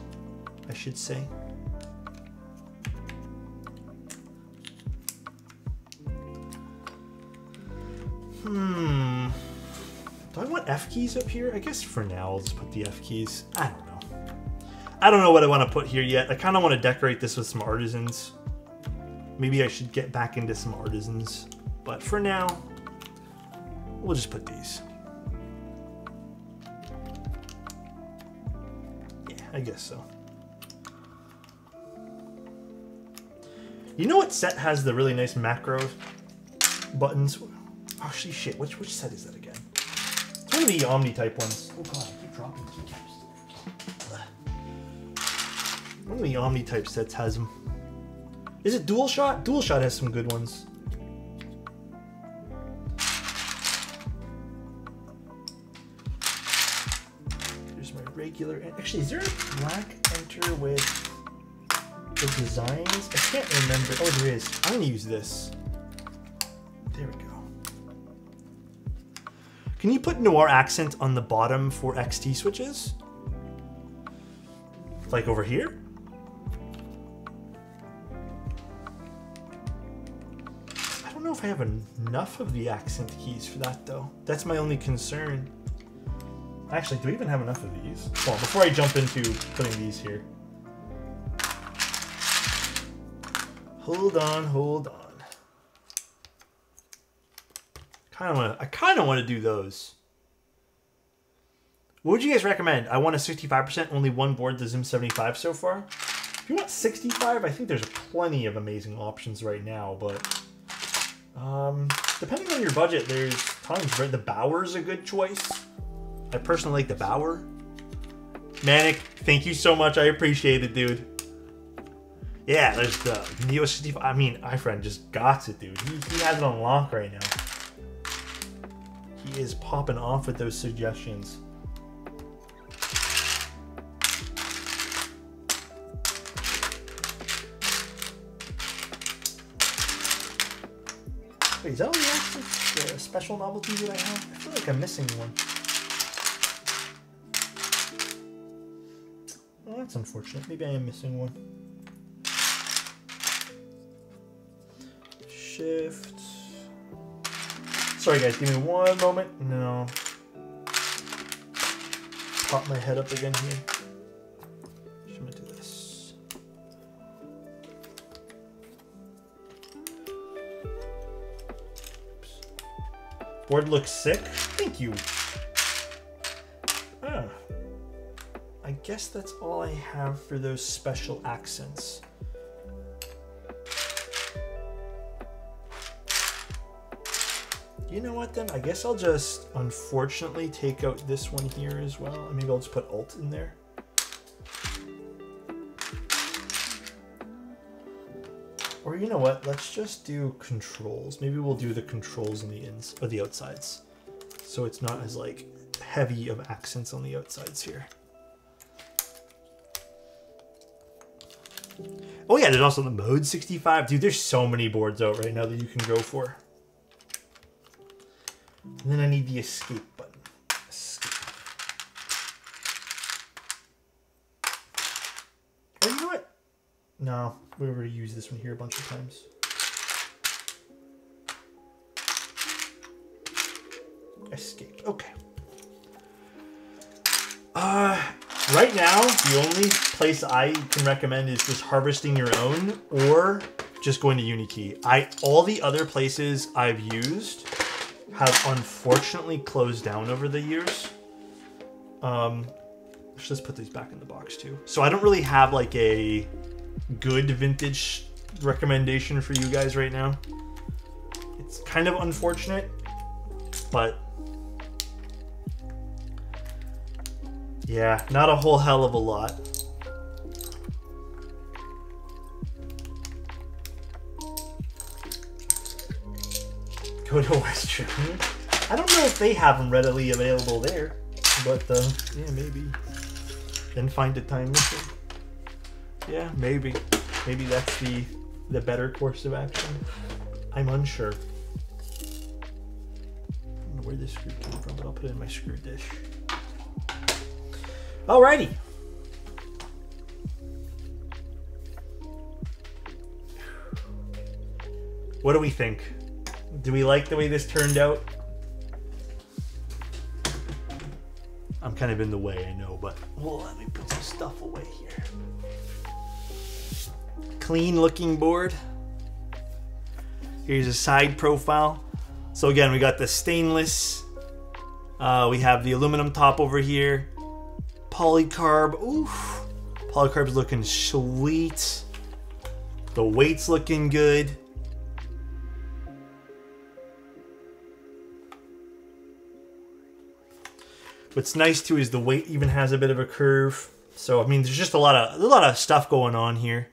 I should say. Hmm. Do I want F keys up here? I guess for now I'll just put the F keys. I don't know. I don't know what I want to put here yet. I kind of want to decorate this with some artisans. Maybe I should get back into some artisans. But for now, we'll just put these. Yeah, I guess so. You know what set has the really nice macro buttons? She shit. Which which set is that again? It's one of the Omnitype ones. Oh god, I keep dropping One of the Omnitype sets has them. Is it Dual Shot? Dual Shot has some good ones. Here's my regular. Actually, is there a black enter with the designs? I can't remember. Oh, there is. I'm gonna use this. There we go. Can you put noir accent on the bottom for XT switches? Like over here? I have enough of the accent keys for that though. That's my only concern. Actually, do we even have enough of these? Well, before I jump into putting these here. Hold on, hold on. Kind of want to. I kind of want to do those. What would you guys recommend? I want a 65%, only one board, the Zim 75 so far. If you want 65, I think there's plenty of amazing options right now, but um, depending on your budget, there's tons. Right? The Bauer's a good choice. I personally like the Bauer. Manic, thank you so much. I appreciate it, dude. Yeah, there's the Neo 65. I mean, iFriend just got it, dude. He, he has it on lock right now. He is popping off with those suggestions. Wait, is that all the accents, the special novelties that I have? I feel like I'm missing one. Well, that's unfortunate. Maybe I am missing one. Shift. Sorry guys, give me one moment. No. Pop my head up again here. Board looks sick. Thank you. Ah. I guess that's all I have for those special accents. You know what then? I guess I'll just unfortunately take out this one here as well. Maybe I'll just put alt in there. You know what? Let's just do controls. Maybe we'll do the controls on the ins or the outsides, so it's not as like heavy of accents on the outsides here. Oh yeah, there's also the mode 65. Dude, there's so many boards out right now that you can go for. And then I need the escape button. Escape. Oh, you know what? No, we already used this one here a bunch of times. Escape. Okay. Uh, right now, the only place I can recommend is just harvesting your own or just going to Unikey. I all the other places I've used have unfortunately closed down over the years. Um, let's just put these back in the box too. So I don't really have like a good vintage recommendation for you guys right now. It's kind of unfortunate, but yeah, not a whole hell of a lot. Go to (laughs) Western. I don't know if they have them readily available there, but uh, yeah, maybe. Then find a time machine. Yeah, maybe. Maybe that's the the better course of action. I'm unsure. I don't know where this screw came from, but I'll put it in my screw dish. Alrighty. What do we think? Do we like the way this turned out? I'm kind of in the way, I know, but well, let me put some stuff away here. Clean looking board. Here's a side profile. So again, we got the stainless. Uh, we have the aluminum top over here. Polycarb. Oof. Polycarb's looking sweet. The weight's looking good. What's nice too is the weight even has a bit of a curve. So I mean, there's just a lot of a lot of stuff going on here.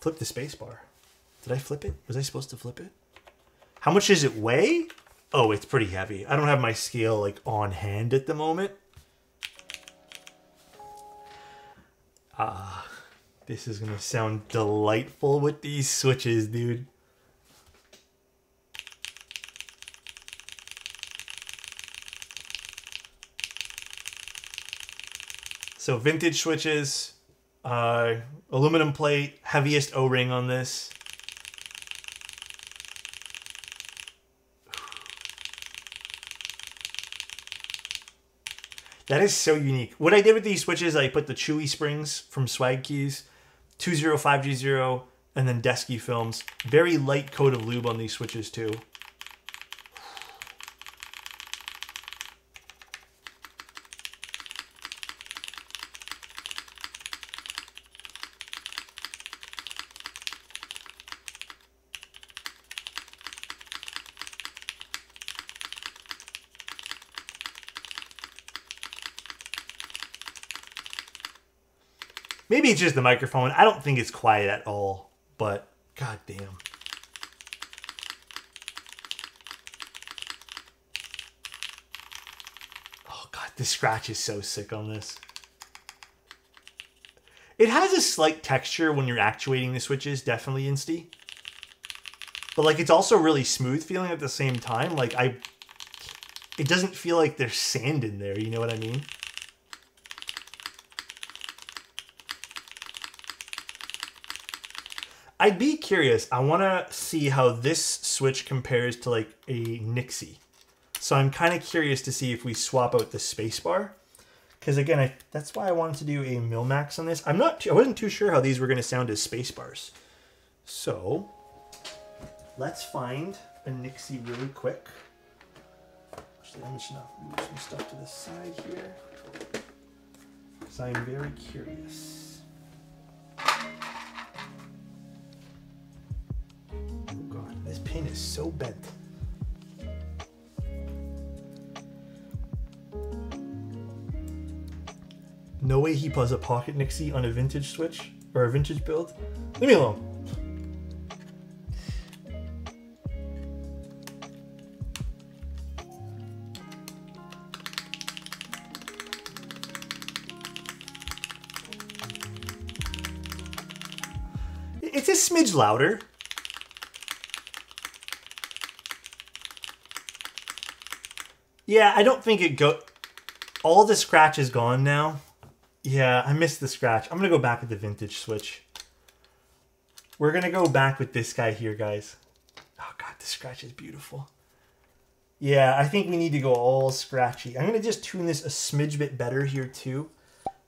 Flip the spacebar. Did I flip it? Was I supposed to flip it? How much does it weigh? Oh, it's pretty heavy. I don't have my scale like on hand at the moment. Ah, this is gonna sound delightful with these switches, dude. So vintage switches, uh, aluminum plate, heaviest O-ring on this. That is so unique. What I did with these switches, I put the Chewy springs from Swag Keys, 205G0, and then Deskeys films. Very light coat of lube on these switches too. Maybe it's just the microphone. I don't think it's quiet at all, but god damn. Oh god, the scratch is so sick on this. It has a slight texture when you're actuating the switches, definitely insty. But like it's also really smooth feeling at the same time. Like I it doesn't feel like there's sand in there, you know what I mean? I'd be curious. I want to see how this switch compares to like a Nixie. So I'm kind of curious to see if we swap out the spacebar. Because again, I, that's why I wanted to do a Mill-Max on this. I'm not. I wasn't too sure how these were going to sound as spacebars. So let's find a Nixie really quick. Actually, I'm just gonna move some stuff to the side here. Because I'm very curious. Is so bent. No way he puts a pocket Nixie on a vintage switch. or a vintage build. Leave me alone. It's a smidge louder. Yeah, I don't think it go. All the scratch is gone now. Yeah, I missed the scratch. I'm gonna go back with the vintage switch. We're gonna go back with this guy here, guys. Oh god, the scratch is beautiful. Yeah, I think we need to go all scratchy. I'm gonna just tune this a smidge bit better here too.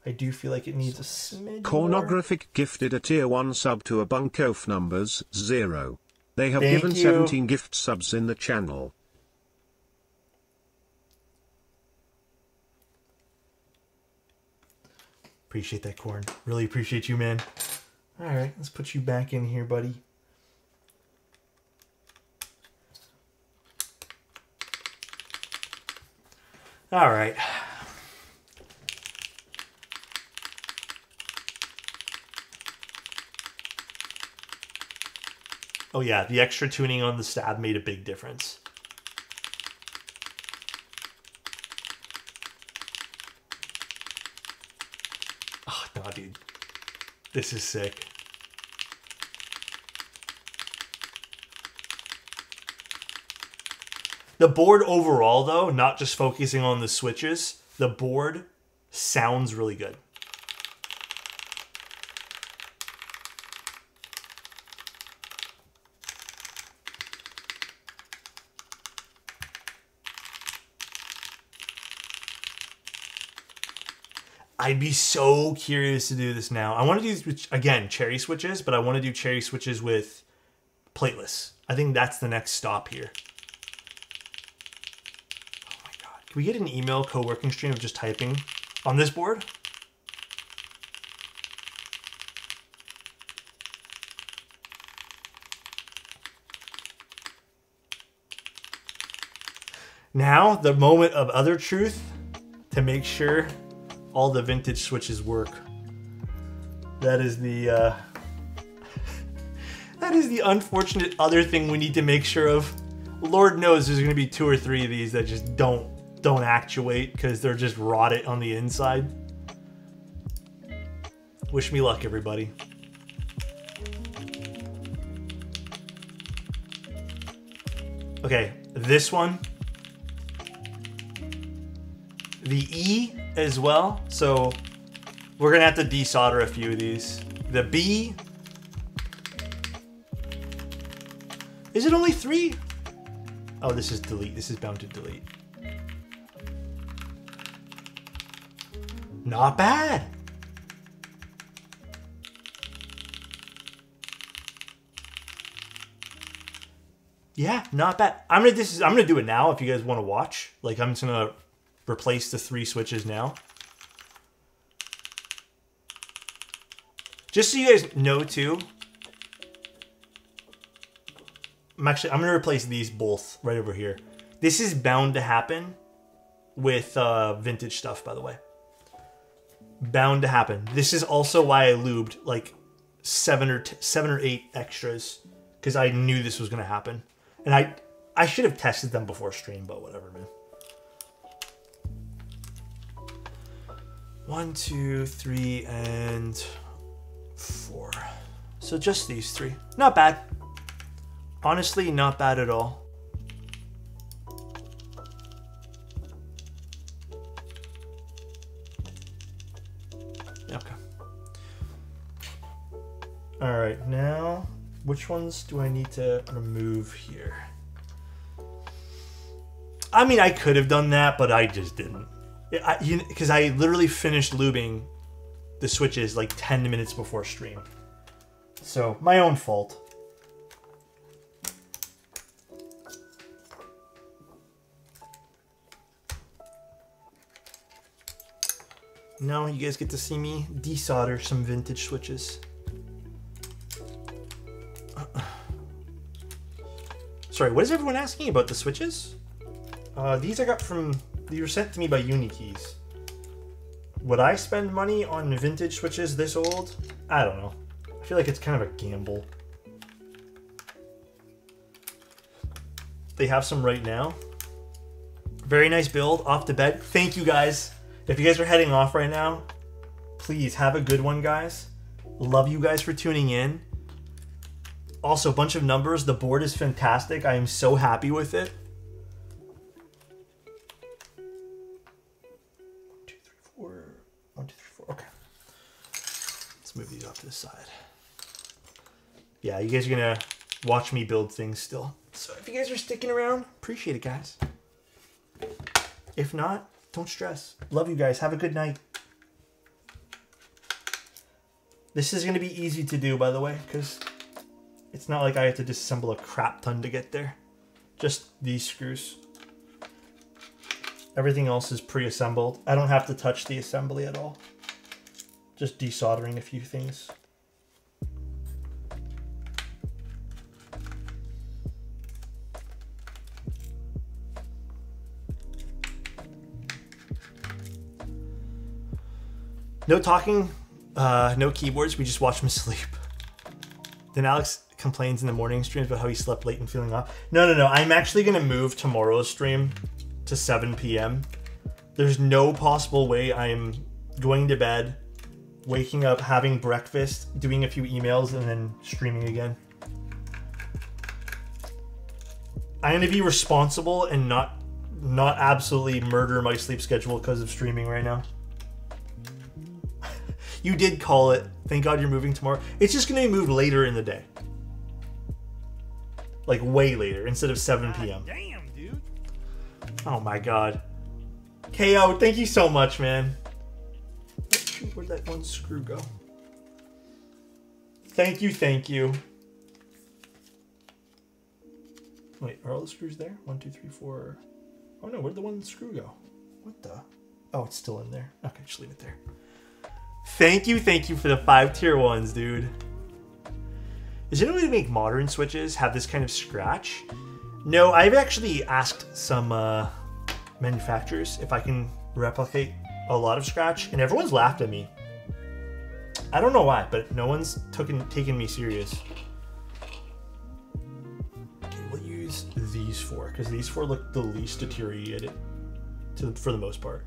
I do feel like it needs a smidge. more. Cornographic gifted a tier 1 sub to a bunkof numbers 0. They have Thank given you. 17 gift subs in the channel. Appreciate that, Corn. Really appreciate you, man. All right, let's put you back in here, buddy. All right. Oh yeah, the extra tuning on the stab made a big difference. Oh, no, dude. This is sick. The board overall, though, not just focusing on the switches, the board sounds really good. I'd be so curious to do this now. I want to do again cherry switches, but I want to do cherry switches with plateless. I think that's the next stop here. Oh my god! Can we get an email co-working stream of just typing on this board? Now, the moment of other truth to make sure all the vintage switches work. That is the uh, (laughs) that is the unfortunate other thing we need to make sure of. Lord knows there's going to be two or three of these that just don't don't actuate because they're just rotted on the inside. Wish me luck, everybody. Okay, this one the E as well. So we're gonna have to desolder a few of these. The B. Is it only three? Oh, this is delete. This is bound to delete. Not bad. Yeah, not bad. I'm gonna this is I'm gonna do it now if you guys want to watch. Like I'm just gonna replace the three switches now. Just so you guys know too, I'm actually I'm gonna replace these both right over here. This is bound to happen with uh, vintage stuff, by the way. Bound to happen. This is also why I lubed like seven or seven or eight extras because I knew this was gonna happen, and I I should have tested them before stream, but whatever, man. One, two, three, and four. So just these three. Not bad. Honestly, not bad at all. Okay. Alright, now, which ones do I need to remove here? I mean, I could have done that, but I just didn't. I, because I literally finished lubing the switches like 10 minutes before stream. So, my own fault. Now you guys get to see me desolder some vintage switches. Sorry, what is everyone asking about the switches? Uh, these I got from. They were sent to me by Unikeys. Would I spend money on vintage switches this old? I don't know. I feel like it's kind of a gamble. They have some right now. Very nice build off the bed. Thank you guys. If you guys are heading off right now, please have a good one, guys. Love you guys for tuning in. Also, a bunch of numbers. The board is fantastic. I am so happy with it. Let's move these off to the side. Yeah, you guys are gonna watch me build things still. So if you guys are sticking around, appreciate it, guys. If not, don't stress. Love you guys. Have a good night. This is going to be easy to do, by the way, because it's not like I have to disassemble a crap ton to get there. Just these screws. Everything else is pre-assembled. I don't have to touch the assembly at all. Just desoldering a few things. No talking, uh, no keyboards. We just watch him (laughs) sleep. Then Alex complains in the morning streams about how he slept late and feeling off. No, no, no. I'm actually gonna move tomorrow's stream to 7 p.m. There's no possible way I'm going to bed, waking up, having breakfast, doing a few emails, and then streaming again. I'm gonna be responsible and not not absolutely murder my sleep schedule because of streaming right now. (laughs) you did call it. Thank God you're moving tomorrow. It's just gonna be moved later in the day. Like way later instead of 7 p.m. Damn, dude. Oh my god. KO, thank you so much, man. That one screw go? Thank you, thank you. Wait, are all the screws there? One, two, three, four. Oh no, where'd the one screw go? What the? Oh, it's still in there. Okay, just leave it there. Thank you, thank you for the five tier ones, dude. Is there any way to make modern switches have this kind of scratch? No, I've actually asked some uh, manufacturers if I can replicate a lot of scratch, and everyone's laughed at me. I don't know why, but no one's taken me serious. Okay, we'll use these four because these four look the least deteriorated, to for the most part.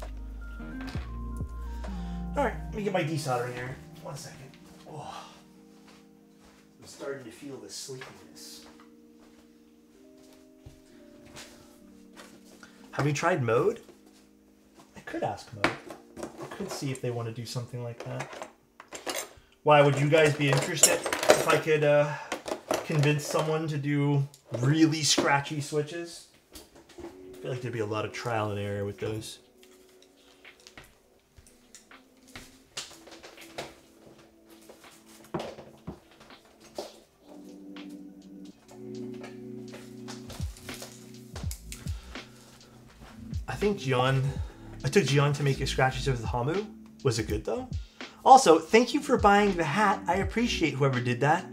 All right, let me get my desoldering here. One second. Oh, I'm starting to feel the sleepiness. Have you tried mode? I could ask mode. I could see if they want to do something like that. Why would you guys be interested if I could uh, convince someone to do really scratchy switches? I feel like there'd be a lot of trial and error with those. I think Geon, I took Geon to make a scratches with the Hamu. Was it good though? Also, thank you for buying the hat. I appreciate whoever did that.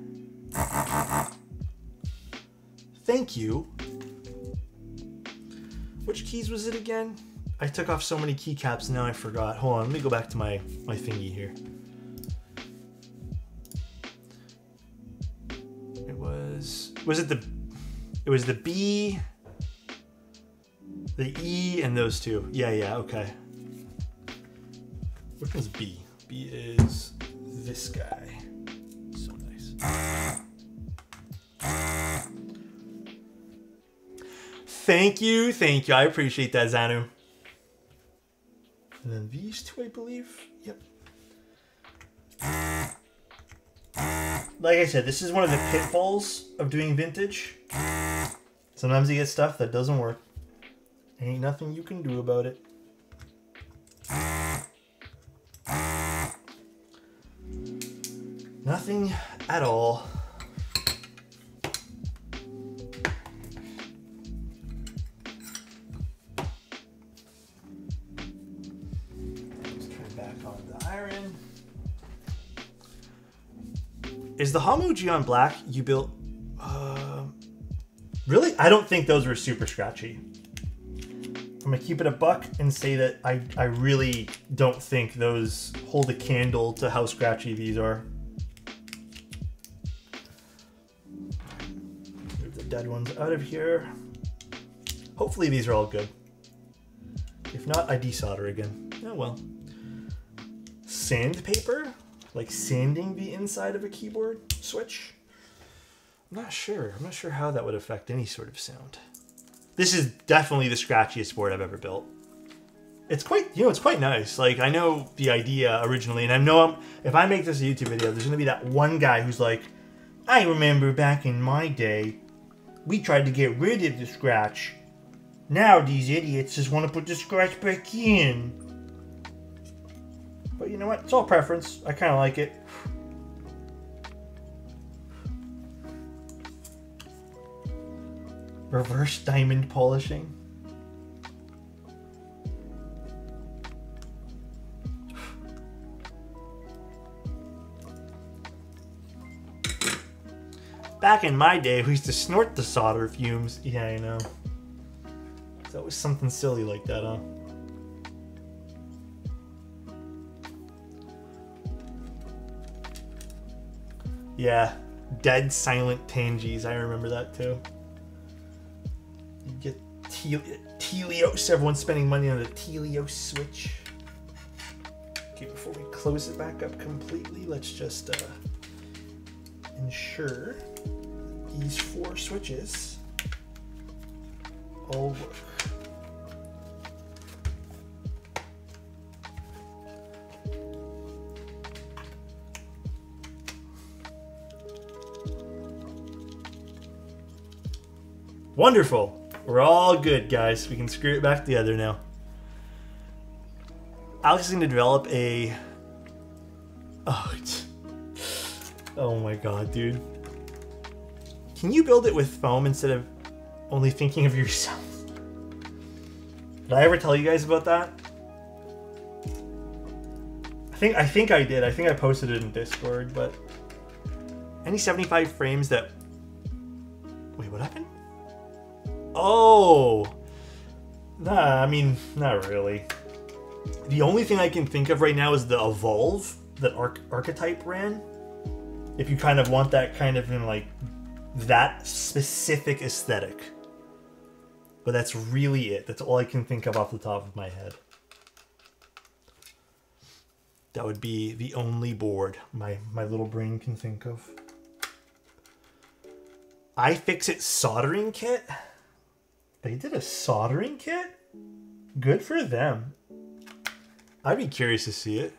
Thank you. Which keys was it again? I took off so many keycaps now I forgot. Hold on, let me go back to my, my thingy here. It was was it the it was the B the E and those two. Yeah, yeah, okay. Which one's B? B is this guy. So nice. Thank you, thank you. I appreciate that, Zanu. And then these two, I believe. Yep. Like I said, this is one of the pitfalls of doing vintage. Sometimes you get stuff that doesn't work. Ain't nothing you can do about it. Nothing at all. Let's turn back on the iron. Is the Hamu Geon Black you built? Uh, really? I don't think those were super scratchy. I'm gonna keep it a buck and say that I, I really don't think those hold a candle to how scratchy these are. Dead ones out of here. Hopefully these are all good. If not, I desolder again. Oh well. Sandpaper? Like sanding the inside of a keyboard switch? I'm not sure. I'm not sure how that would affect any sort of sound. This is definitely the scratchiest board I've ever built. It's quite, you know, it's quite nice. Like I know the idea originally, and I know I'm, if I make this a YouTube video, there's gonna be that one guy who's like, I remember back in my day, we tried to get rid of the scratch. Now these idiots just want to put the scratch back in. But you know what? It's all preference. I kind of like it. Reverse diamond polishing. Back in my day, we used to snort the solder fumes. Yeah, I know. That was something silly like that, huh? Yeah, dead silent tangies. I remember that too. You get Tealios. Everyone's spending money on the Tealios Switch. Okay, before we close it back up completely, let's just uh, ensure these four switches all work. Wonderful. We're all good, guys. We can screw it back together now. Alex is going to develop a... Oh, oh my god, dude. Can you build it with foam instead of only thinking of yourself? Did I ever tell you guys about that? I think I think I did. I think I posted it in Discord, but any 75 frames that Wait, what happened? Oh! Nah, I mean, not really. The only thing I can think of right now is the Evolve that Arch- Archetype ran. If you kind of want that kind of in like that specific aesthetic. But that's really it. That's all I can think of off the top of my head. That would be the only board my, my little brain can think of. iFixit soldering kit? They did a soldering kit? Good for them. I'd be curious to see it.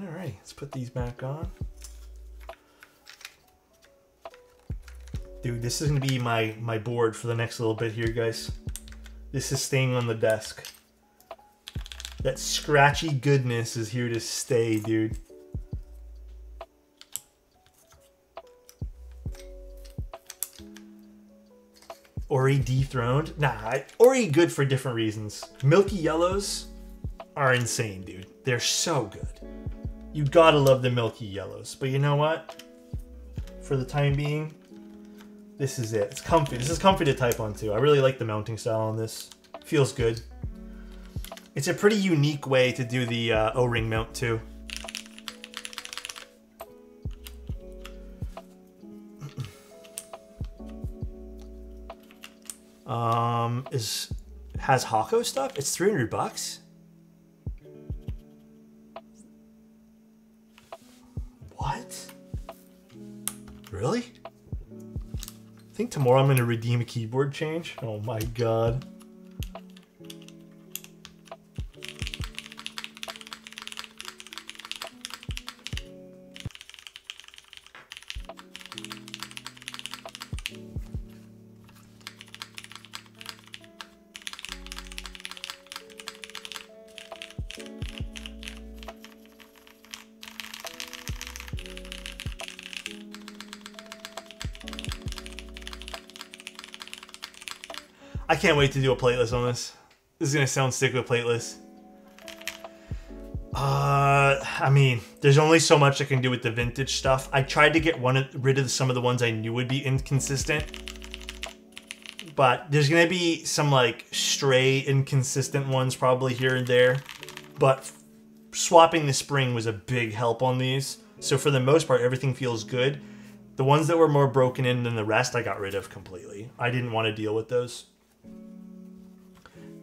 Alright, let's put these back on. Dude, this is gonna be my, my board for the next little bit here, guys. This is staying on the desk. That scratchy goodness is here to stay, dude. Ori dethroned? Nah, Ori good for different reasons. Milky Yellows are insane, dude. They're so good. You gotta love the Milky Yellows. But you know what? For the time being, this is it. It's comfy. This is comfy to type on too. I really like the mounting style on this. Feels good. It's a pretty unique way to do the uh, O-ring mount too. (clears throat) Um, is has Hakko stuff? It's 300 bucks. What? Really? I think tomorrow I'm going to redeem a keyboard change. Oh my god. Can't wait to do a plateless on this. This is gonna sound sick with plateless. Uh, I mean, there's only so much I can do with the vintage stuff. I tried to get one rid of some of the ones I knew would be inconsistent. but there's gonna be some like stray inconsistent ones probably here and there but swapping the spring was a big help on these so for the most part everything feels good the ones that were more broken in than the rest i got rid of completely i didn't want to deal with those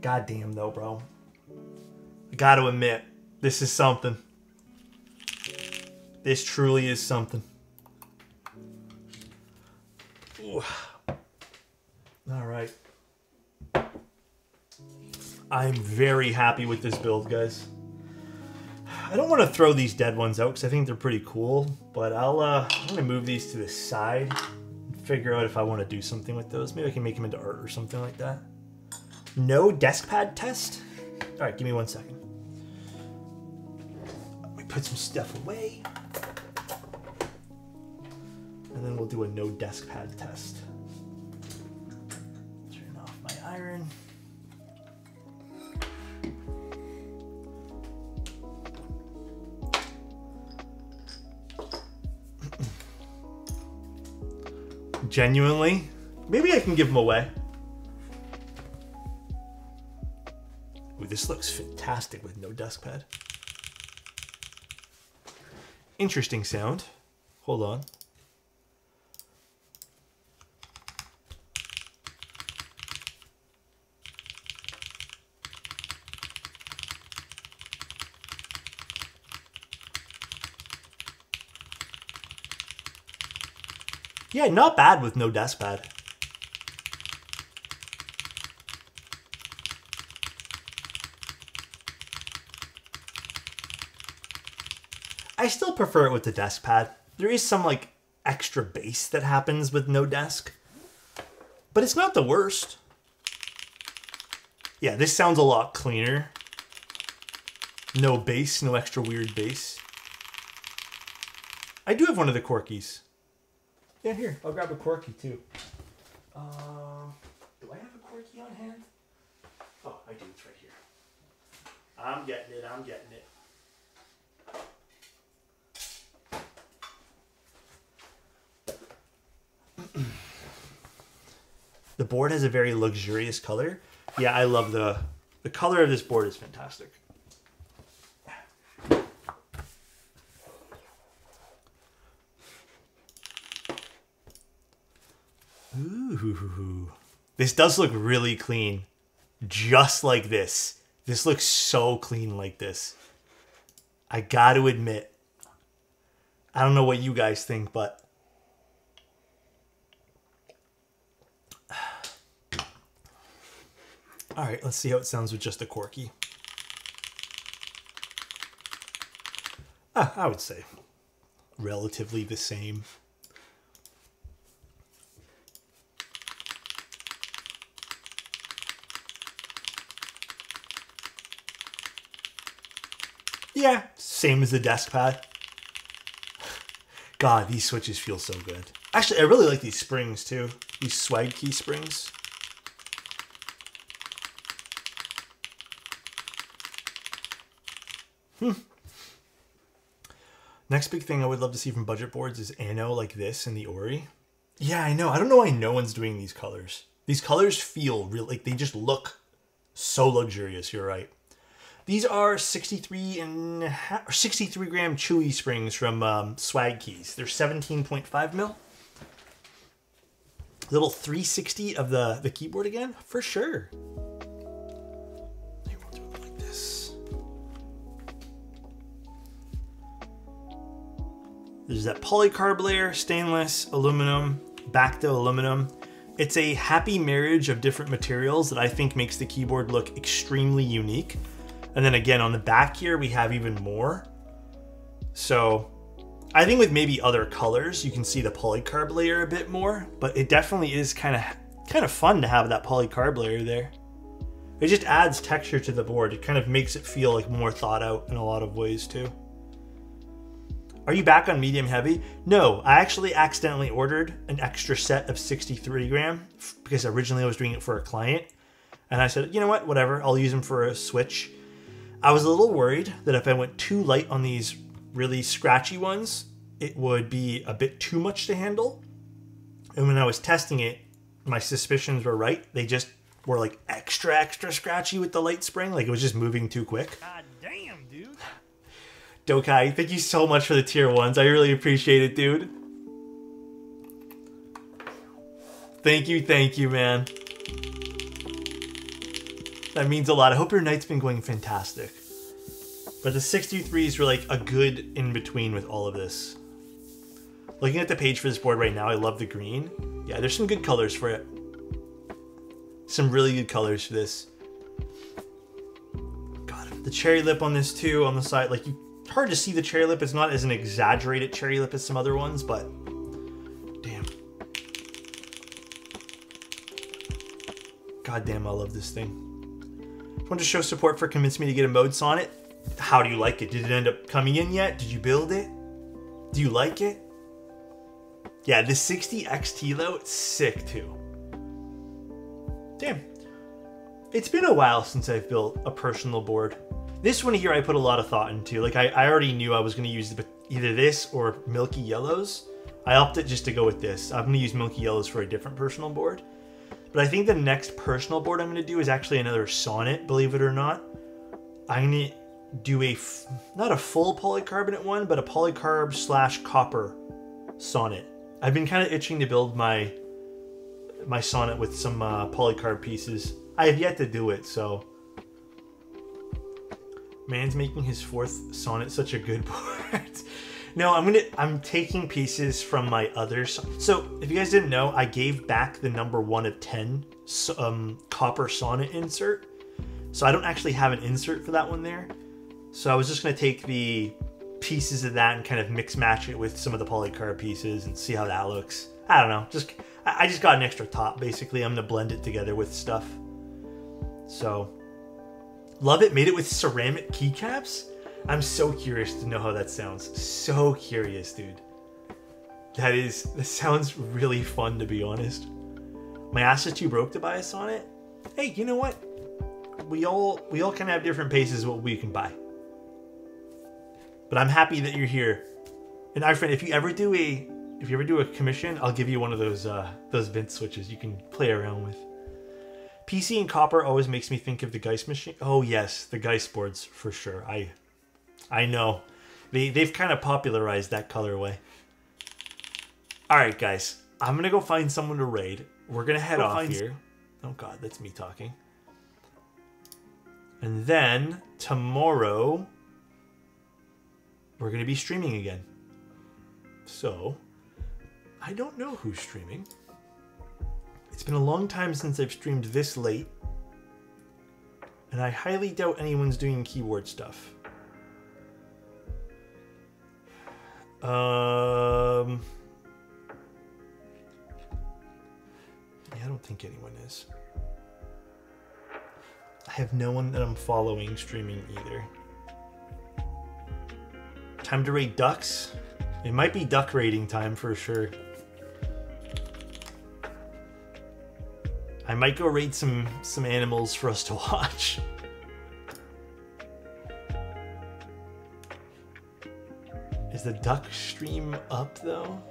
god damn though bro i gotta admit this is something this truly is something Ooh. All right. I'm very happy with this build, guys. I don't want to throw these dead ones out because I think they're pretty cool, but I'll uh, I'm gonna move these to the side, and figure out if I want to do something with those. Maybe I can make them into art or something like that. No desk pad test. All right, give me one second. Let me put some stuff away, and then we'll do a no desk pad test. Turn off my iron. (clears throat) Genuinely, maybe I can give them away. This looks fantastic with no desk pad. Interesting sound. Hold on. Yeah, not bad with no desk pad. I still prefer it with the desk pad. There is some like extra bass that happens with no desk. But it's not the worst. Yeah, this sounds a lot cleaner. No bass, no extra weird bass. I do have one of the Corkies. Yeah, here. I'll grab a Corky too. Um, do I have a Corky on hand? Oh, I do. It's right here. I'm getting it. I'm getting it. The board has a very luxurious color. Yeah, I love the the color of this board is fantastic. Ooh. This does look really clean. Just like this. This looks so clean like this. I got to admit. I don't know what you guys think, but All right, let's see how it sounds with just a corky. Ah, I would say relatively the same. Yeah, same as the desk pad. (sighs) God, these switches feel so good. Actually, I really like these springs too. These swag key springs. Hmm. Next big thing I would love to see from budget boards is Anno like this in the Ori. Yeah, I know. I don't know why no one's doing these colors. These colors feel real, like they just look so luxurious. You're right. These are 63 and half, 63 gram chewy springs from um, Swag Keys. They're 17.5 mil. Little 360 of the, the keyboard again, for sure. There's that polycarb layer, stainless, aluminum, back to aluminum. It's a happy marriage of different materials that I think makes the keyboard look extremely unique. And then again, on the back here, we have even more. So I think with maybe other colors, you can see the polycarb layer a bit more, but it definitely is kind of kind of fun to have that polycarb layer there. It just adds texture to the board. It kind of makes it feel like more thought out in a lot of ways too. Are you back on medium heavy? No, I actually accidentally ordered an extra set of 63 gram because originally I was doing it for a client. And I said, you know what, whatever, I'll use them for a switch. I was a little worried that if I went too light on these really scratchy ones, it would be a bit too much to handle. And when I was testing it, my suspicions were right. They just were like extra, extra scratchy with the light spring. Like it was just moving too quick. God. Dokai, thank you so much for the tier ones. I really appreciate it, dude. Thank you, thank you, man. That means a lot. I hope your night's been going fantastic. But the 63s were like a good in between with all of this. Looking at the page for this board right now, I love the green. Yeah, there's some good colors for it. Some really good colors for this. God, the cherry lip on this too, on the side, like you hard to see the cherry lip. It's not as an exaggerated cherry lip as some other ones, but damn. God damn, I love this thing. Want to show support for convince me to get a mode Sonnet? How do you like it? Did it end up coming in yet? Did you build it? Do you like it? Yeah, the 60 XT though, it's sick too. Damn. It's been a while since I've built a personal board. This one here I put a lot of thought into. Like I, I already knew I was going to use either this or Milky Yellows. I opted just to go with this. I'm going to use Milky Yellows for a different personal board. But I think the next personal board I'm going to do is actually another Sonnet, believe it or not. I'm going to do a, not a full polycarbonate one, but a polycarb slash copper Sonnet. I've been kind of itching to build my my sonnet with some uh, polycarb pieces. I have yet to do it, so. Man's making his fourth sonnet such a good (laughs) part. no, I'm gonna. I'm taking pieces from my others. So, if you guys didn't know, I gave back the number one of ten um, copper sonnet insert. So I don't actually have an insert for that one there. So I was just gonna take the pieces of that and kind of mix match it with some of the polycarb pieces and see how that looks. I don't know. Just I just got an extra top basically. I'm gonna blend it together with stuff. So love it. Made it with ceramic keycaps. I'm so curious to know how that sounds. So curious, dude. That is that sounds really fun to be honest. My ass is too broke to buy a sonnet. Hey, you know what? We all we all kind of have different paces what we can buy. But I'm happy that you're here. And our friend, if you ever do a if you ever do a commission, I'll give you one of those uh, those Vince switches you can play around with. PC and copper always makes me think of the Geist machine. Oh yes, the Geist boards for sure. I I know. They they've kind of popularized that colorway. All right, guys. I'm gonna go find someone to raid. We're gonna head Go off here. Oh God, that's me talking. And then tomorrow we're gonna be streaming again. So I don't know who's streaming. It's been a long time since I've streamed this late. And I highly doubt anyone's doing keyboard stuff. Um Yeah, I don't think anyone is. I have no one that I'm following streaming either. Time to raid ducks. It might be duck raiding time for sure. I might go raid some some animals for us to (laughs) watch. Is the duck stream up though?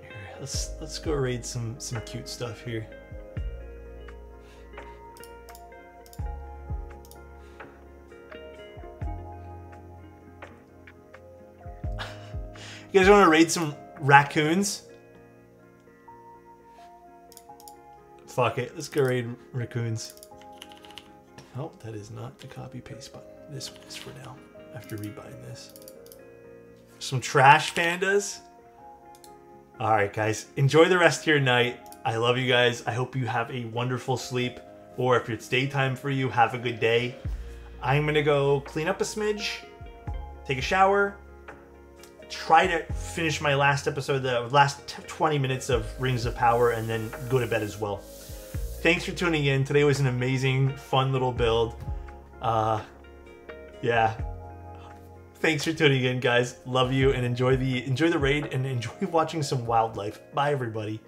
Here, let's let's go raid some some cute stuff here. You guys want to raid some raccoons? Fuck it, let's go raid raccoons. Oh, that is not the copy paste button. This one is for now. I have to rebind this. Some trash pandas. Alright, guys. Enjoy the rest of your night. I love you guys. I hope you have a wonderful sleep. Or if it's daytime for you, have a good day. I'm gonna go clean up a smidge, take a shower, try to finish my last episode, the last 20 minutes of Rings of Power, and then go to bed as well. Thanks for tuning in. Today was an amazing, fun little build. Uh, yeah. Thanks for tuning in, guys. Love you and enjoy the enjoy the raid and enjoy (laughs) watching some wildlife. Bye, everybody.